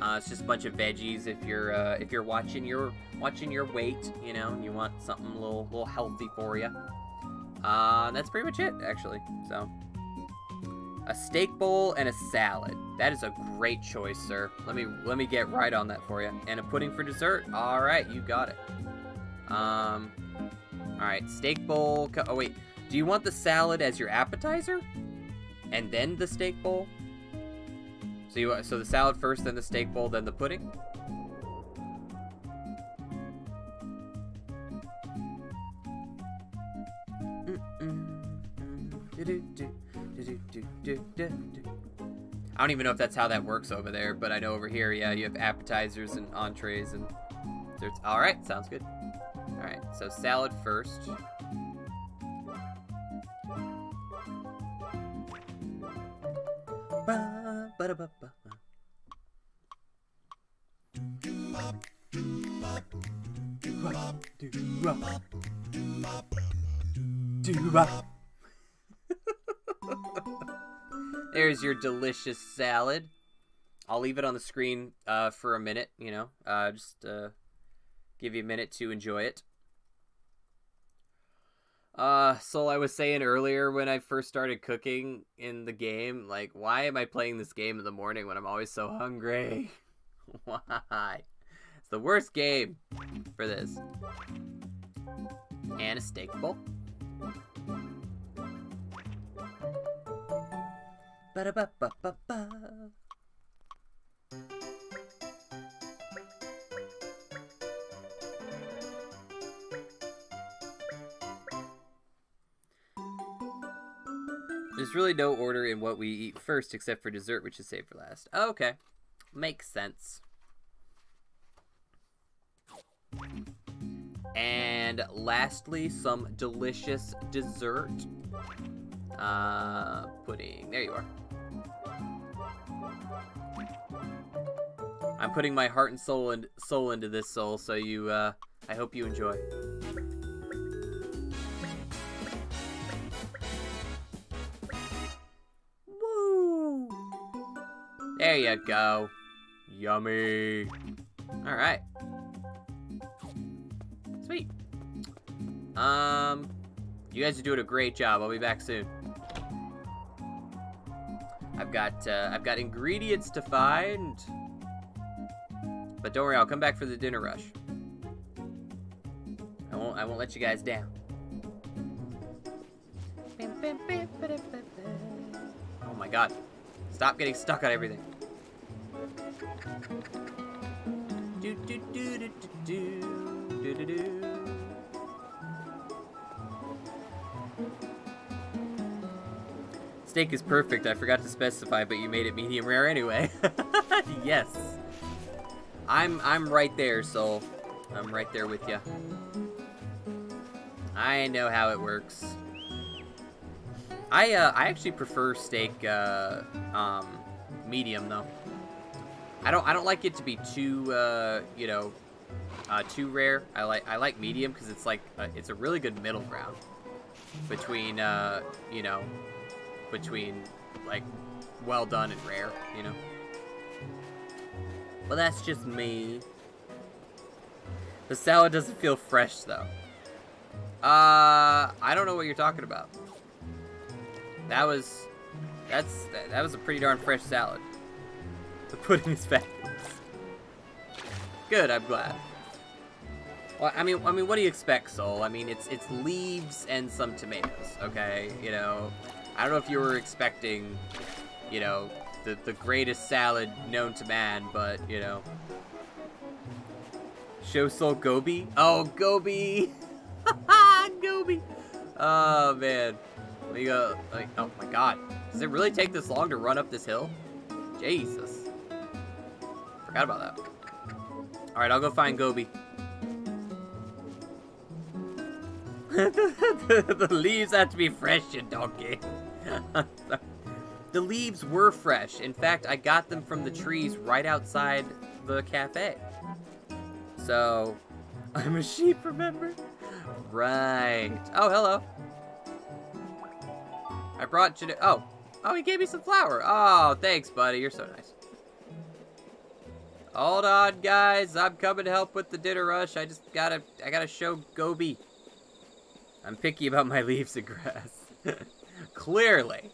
Uh, it's just a bunch of veggies. If you're uh, if you're watching your watching your weight, you know, and you want something a little little healthy for you. Uh, that's pretty much it, actually. So, a steak bowl and a salad. That is a great choice, sir. Let me let me get right on that for you. And a pudding for dessert. All right, you got it. Um, all right, steak bowl. Oh wait, do you want the salad as your appetizer, and then the steak bowl? So you so the salad first, then the steak bowl, then the pudding. I don't even know if that's how that works over there, but I know over here, yeah, you have appetizers and entrees and desserts. All right, sounds good. All right, so salad first. There's your delicious salad. I'll leave it on the screen uh, for a minute, you know, uh, just uh, give you a minute to enjoy it. Uh, so I was saying earlier when I first started cooking in the game, like, why am I playing this game in the morning when I'm always so hungry? why? It's the worst game for this. And a steak bowl. Ba-da-ba-ba-ba-ba. Really no order in what we eat first except for dessert, which is saved for last. Okay. Makes sense. And lastly, some delicious dessert. Uh, pudding. There you are. I'm putting my heart and soul and soul into this soul, so you. Uh, I hope you enjoy. There you go. Yummy. All right. Sweet. Um, you guys are doing a great job. I'll be back soon. I've got uh, I've got ingredients to find, but don't worry, I'll come back for the dinner rush. I won't I won't let you guys down. Oh my god! Stop getting stuck on everything. Do do do do do do do do do. Steak is perfect. I forgot to specify, but you made it medium rare anyway. yes. I'm I'm right there, Soul. I'm right there with you. I know how it works. I uh, I actually prefer steak uh, um, medium though. I don't I don't like it to be too uh, you know uh, too rare. I like I like medium because it's like a, it's a really good middle ground between uh, you know between like well done and rare, you know. But that's just me. The salad doesn't feel fresh though. Uh, I don't know what you're talking about. That was, that's that, that was a pretty darn fresh salad. The pudding is fabulous. Good, I'm glad. Well, I mean, I mean, what do you expect, Soul? I mean, it's it's leaves and some tomatoes. Okay, you know, I don't know if you were expecting, you know, the the greatest salad known to man, but you know, show Soul Gobi. Oh, Gobi, Gobi. Oh man, we go like, oh my God, does it really take this long to run up this hill? Jesus, forgot about that. All right, I'll go find Gobi. the leaves have to be fresh, you donkey. the leaves were fresh. In fact, I got them from the trees right outside the cafe. So, I'm a sheep, remember? Right. Oh, hello. I brought you to... Oh. Oh, he gave me some flour. Oh, thanks, buddy. You're so nice. Hold on, guys. I'm coming to help with the dinner rush. I just gotta... I gotta show Gobi. I'm picky about my leaves and grass. Clearly.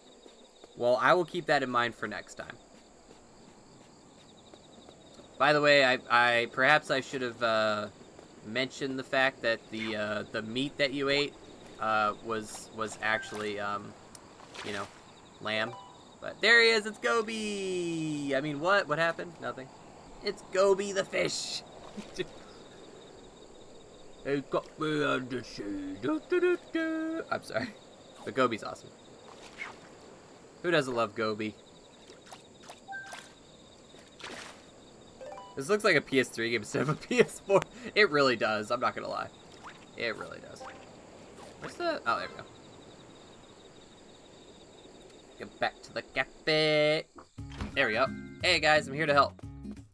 Well, I will keep that in mind for next time. By the way, I, I perhaps I should have uh, mentioned the fact that the uh, the meat that you ate uh, was was actually um, you know lamb. But there he is. It's Gobi. I mean, what? What happened? Nothing. It's Goby the fish. Hey, got me under shade. I'm sorry. But Goby's awesome. Who doesn't love Goby? This looks like a PS3 game instead of a PS4. It really does. I'm not gonna lie. It really does. Where's the... Oh, there we go. Get back to the cafe. There we go. Hey, guys, I'm here to help.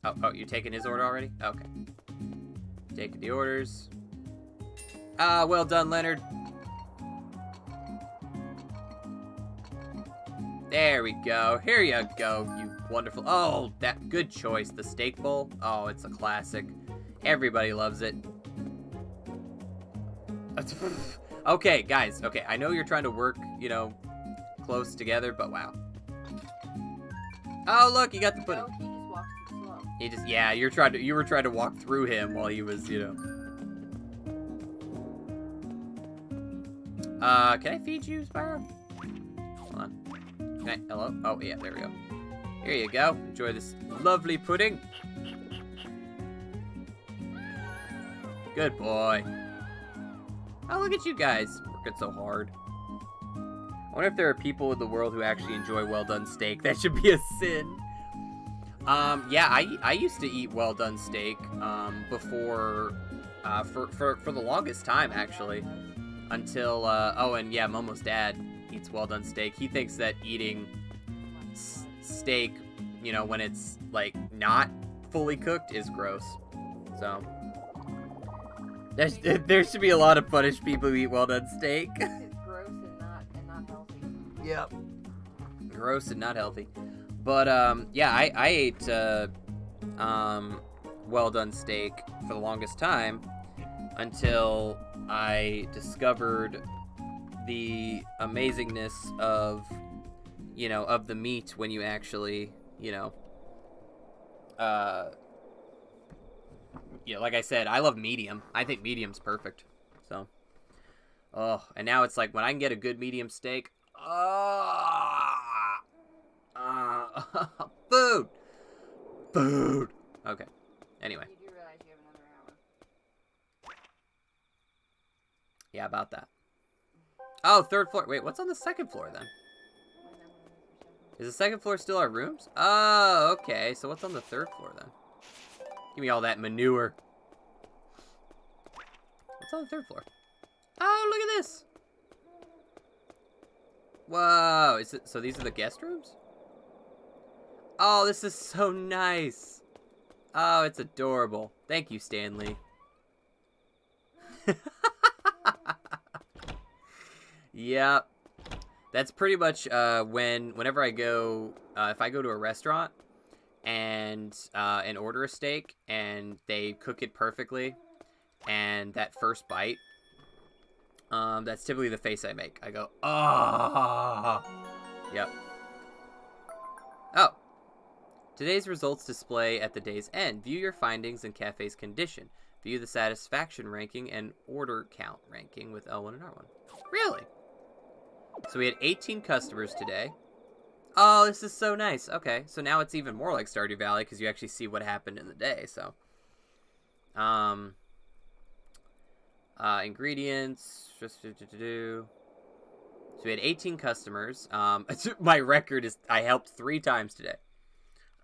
Oh, oh, you taking his order already? Okay. Taking the orders. Ah, well done, Leonard. There we go. Here you go, you wonderful. Oh, that good choice. The steak bowl. Oh, it's a classic. Everybody loves it. okay, guys. Okay, I know you're trying to work, you know, close together, but wow. Oh, look, you got the pudding. Just, yeah, you're trying to, you were trying to walk through him while he was, you know. Uh, can I feed you, Spyro? Hold on. Can I, hello? Oh, yeah, there we go. Here you go. Enjoy this lovely pudding. Good boy. Oh, look at you guys working so hard. I wonder if there are people in the world who actually enjoy well done steak. That should be a sin. Um, yeah, I, I used to eat well done steak um, before, uh, for, for, for the longest time, actually. Until, uh, oh, and yeah, Momo's dad eats well done steak. He thinks that eating s- steak, you know, when it's, like, not fully cooked is gross. So, there's, there should be a lot of punished people who eat well done steak. It's gross and not and not healthy. Yep. Gross and not healthy. But um, yeah, I, I ate uh, um, well done steak for the longest time until I discovered the amazingness of you know of the meat when you actually you know uh yeah like I said I love medium. I think medium's perfect so. Oh and now it's like when I can get a good medium steak uh, food food okay anyway You do realize you have another hour. yeah about that oh third floor wait what's on the second floor then When I'm gonna for second. Is the second floor still our rooms? Oh, okay. So what's on the third floor then? Give me all that manure. What's on the third floor? Oh, look at this. Whoa, is it so these are the guest rooms? Oh, this is so nice. Oh, it's adorable. Thank you, Stan Lee. yep. That's pretty much uh, when, whenever I go, uh, if I go to a restaurant and uh, and order a steak and they cook it perfectly, and that first bite, um, that's typically the face I make. I go, ah, yep. Today's results display at the day's end. View your findings and cafe's condition. View the satisfaction ranking and order count ranking with L1 and R1. Really? So we had 18 customers today. Oh, this is so nice. Okay, so now it's even more like Stardew Valley because you actually see what happened in the day. So, um, uh, ingredients. Just do, do, do. So we had 18 customers. Um, my record is I helped three times today.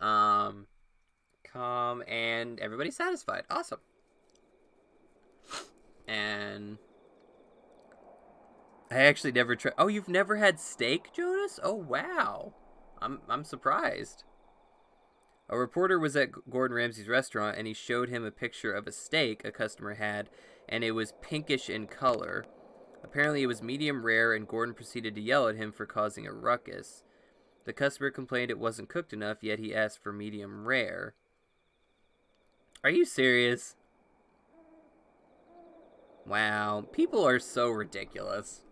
Um, calm and everybody's satisfied. Awesome. And I actually never tried. Oh, you've never had steak, Jonas? Oh, wow. I'm I'm surprised. A reporter was at Gordon Ramsay's restaurant and he showed him a picture of a steak a customer had, and it was pinkish in color. Apparently, it was medium rare, and Gordon proceeded to yell at him for causing a ruckus. The customer complained it wasn't cooked enough, yet he asked for medium rare. Are you serious? Wow, people are so ridiculous.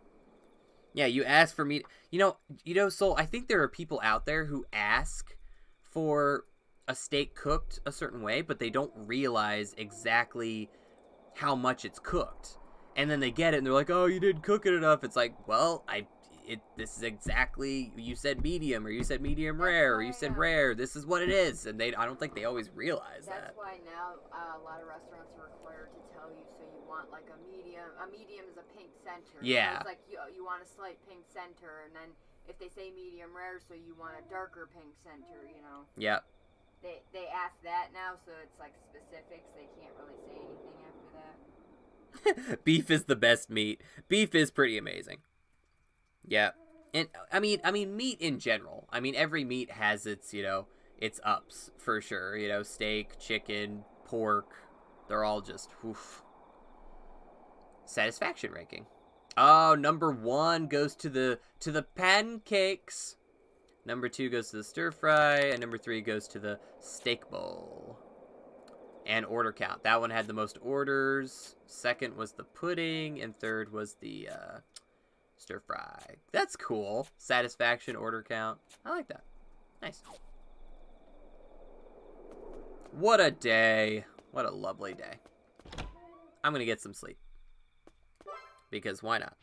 Yeah, you ask for me. You know, you know, Soul. I think there are people out there who ask for a steak cooked a certain way, but they don't realize exactly how much it's cooked. And then they get it, and they're like, "Oh, you didn't cook it enough." It's like, well, I, it, this is exactly you said medium, or you said medium rare, or you said rare. This is what it is, and they, I don't think they always realize That's that. why now uh, a lot of restaurants are required to tell you so you want like a medium. A medium is a pink center. So Yeah. it's like you, you want a slight pink center, and then if they say medium rare, so you want a darker pink center. You know, Yep. they they ask that now, so it's like specifics. They can't really say anything after that. beef is the best meat. Beef is pretty amazing. Yeah. And I mean I mean meat in general. I mean every meat has its, you know, its ups for sure. You know, steak, chicken, pork, they're all just oof. Satisfaction ranking. Oh, number 1 goes to the to the pancakes. Number 2 goes to the stir fry and number 3 goes to the steak bowl and order count. That one had the most orders. Second was the pudding, and third was the uh, stir fry. That's cool. Satisfaction order count. I like that. Nice. What a day. What a lovely day. I'm gonna get some sleep. Because why not?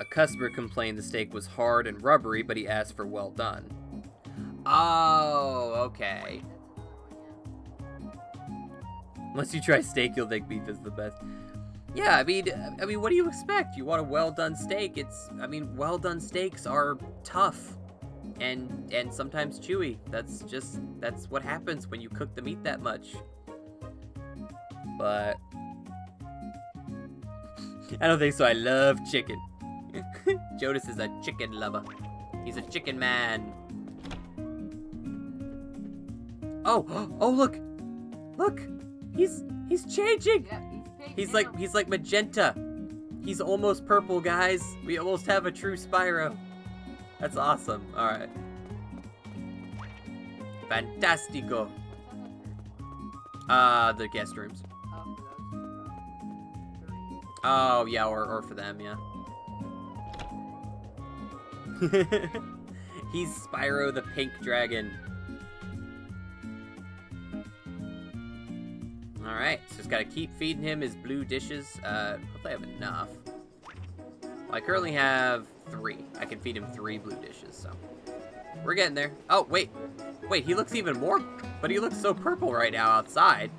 A customer complained the steak was hard and rubbery, but he asked for well done. Oh, okay. Unless you try steak, you'll think beef is the best. Yeah, I mean, I mean, what do you expect? You want a well done steak? It's, I mean, well done steaks are tough, and and sometimes chewy. That's just that's what happens when you cook the meat that much. But I don't think so. I love chicken. Jonas is a chicken lover. He's a chicken man. Oh, oh look, look. He's he's changing. Yep, he's like he's like magenta. He's almost purple, guys. We almost have a true Spyro. That's awesome. All right. Fantastico. Uh, the guest rooms. Oh yeah, or or for them, yeah. He's Spyro the Pink Dragon. Alright, so just gotta keep feeding him his blue dishes. Uh, hopefully I have enough. Well, I currently have three. I can feed him three blue dishes, so. We're getting there. Oh, wait. Wait, he looks even more, but he looks so purple right now outside.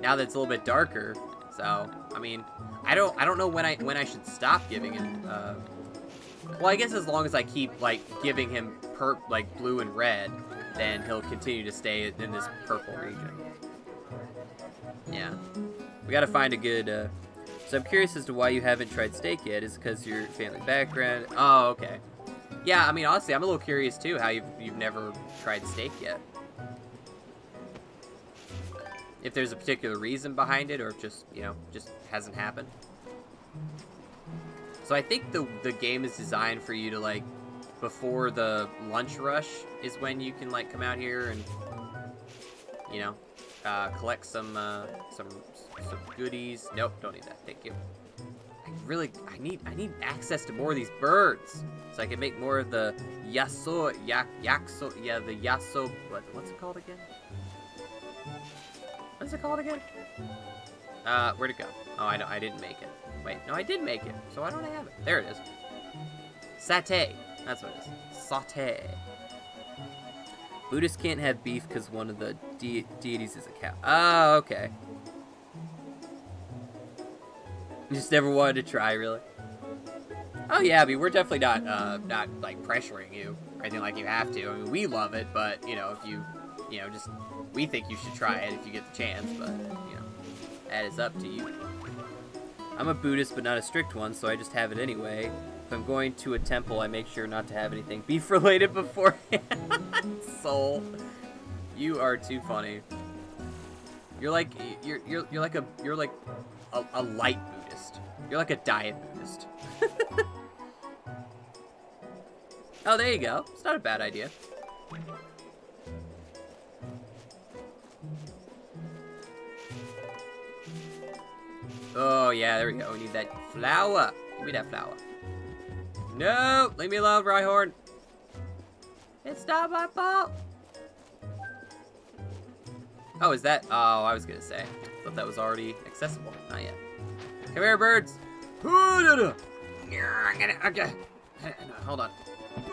Now that it's a little bit darker. So, I mean, I don't, I don't know when I, when I should stop giving him, uh, well, I guess as long as I keep, like, giving him per, like, blue and red, then he'll continue to stay in this purple region. Yeah. We gotta find a good, uh... So I'm curious as to why you haven't tried steak yet. Is it because your family background? Oh, okay. Yeah, I mean, honestly, I'm a little curious, too, how you've, you've never tried steak yet. If there's a particular reason behind it, or if just, you know, just hasn't happened. So I think the, the game is designed for you to, like, before the lunch rush is when you can, like, come out here and, you know, uh, collect some uh, some some goodies. Nope, don't need that. Thank you. I really I need I need access to more of these birds so I can make more of the yaso yak yakso yeah the yaso what what's it called again? What's it called again? Uh, where'd it go? Oh, I know I didn't make it. Wait, no, I did make it. So why don't I have it? There it is. Satay. That's what it is. Satay. Buddhists can't have beef because one of the de- deities is a cow. Oh, okay. Just never wanted to try, really? Oh yeah, we're definitely not uh, not like pressuring you or anything like you have to. I mean we love it, but you know if you you know just we think you should try it if you get the chance, but you know that is up to you. I'm a Buddhist, but not a strict one, so I just have it anyway. If I'm going to a temple, I make sure not to have anything beef related beforehand. Soul, you are too funny. You're like you're you're you're like a you're like a, a light Buddhist. You're like a diet Buddhist. oh, there you go. It's not a bad idea. Oh, yeah, there we go. We need that flower. Give me that flower. No! Leave me alone, Rhyhorn. It's not my fault. Oh, is that? Oh, I was gonna say. Thought that was already accessible. Not yet. Come here, birds. Okay. Hold on.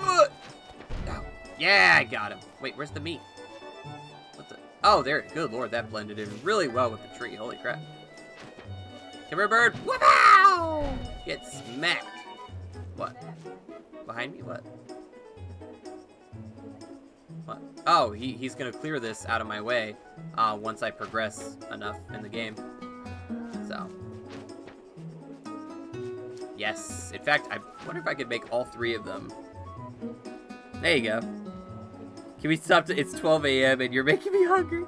Oh, yeah, I got him. Wait, where's the meat? What the? Oh, there. Good lord, that blended in really well with the tree. Holy crap. Come here, bird. Wow! Get smacked. What? Behind me? What? What? Oh, he, he's gonna clear this out of my way uh, once I progress enough in the game. So. Yes. In fact, I wonder if I could make all three of them. There you go. Can we stop to- it's 12 a.m. and you're making me hungry?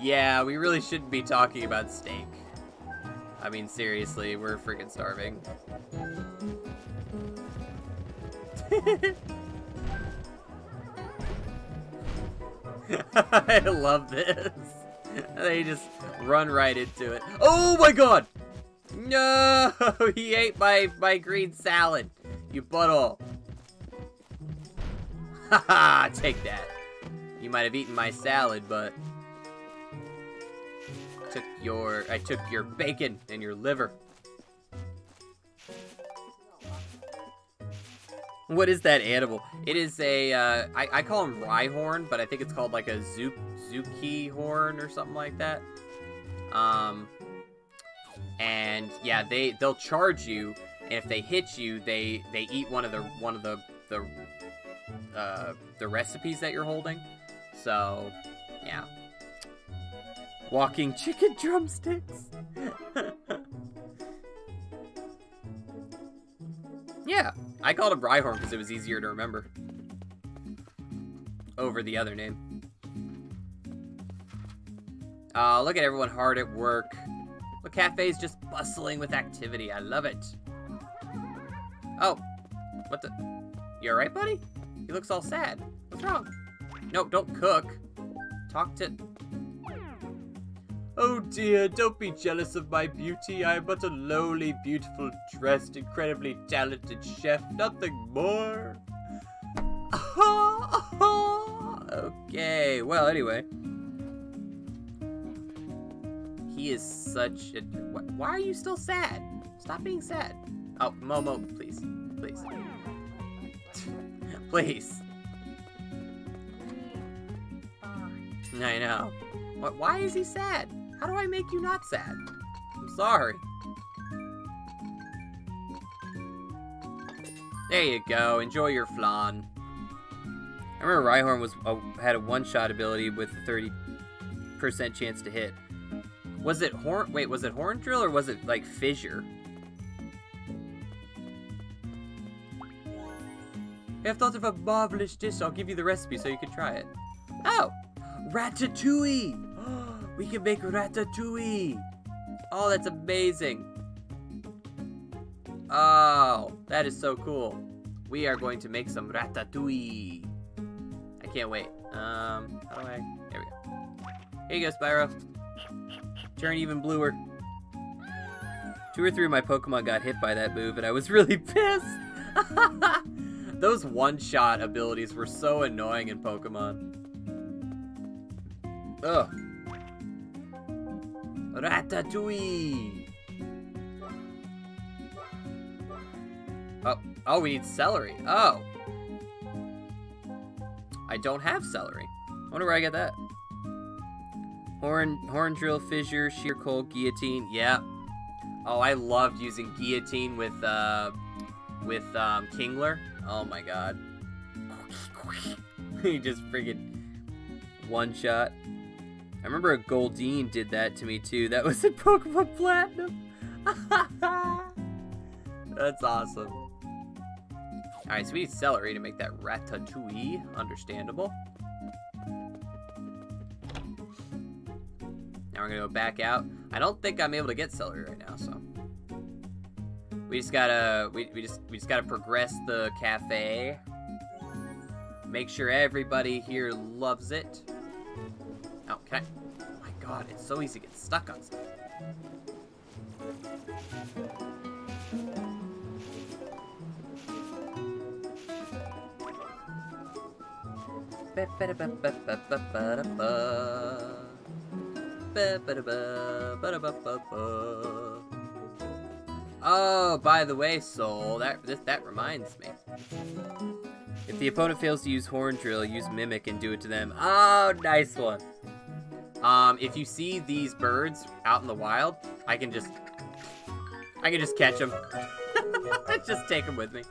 Yeah, we really shouldn't be talking about steak. I mean, seriously, we're freaking starving. I love this. They just run right into it. Oh my god! No! He ate my, my green salad. You butthole. Haha, take that. You might have eaten my salad, but took your I took your bacon and your liver. What is that animal? It is a, uh, I, I call him Rhyhorn, but I think it's called like a Zook, Zuki horn or something like that. Um, and yeah, they, they'll charge you, and if they hit you, they, they eat one of the, one of the, the, uh, the recipes that you're holding. So, yeah. Walking chicken drumsticks. yeah, I called him Rhyhorn because it was easier to remember. Over the other name. Uh, look at everyone hard at work. The cafe's just bustling with activity. I love it. Oh, what the? You alright, buddy? He looks all sad. What's wrong? No, don't cook. Talk to... Oh dear, don't be jealous of my beauty. I am but a lowly, beautiful, dressed, incredibly talented chef, nothing more. okay, well, anyway. He is such a... Why are you still sad? Stop being sad. Oh, Momo, please. Please. please. I know. Why is he sad? How do I make you not sad? I'm sorry. There you go. Enjoy your flan. I remember Rhyhorn was uh, had a one-shot ability with a 30% chance to hit. Was it horn? Wait, was it horn drill or was it like fissure? I've thought of a marvelous dish. I'll give you the recipe so you can try it. Oh, ratatouille! We can make ratatouille! Oh, that's amazing! Oh, that is so cool. We are going to make some ratatouille. I can't wait. Um, how do I? There we go. Here you go, Spyro. Turn even bluer. Two or three of my Pokemon got hit by that move, and I was really pissed. Those one-shot abilities were so annoying in Pokemon. Ugh. Ratatouille. Oh, oh, we need celery. Oh. I don't have celery. I wonder where I get that. Horn, horn drill, fissure, sheer cold, guillotine. Yeah. Oh, I loved using guillotine with, uh, with, um, Kingler. Oh my god. he just friggin' one shot. I remember a Goldeen did that to me too. That was in Pokemon Platinum. That's awesome. Alright, so we need celery to make that ratatouille. Understandable. Now we're gonna go back out. I don't think I'm able to get celery right now, so. We just gotta we, we just we just gotta progress the cafe. Make sure everybody here loves it. I? Oh my god, it's so easy to get stuck on stuff. Oh, by the way, Soul, that this, that reminds me. If the opponent fails to use Horn Drill, use Mimic and do it to them. Oh, nice one. Um, if you see these birds out in the wild, I can just, I can just catch them. just take them with me.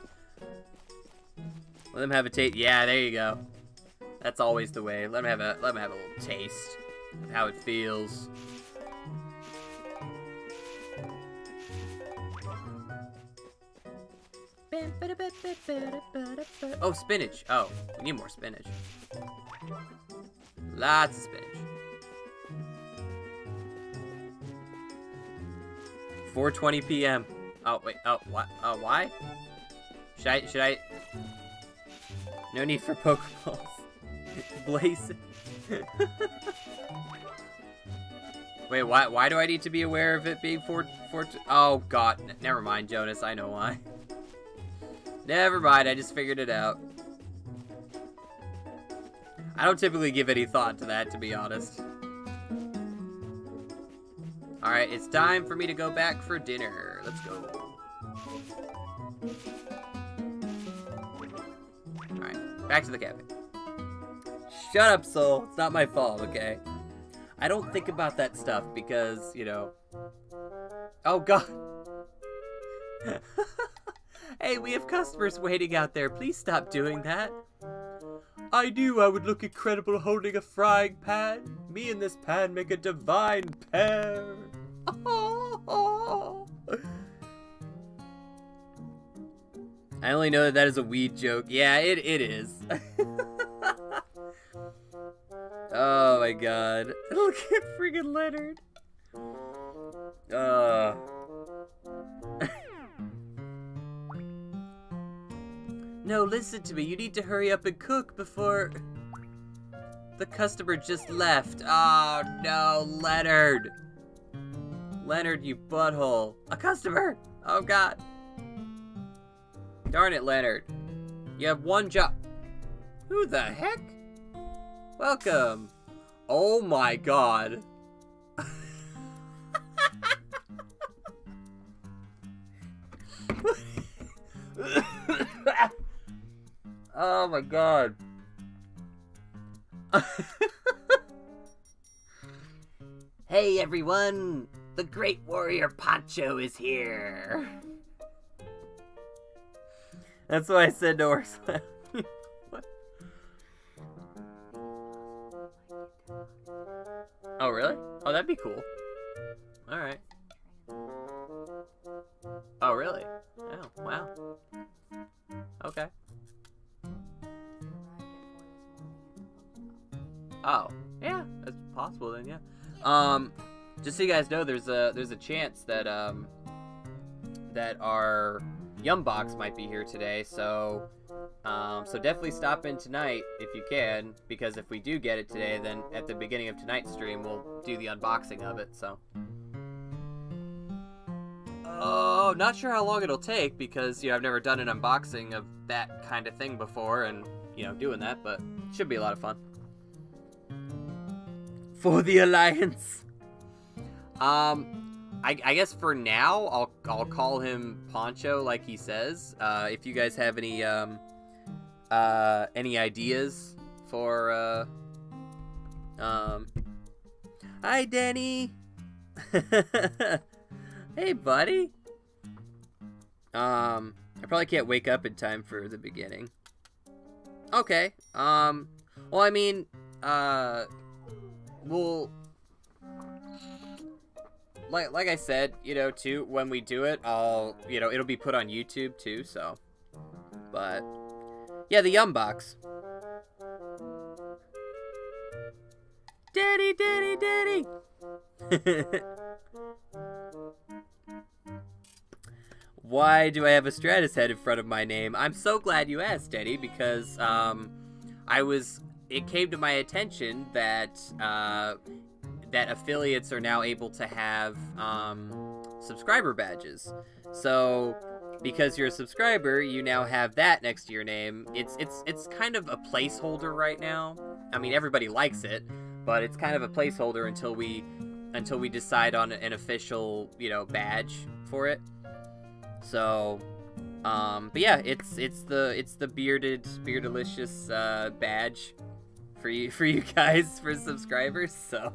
Let them have a taste. Yeah, there you go. That's always the way. Let them have a, let them have a little taste of how it feels. Oh, spinach. Oh, we need more spinach. Lots of spinach. 4:20 p.m. Oh wait. Oh what? Uh, why? Should I? Should I? No need for Pokeballs. Blaze. wait. Why? Why do I need to be aware of it being 4 4? Oh God. N never mind, Jonas. I know why. Never mind, I just figured it out. I don't typically give any thought to that, to be honest. Alright, it's time for me to go back for dinner. Let's go. Alright, back to the cabin. Shut up, Soul. It's not my fault, okay? I don't think about that stuff because, you know... Oh, God. Hey, we have customers waiting out there. Please stop doing that. I knew I would look incredible holding a frying pan. Me and this pan make a divine pair. I only know that that is a weed joke. Yeah, it, it is. oh my god. Look at freaking Leonard. Uh... No, listen to me. You need to hurry up and cook before... The customer just left. Oh, no, Leonard. Leonard, you butthole. A customer! Oh, God. Darn it, Leonard. You have one job. Who the heck? Welcome. Oh, my God. Oh my god. hey everyone! The great warrior Pancho is here! That's what I said to Ursula. oh, really? Oh, that'd be cool. Alright. Oh, really? Oh, wow. Okay. Oh, yeah, that's possible then. Yeah. Um, just so you guys know, there's a there's a chance that um that our Yum Box might be here today. So um, so definitely stop in tonight if you can, because if we do get it today, then at the beginning of tonight's stream we'll do the unboxing of it. So. Oh, not sure how long it'll take because you know I've never done an unboxing of that kind of thing before, and you know doing that, but it should be a lot of fun for the alliance. Um, I, I, guess for now, I'll I'll call him Poncho, like he says. Uh, if you guys have any um, uh, any ideas for uh, um, hi Danny. hey, buddy. Um, I probably can't wake up in time for the beginning. Okay. Um, well, I mean, uh well, like like I said, you know, too, when we do it, I'll, you know, it'll be put on YouTube too, so. But yeah, the Yum Box. Daddy, daddy, daddy. Why do I have a Stratus head in front of my name? I'm so glad you asked, Eddie, because um, I was. It came to my attention that uh, that affiliates are now able to have um, subscriber badges. So, because you're a subscriber, you now have that next to your name. It's it's it's kind of a placeholder right now. I mean, everybody likes it, but it's kind of a placeholder until we until we decide on an official, you know, badge for it. So, um, but yeah, it's it's the it's the bearded beardalicious uh, badge for you for you guys for subscribers. So,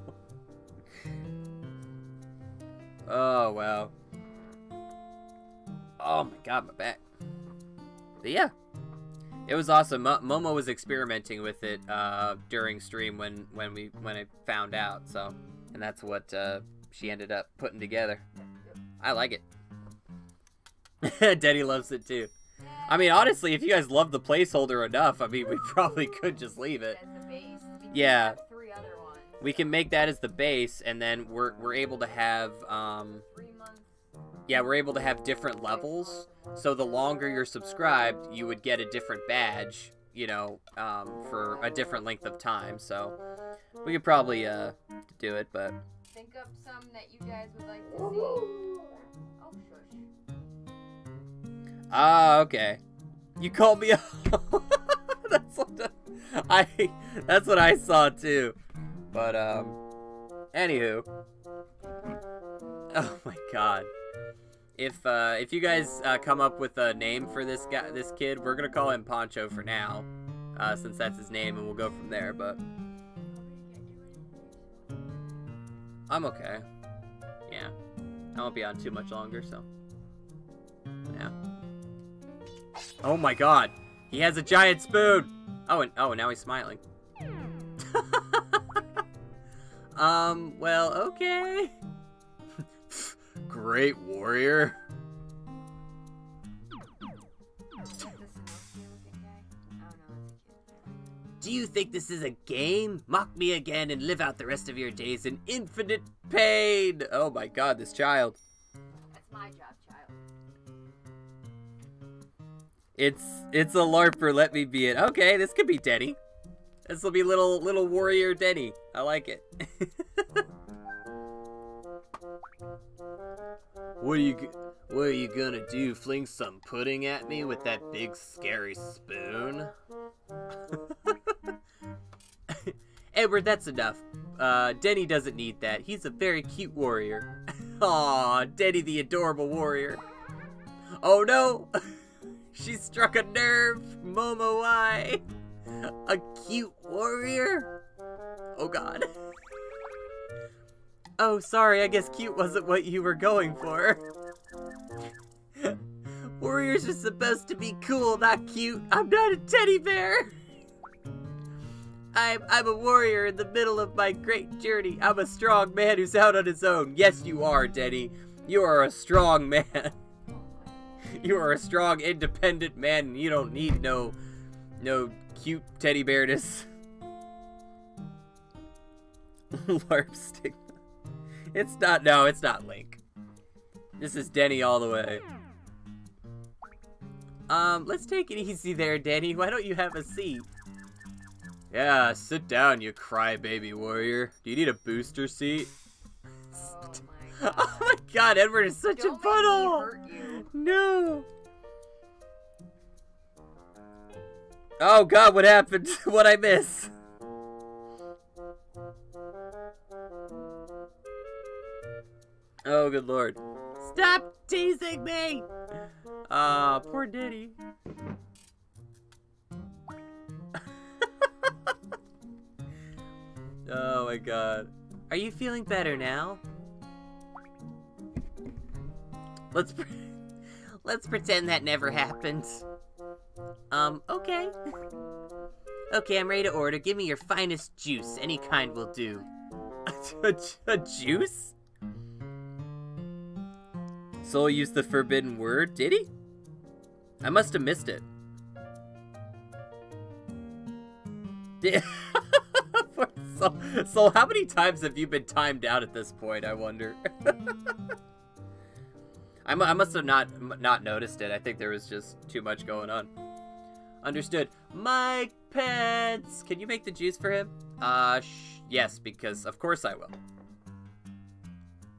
oh wow, oh my god, my back. But yeah, it was awesome. Mo- Momo was experimenting with it uh, during stream when when we when I found out. So, and that's what uh, she ended up putting together. I like it. Denny loves it too. I mean, honestly, if you guys love the placeholder enough, I mean, we probably could just leave it. As the base. We do Yeah. We can make that as the base, and then we're we're able to have um yeah we're able to have different levels. So the longer you're subscribed, you would get a different badge, you know, um, for a different length of time. So we could probably uh do it, but Think up some that you guys would like to see. Oh, shush. ah okay. You called me. that's what I that's what I saw too. But um, anywho. Oh my god. If uh, if you guys uh, come up with a name for this guy, this kid, we're gonna call him Poncho for now, uh, since that's his name, and we'll go from there. But I'm okay. Yeah, I won't be on too much longer, so yeah. Oh my god, he has a giant spoon. Oh, and oh, now he's smiling. um, well, okay. Great warrior. Do you think this is a game? Mock me again and live out the rest of your days in infinite pain. Oh my god, this child. That's my job, child. It's it's a larper. Let me be it. Okay, this could be Denny. This will be little little warrior Denny. I like it. what are you What are you gonna do? Fling some pudding at me with that big scary spoon? Edward, that's enough. Uh, Denny doesn't need that. He's a very cute warrior. Aw, Denny the adorable warrior. Oh no! she struck a nerve! Momo, why? A cute warrior? Oh god. Oh, sorry, I guess cute wasn't what you were going for. Warriors are supposed to be cool, not cute. I'm not a teddy bear. I'm I'm a warrior in the middle of my great journey. I'm a strong man who's out on his own. Yes, you are, Denny. You are a strong man. you are a strong, independent man, and you don't need no no cute teddy bear bearness. LARP stigma. It's not no, it's not Link. This is Denny all the way. Um, let's take it easy there, Denny. Why don't you have a seat? Yeah, sit down, you crybaby warrior. Do you need a booster seat? Oh my god. Oh my god, Edward is such Don't a butthole! make me hurt you. No! Oh god, what happened? What'd I miss? Oh, good lord. Stop teasing me! Ah, poor Diddy. oh my god. Are you feeling better now? Let's pre- let's pretend that never happened. Um, okay. okay, I'm ready to order. Give me your finest juice. Any kind will do. a, a juice? Soul used the forbidden word, did he? I must have missed it. Did Soul, Soul, how many times have you been timed out at this point, I wonder? I, I must have not not noticed it. I think there was just too much going on. Understood. Mike Pence, can you make the juice for him? Uh, sh- yes, because of course I will.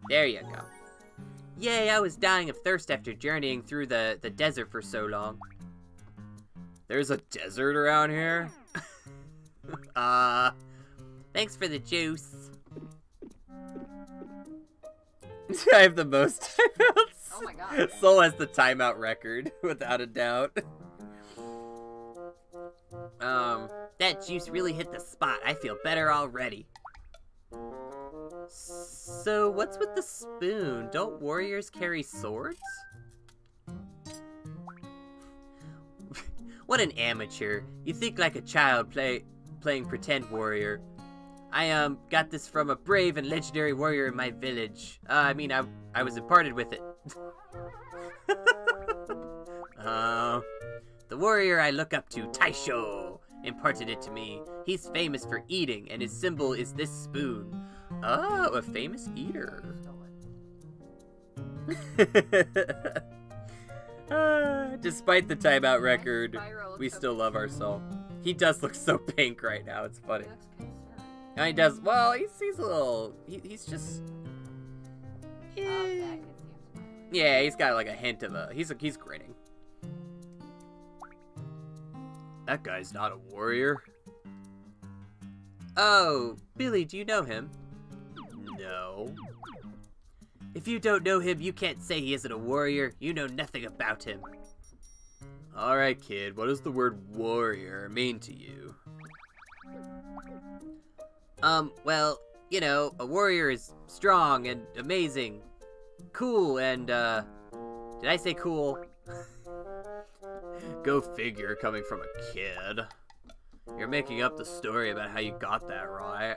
There you go. Yay, I was dying of thirst after journeying through the, the desert for so long. There's a desert around here? uh, thanks for the juice. I have the most timeouts. Oh my god. Soul has the timeout record, without a doubt. Um, that juice really hit the spot. I feel better already. So, what's with the spoon? Don't warriors carry swords? what an amateur. You think like a child play playing pretend warrior. I um got this from a brave and legendary warrior in my village. Uh, I mean, I I was imparted with it. uh, the warrior I look up to, Taisho, imparted it to me. He's famous for eating, and his symbol is this spoon. Oh, a famous eater. Uh, despite the timeout record, we still love our soul. He does look so pink right now. It's funny. He. And he does. Well, he's he's a little. He, he's just. That could see him smiling. Yeah, he's got like a hint of a. He's he's grinning. That guy's not a warrior. Oh, Billy, do you know him? No. If you don't know him, you can't say he isn't a warrior. You know nothing about him. Alright, kid, what does the word warrior mean to you? Um, well, you know, a warrior is strong and amazing, cool, and, uh, did I say cool? Go figure, coming from a kid. You're making up the story about how you got that right.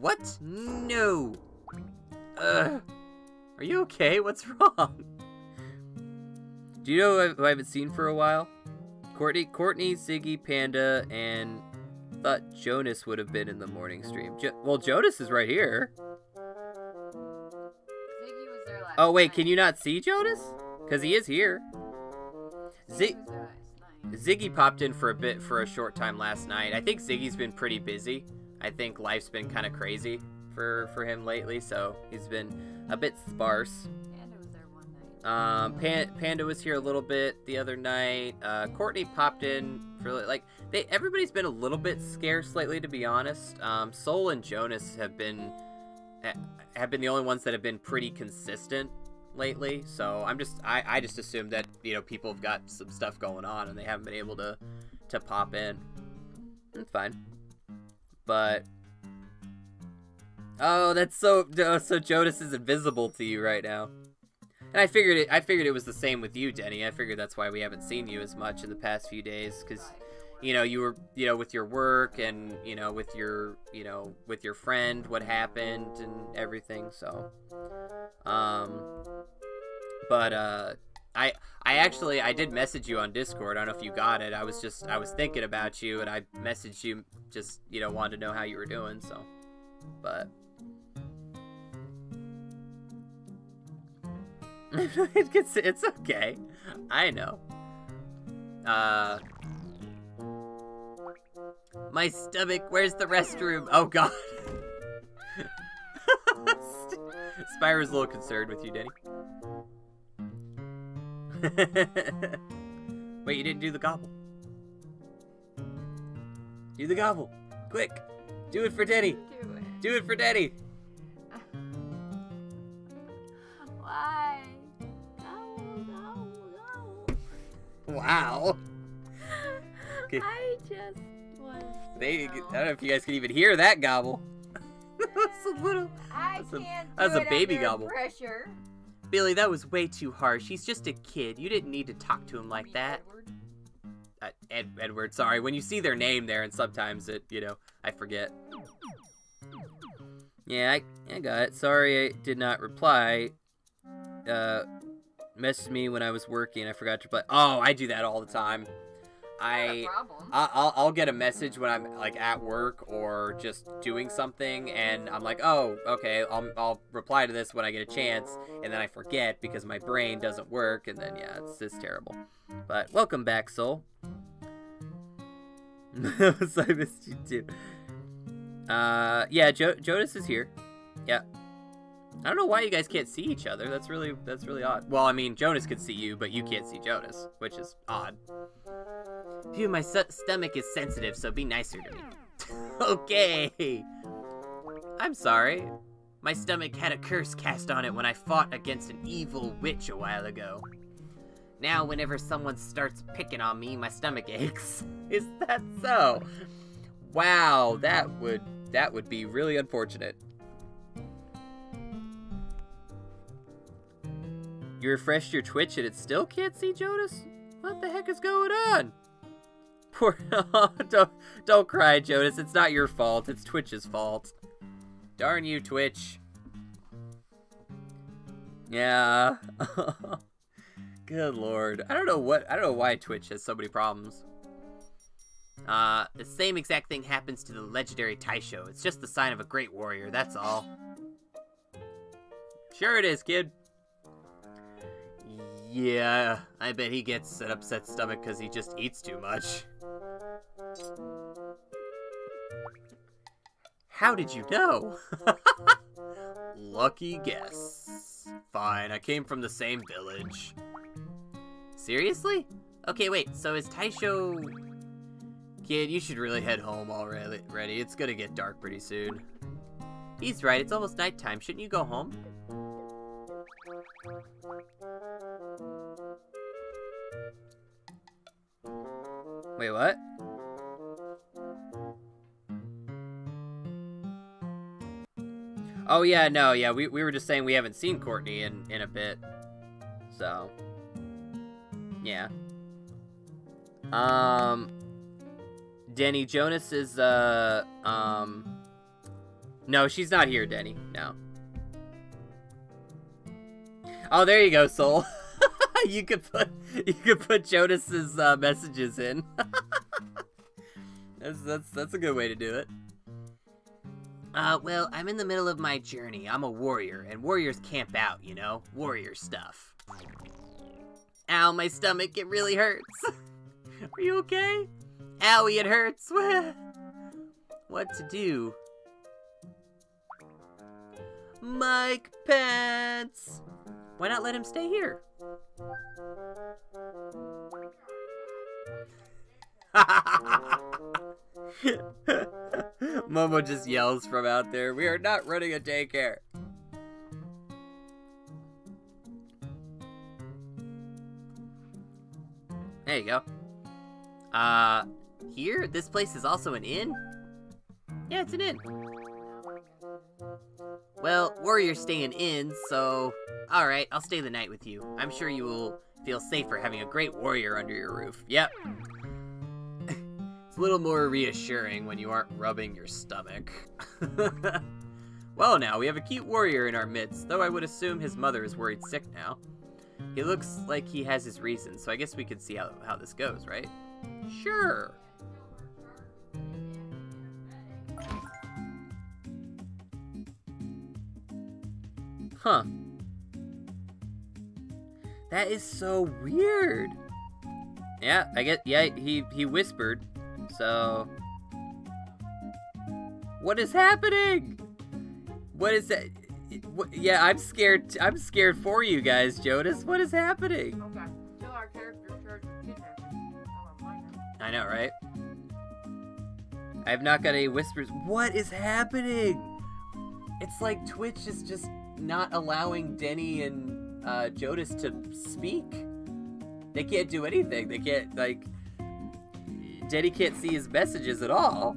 What? No! Uh, are you okay? What's wrong? Do you know who I haven't seen for a while? Courtney, Courtney, Ziggy, Panda, and thought Jonas would have been in the morning stream. Jo- well, Jonas is right here. Ziggy was there last Oh wait, can you not see Jonas? Cause he is here. Ziggy Zig- was there last night. Ziggy popped in for a bit for a short time last night. I think Ziggy's been pretty busy. I think life's been kind of crazy for for him lately, so he's been a bit sparse. Panda was there one night. Um, Pan- Panda was here a little bit the other night. Uh, Courtney popped in for like they. Everybody's been a little bit scarce lately, to be honest. Um, Soul and Jonas have been have been the only ones that have been pretty consistent lately. So I'm just I, I just assume that you know people have got some stuff going on and they haven't been able to to pop in. It's fine, but. Oh, that's so. So Jonas is invisible to you right now. And I figured it. I figured it was the same with you, Denny. I figured that's why we haven't seen you as much in the past few days, because. You know you were, you know, with your work and you know with your, you know, with your friend, what happened and everything. So, um, but uh, I, I actually, I did message you on Discord. I don't know if you got it. I was just, I was thinking about you, and I messaged you, just you know, wanted to know how you were doing. So, but. it's, it's okay. I know. Uh. My stomach, where's the restroom? Oh god. Spyro's a little concerned with you, Denny. Wait, you didn't do the gobble. Do the gobble. Quick. Do it for Denny. Do it. Do it for Denny. Why? No, no, no. Wow. Okay. I just. They, I don't know if you guys can even hear that gobble. That's a little. I That's a- can't do that's a it baby under gobble. Pressure. Billy, that was way too harsh. He's just a kid. You didn't need to talk to him like that. Edward. Uh, Ed, Edward, sorry. When you see their name there, and sometimes it, you know, I forget. Yeah, I, I got it. Sorry I did not reply. Uh, messaged me when I was working. I forgot to reply. Oh, I do that all the time. I I'll, I'll get a message when I'm like at work or just doing something, and I'm like, oh, okay, I'll, I'll reply to this when I get a chance, and then I forget because my brain doesn't work, and then yeah, it's just terrible. But welcome back, Soul. so I missed you too. Uh, yeah, jo- Jonas is here. Yeah. I don't know why you guys can't see each other. That's really that's really odd. Well, I mean, Jonas could see you, but you can't see Jonas, which is odd. Phew, my st- stomach is sensitive, so be nicer to me. okay. I'm sorry. My stomach had a curse cast on it when I fought against an evil witch a while ago. Now, whenever someone starts picking on me, my stomach aches. is that so? Wow, that would that would be really unfortunate. You refreshed your Twitch and it still can't see Jonas? What the heck is going on? Poor don't don't cry, Jonas. It's not your fault. It's Twitch's fault. Darn you, Twitch. Yeah. Good lord. I don't know what I don't know why Twitch has so many problems. Uh, the same exact thing happens to the legendary Taisho. It's just the sign of a great warrior, that's all. Sure it is, kid. Yeah, I bet he gets an upset stomach because he just eats too much. How did you know? Lucky guess. Fine, I came from the same village. Seriously? Okay, wait, so is Taisho... Kid, you should really head home already. Ready? It's gonna get dark pretty soon. He's right, it's almost nighttime. Shouldn't you go home? Wait, what? Oh yeah, no, yeah, we, we were just saying we haven't seen Courtney in, in a bit. So yeah. Um Denny Jonas is uh um No, she's not here, Denny. No. Oh, there you go, Soul. you could put you could put Jonas's uh, messages in. that's that's that's a good way to do it. Uh, well, I'm in the middle of my journey. I'm a warrior, and warriors camp out, you know? Warrior stuff. Ow, my stomach, it really hurts. Are you okay? Owie, it hurts. what to do? Mike Pence! Why not let him stay here? Momo just yells from out there, We are not running a daycare. There you go. Uh, here? This place is also an inn? Yeah, it's an inn. Well, warriors stay in so... Alright, I'll stay the night with you. I'm sure you will feel safer having a great warrior under your roof. Yep. It's a little more reassuring when you aren't rubbing your stomach. well now, we have a cute warrior in our midst, though I would assume his mother is worried sick now. He looks like he has his reasons, so I guess we could see how, how this goes, right? Sure. Huh. That is so weird. Yeah, I get. Yeah, he he whispered. So, what is happening? What is that? What, yeah, I'm scared. I'm scared for you guys, Jonas. What is happening? Okay. Till our character starts. I don't mind that. I know, right? I have not got any whispers. What is happening? It's like Twitch is just not allowing Denny and uh, Jonas to speak. They can't do anything. They can't, like. Denny can't see his messages at all.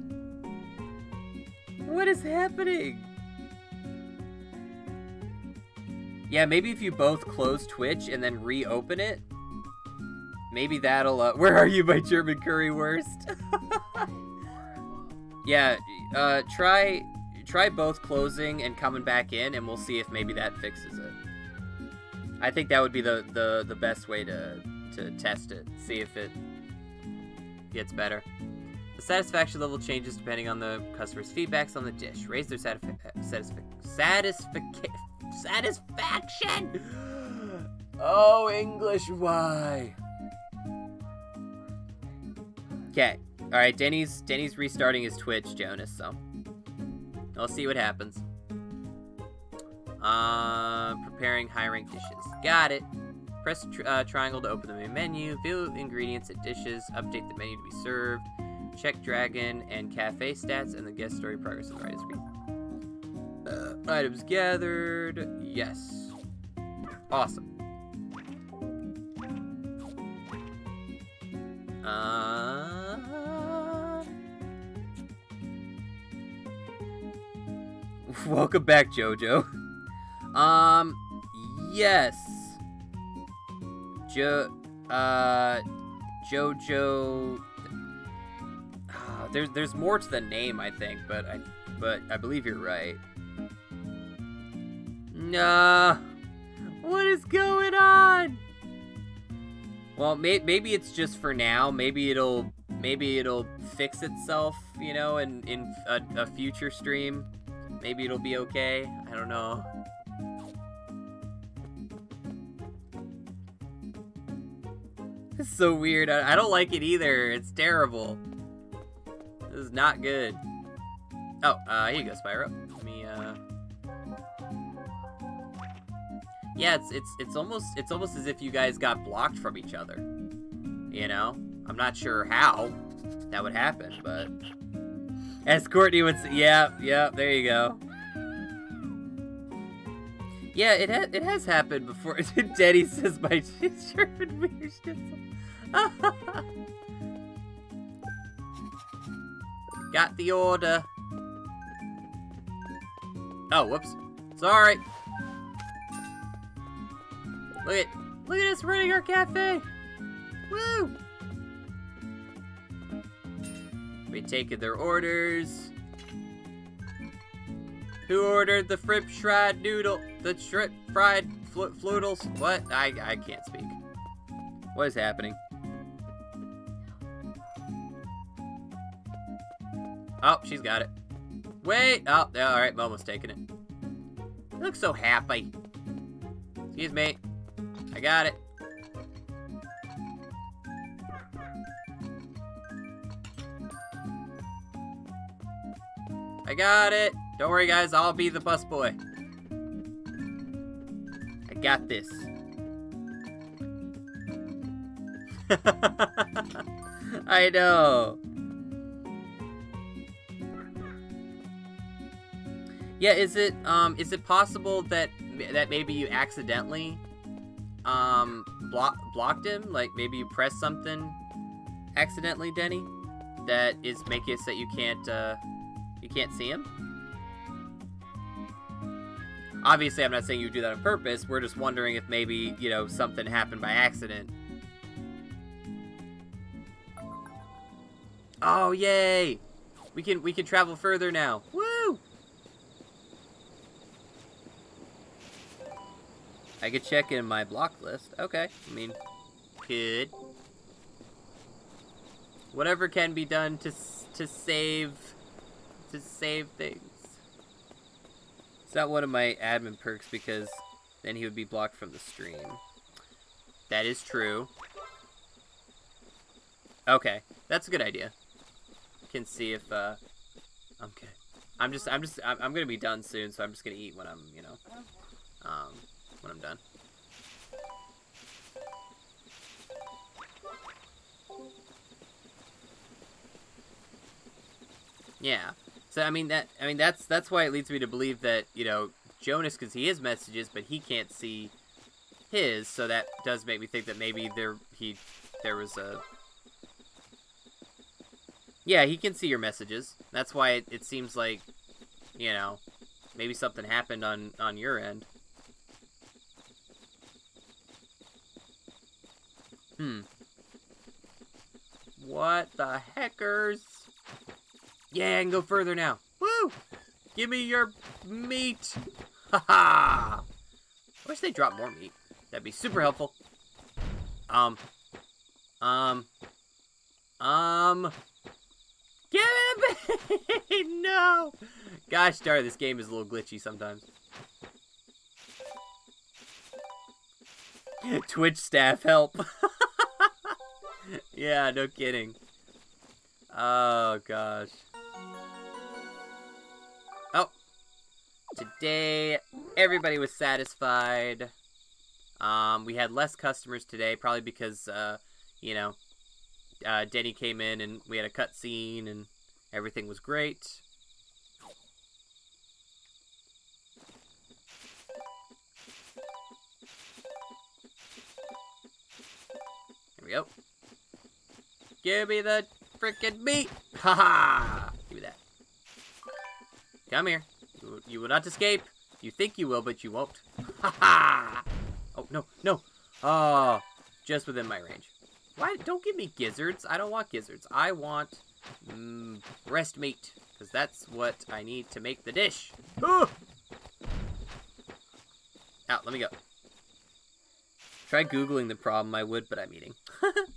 What is happening? Yeah, maybe if you both close Twitch and then reopen it, maybe that'll. Uh, where are you, my German currywurst? yeah, uh, try try both closing and coming back in, and we'll see if maybe that fixes it. I think that would be the the, the best way to to test it. See if it gets better. The satisfaction level changes depending on the customer's feedbacks on the dish. Raise their satisfa- satisfa- satisfac- satisfaction. Oh, English, why? Okay. All right, Denny's Denny's restarting his Twitch, Jonas. So I'll see what happens. Uh, preparing high rank dishes. Got it. Press tr- uh, triangle to open the main menu. View ingredients and dishes. Update the menu to be served. Check dragon and cafe stats and the guest story progress on the right screen. Uh, items gathered. Yes. Awesome. Uh... Welcome back, Jojo. Um, yes. Jo, uh, Jojo. Uh, there's there's more to the name, I think, but I but I believe you're right. Nah, what is going on? Well, may- maybe it's just for now. Maybe it'll maybe it'll fix itself, you know, in in a, a future stream. Maybe it'll be okay. I don't know. It's so weird. I, don't like it either. It's terrible. This is not good. Oh, uh, here you go, Spyro. Let me, uh... Yeah, it's, it's, it's almost, it's almost as if you guys got blocked from each other. You know? I'm not sure how that would happen, but... As Courtney would say, yeah, yeah, there you go. Yeah, it ha- it has happened before. Daddy says my. Got the order. Oh, whoops. Sorry. Look at look at us running our cafe. Woo! We taking their orders. Who ordered the frip fried noodle? The shrimp fried fl- floodles? What? I I can't speak. What is happening? Oh, she's got it. Wait! Oh, yeah, all right, Momo's taking it. You look so happy. Excuse me. I got it. I got it. Don't worry, guys. I'll be the busboy. I got this. I know. Yeah, is it um is it possible that that maybe you accidentally um block blocked him? Like maybe you pressed something accidentally, Denny, that is making it so that you can't uh you can't see him? Obviously, I'm not saying you do that on purpose. We're just wondering if maybe, you know, something happened by accident. Oh, yay! We can we can travel further now. Woo! I could check in my block list. Okay. I mean, good. Whatever can be done to to save to save things. It's not one of my admin perks because then he would be blocked from the stream. That is true. Okay, that's a good idea. Can see if uh I'm good. I'm just I'm just I'm, I'm gonna be done soon, so I'm just gonna eat when I'm you know um when I'm done. Yeah. So I mean that I mean that's that's why it leads me to believe that you know Jonas can see his messages, but he can't see his. So that does make me think that maybe there he there was a yeah he can see your messages. That's why it, it seems like you know maybe something happened on on your end. Hmm. What the heckers? Yeah, I can go further now. Woo! Give me your meat! Ha ha! I wish they dropped more meat. That'd be super helpful. Um. Um. Um. Give it no! Gosh darn, this game is a little glitchy sometimes. Twitch staff help. yeah, no kidding. Oh gosh. Oh. Today, everybody was satisfied. Um, we had less customers today, probably because, uh, you know, uh, Denny came in and we had a cutscene and everything was great. Here we go. Give me the freaking meat! Ha ha! Give me that. Come here. You, will not escape. You think you will, but you won't. Ha ha! oh, no, no. Oh, just within my range. Why? Don't give me gizzards. I don't want gizzards. I want mm, breast meat. Because that's what I need to make the dish. Oh! Out, let me go. Try Googling the problem, I would, but I'm eating.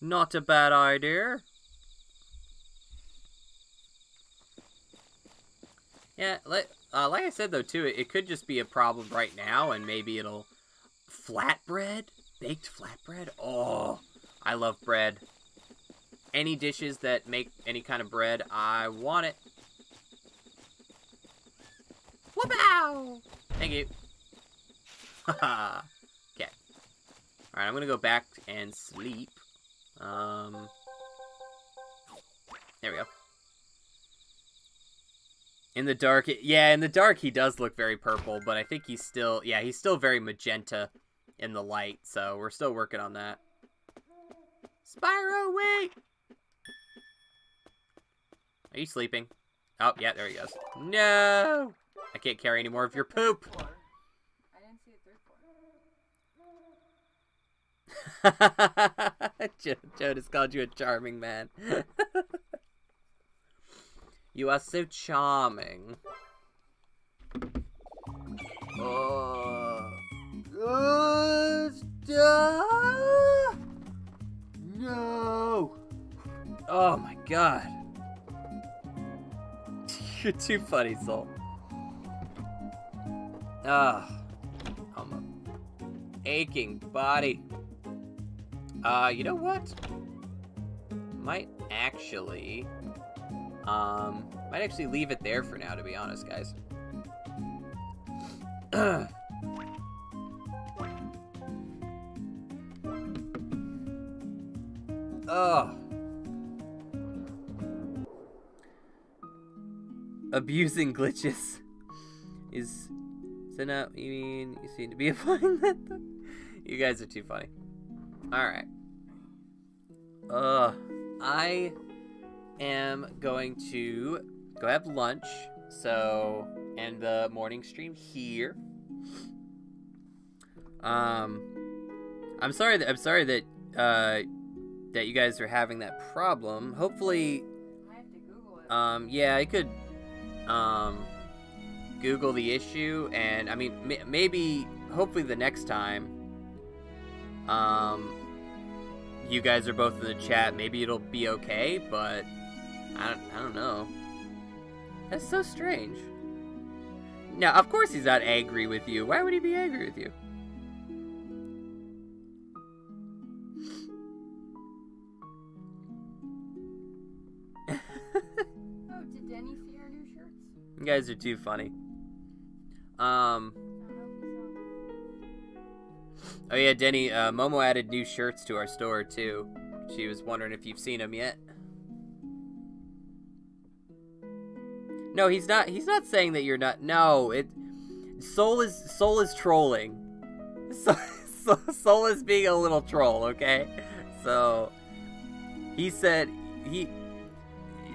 Not a bad idea. Yeah, like, uh, like I said though too, it, it could just be a problem right now, and maybe it'll flatbread, baked flatbread. Oh, I love bread. Any dishes that make any kind of bread, I want it. Whoop-ow! Thank you. Haha. okay. Alright, I'm gonna go back and sleep. Um. There we go. In the dark, yeah, in the dark he does look very purple, but I think he's still, yeah, he's still very magenta in the light, so we're still working on that. Spyro, wait! Are you sleeping? Oh, yeah, there he goes. No! I can't carry any more of your poop! Four. I didn't see a third one. Jo- Jonas called you a charming man. you are so charming. Oh. Uh! No! Oh my god. You're too funny, Soul. Ah, I'm a aching body. Uh, you know what? Might actually, um, might actually leave it there for now, to be honest, guys. oh. abusing glitches is so now you mean you seem to be applying that you guys are too funny all right. Uh i am going to go have lunch. So end the morning stream here. Um i'm sorry that i'm sorry that uh that you guys are having that problem. Hopefully I have to Google it. um, yeah, I could, um, Google the issue, and I mean, m- maybe, hopefully, the next time, um, you guys are both in the chat. Maybe it'll be okay, but I don't, I don't know. That's so strange. Now, of course, he's not angry with you. Why would he be angry with you? Oh, did Denny see our new shirts? You guys are too funny. Um. Oh yeah, Denny. Uh, Momo added new shirts to our store too. She was wondering if you've seen them yet. No, he's not. He's not saying that you're not. No, it. Soul is Soul is trolling. So, so, Soul is being a little troll. Okay, so he said he.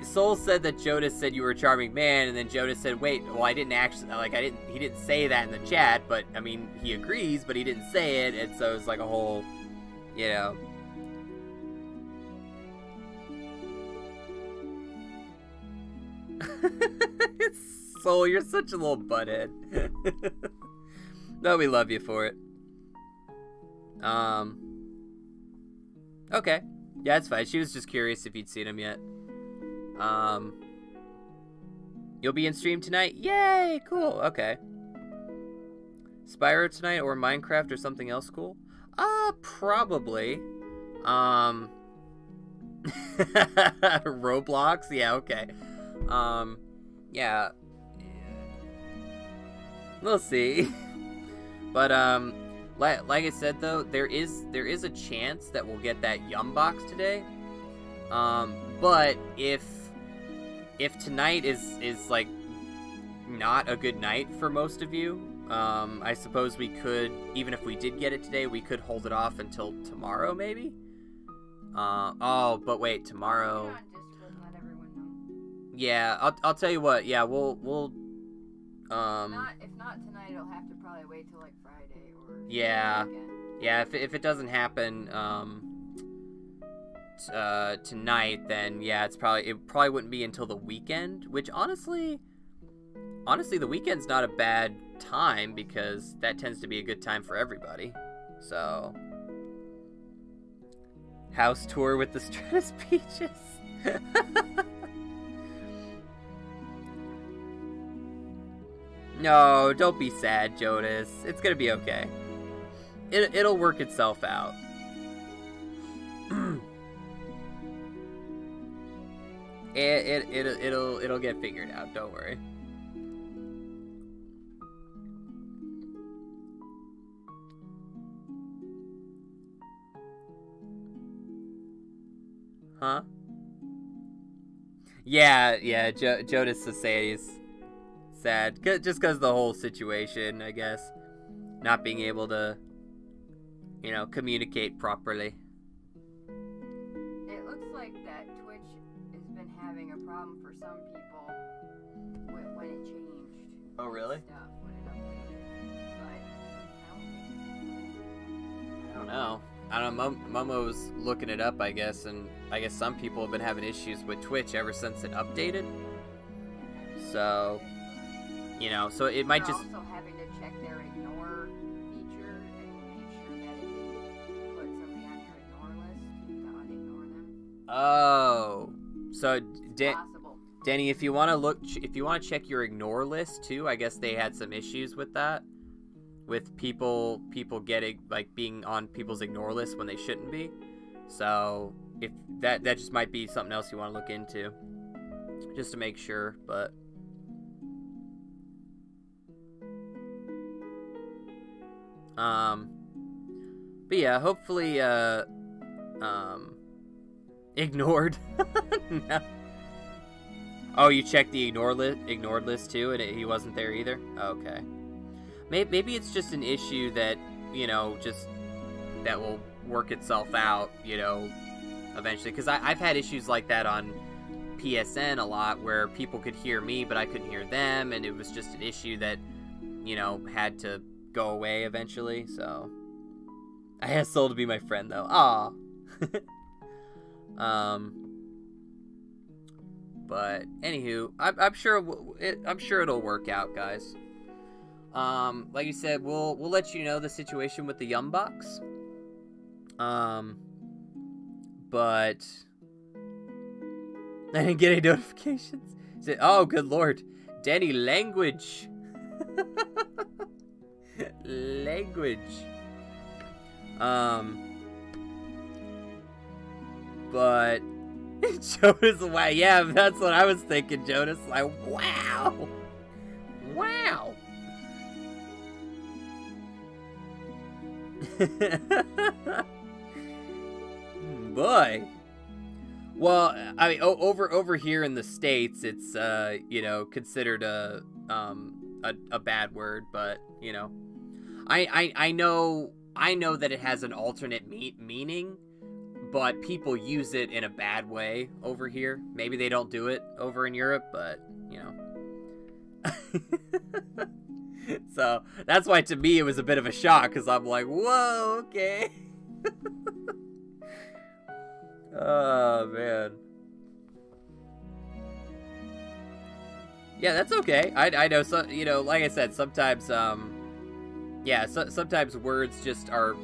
Soul said that Jonas said you were a charming man, and then Jonas said, "Wait, well, I didn't actually like I didn't. He didn't say that in the chat, but I mean, he agrees, but he didn't say it, and so it's like a whole, you know." Soul, you're such a little butthead. no, we love you for it. Um. Okay. Yeah, it's fine. She was just curious if you'd seen him yet. Um, you'll be in stream tonight? Yay! Cool. Okay. Spyro tonight or Minecraft or something else cool? Uh, probably. Um, Roblox? Yeah, okay. Um, yeah. We'll see. but, um, like, like I said though, there is there is a chance that we'll get that Yum box today. Um, but if if tonight is is like not a good night for most of you, um, I suppose we could even if we did get it today, we could hold it off until tomorrow maybe. Uh, oh, but wait, tomorrow. Put it on Discord and let everyone know. Yeah, I'll I'll tell you what. Yeah, we'll we'll um Not if not tonight, it'll have to probably wait till like Friday or Yeah. Yeah, if, if it doesn't happen um, uh, tonight, then yeah, it's probably it probably wouldn't be until the weekend. Which honestly, honestly, the weekend's not a bad time because that tends to be a good time for everybody. So, house tour with the Stratus Peaches. no, don't be sad, Jonas. It's gonna be okay it, it'll work itself out. it, it, it, it'll, it'll get figured out, don't worry. Huh? Yeah, yeah, jo- Jonas Society's sad. C- just because the whole situation, I guess. Not being able to you know, communicate properly. It looks like that having a problem for some people when, when it changed. Oh, really? Stuff when it updated, but I don't I don't know. I don't know. Mom- Momo's looking it up, I guess, and I guess some people have been having issues with Twitch ever since it updated. So, you know, so it might They're just. also having to check their ignore feature and make sure that it didn't put somebody on your ignore list to unignore them. Oh, so Possible. Danny, if you want to look, if you want to check your ignore list too, I guess they had some issues with that, with people people getting like being on people's ignore list when they shouldn't be. So if that that just might be something else you want to look into, just to make sure. But um, but yeah, hopefully uh um ignored. no. Oh, you checked the ignore list, ignored list too, and it, he wasn't there either. Okay, maybe, maybe it's just an issue that you know, just that will work itself out, you know, eventually. Because I've had issues like that on PSN a lot, where people could hear me, but I couldn't hear them, and it was just an issue that you know had to go away eventually. So I asked Soul to be my friend though. Ah. um. But anywho, I'm, I'm sure it, I'm sure it'll work out, guys. Um, like you said, we'll we'll let you know the situation with the Yum box. Um, but I didn't get any notifications. Oh, good lord, Danny, language, language. Um, but Jonas, wow, yeah, that's what I was thinking, Jonas. Like, wow, wow. Boy. Well, I mean, over over here in the states, it's uh, you know, considered a um a, a bad word, but you know, I I I know I know that it has an alternate me- meaning, but people use it in a bad way over here. Maybe they don't do it over in Europe, but you know. so that's why to me it was a bit of a shock because I'm like, whoa, okay. oh man. Yeah, that's okay. I, I know so you know, like I said, sometimes um, yeah, so, sometimes words just are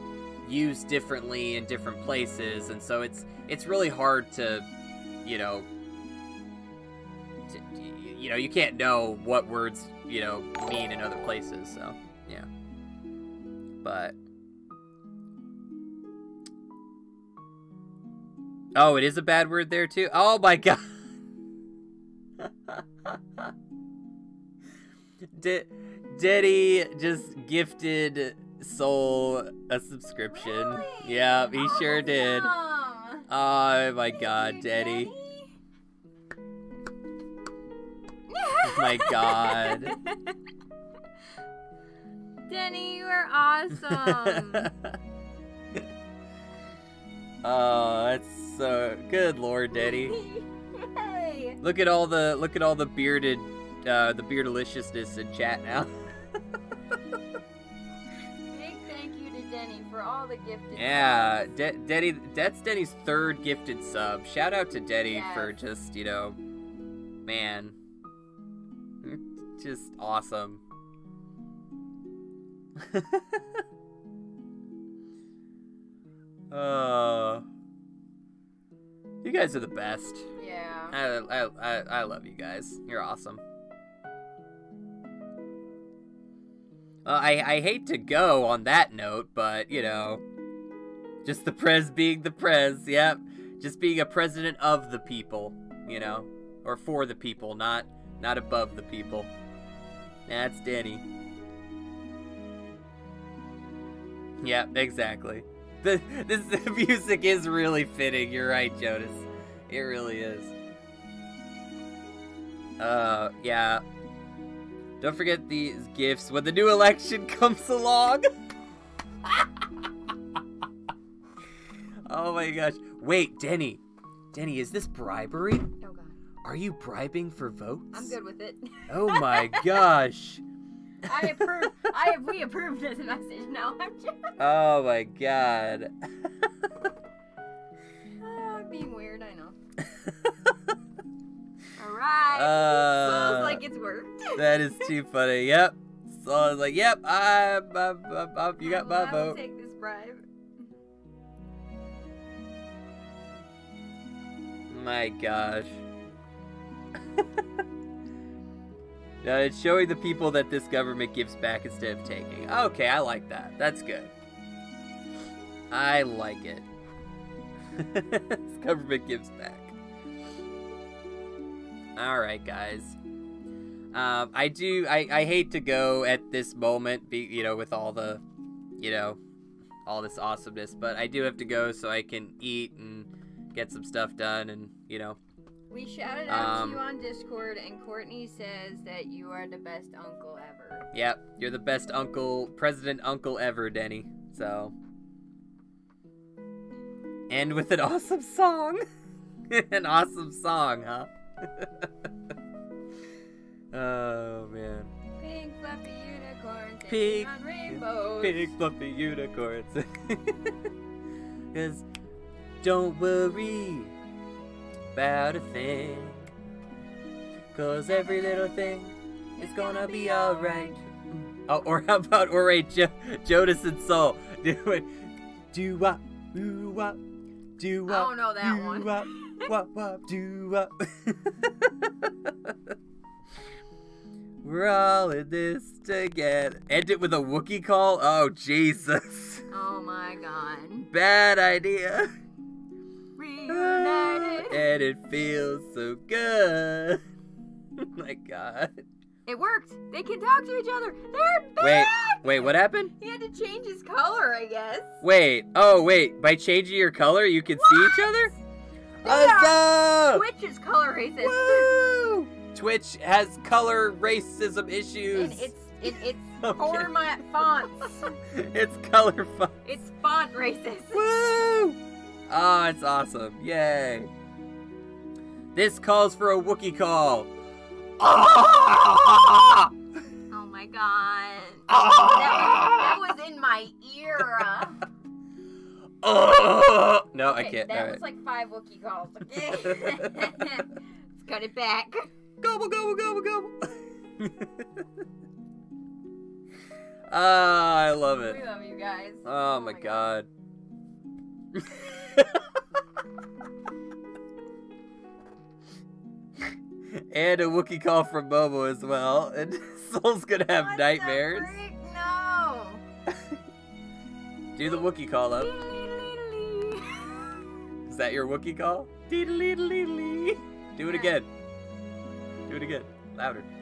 used differently in different places, and so it's it's really hard to, you know, to, you know, you can't know what words you know mean in other places. So yeah, but oh, it is a bad word there too. Oh my god. D- Diddy just gifted Soul a subscription. Really? Yeah, he sure did. Awesome. Oh my Thank god, Daddy. Oh my God. Denny, you are awesome. oh, that's so good, Lord Daddy. Yay. Look at all the look at all the bearded uh the beardeliciousness in chat now. Denny for all the gifted yeah. De- Denny that's Denny's third gifted sub. Shout out to Denny for just, you know, man. Just awesome. uh You guys are the best. Yeah. I, I, I, I love you guys. You're awesome. Uh, I, I hate to go on that note, but, you know, just the prez being the prez, yep. Just being a president of the people, you know, or for the people, not not above the people. That's Danny. Yep, exactly. The this music is really fitting. You're right, Jonas. It really is. Uh, yeah. Don't forget these gifts when the new election comes along. oh my gosh. Wait, Denny. Denny, is this bribery? Oh god. Are you bribing for votes? I'm good with it. Oh my gosh. I approve. I have, we approved this message. No, I'm just Oh my god. ah, being weird. I know. Right. Uh, like it's worked. that is too funny. Yep. So I was like, yep, I'm, I'm, I'm, I'm- you got Well, my vote. take this bribe. My gosh. now it's showing the people that this government gives back instead of taking. Okay, I like that. That's good. I like it. this government gives back. Alright, guys. Um, I do, I, I hate to go at this moment, be, you know, with all the, you know, all this awesomeness, but I do have to go so I can eat and get some stuff done and you know We shouted out Um, to you on Discord, and Courtney says that you are the best uncle ever. yep you're the best uncle president uncle ever denny so and with an awesome song an awesome song huh oh man Pink fluffy unicorns Pink- on rainbows. big fluffy unicorns cause don't worry about a thing cause every little thing is gonna be alright. Oh, or how about alright, jo- Jonas and Soul? Do it. Do what? do what? do I wop. don't know that one. Wop, wop, do wop. We're all in this together. End it with a Wookiee call? Oh, Jesus. Oh my god. Bad idea. Reunited. And it feels so good. Oh my god. It worked. They can talk to each other. They're back. Wait, wait, what happened? He had to change his color, I guess. Wait, oh wait, by changing your color you can see each other? Yeah. Twitch is color racist. Woo! Twitch has color racism issues. And it's it, it's Okay. format fonts. it's color fun. It's font racist. Woo! Oh, it's awesome. Yay. This calls for a Wookiee call. Ah! Oh my god. That was, that was in my ear. Ah! No, I can't. That All was right. like five Wookiee calls. Okay. Let's cut it back. Gobble, gobble, gobble, gobble. Ah, I love it. We love you guys. Oh, my god. and a Wookiee call from Momo as well. And Soul's gonna have What the nightmares. freak? No. Do the Wookiee call up. Is that your Wookiee call? Deedle-leedle-leedle-lee. Do it again. Do it again. Louder.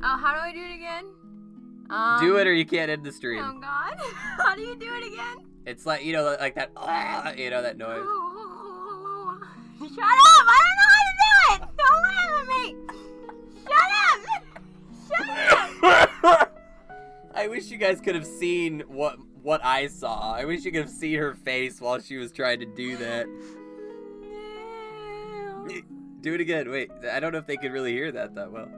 Oh, how do I do it again? Um, Do it or you can't end the stream. Oh God! how do you do it again? It's like you know, like that, ah, you know that noise. Shut up! I don't know how to do it. Don't laugh at me. Shut up! Shut up! I wish you guys could have seen what what I saw. I wish you could have seen her face while she was trying to do that. Do it again. Wait, I don't know if they could really hear that that well.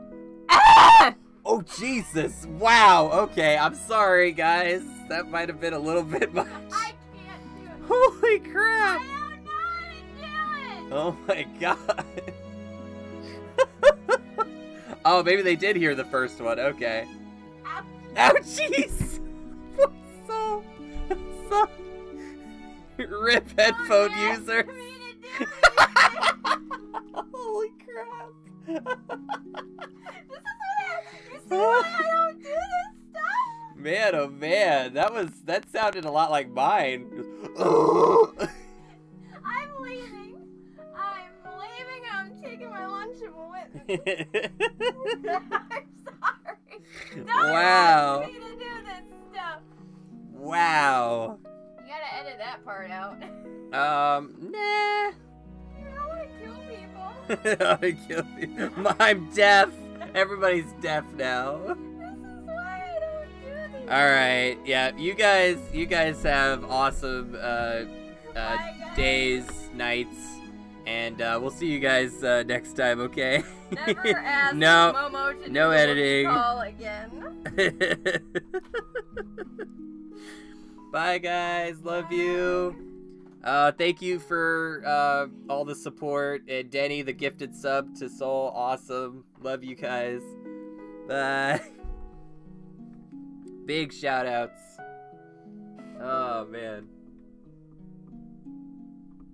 Ah! Oh Jesus! Wow. Okay, I'm sorry, guys. That might have been a little bit much. I can't do it. Holy crap. I don't know how to do it. Oh my god. Oh, maybe they did hear the first one. Okay. Ow. Oh, jeez. so, so. Rip oh, headphone Oh, yeah, user. for me to do it. Holy crap. This is what I. You see why I don't do this? Man, oh man, that was that sounded a lot like mine. taking my lunchable with me. I'm sorry. Don't Wow. ask me to do this stuff. wow. You gotta edit that part out. Um, nah. You don't want to kill people. I kill you. I'm deaf. Everybody's deaf now. This is why I don't do these. All right, yeah, you guys, you guys have awesome uh, uh, days, nights, and uh, we'll see you guys uh, next time. Okay? Never ask no. Momo to no do editing. call again. Bye, guys. Love you. Uh, thank you for uh, all the support. And Denny, the gifted sub to Soul. Awesome. Love you guys. Bye. Big shout outs. Oh, man.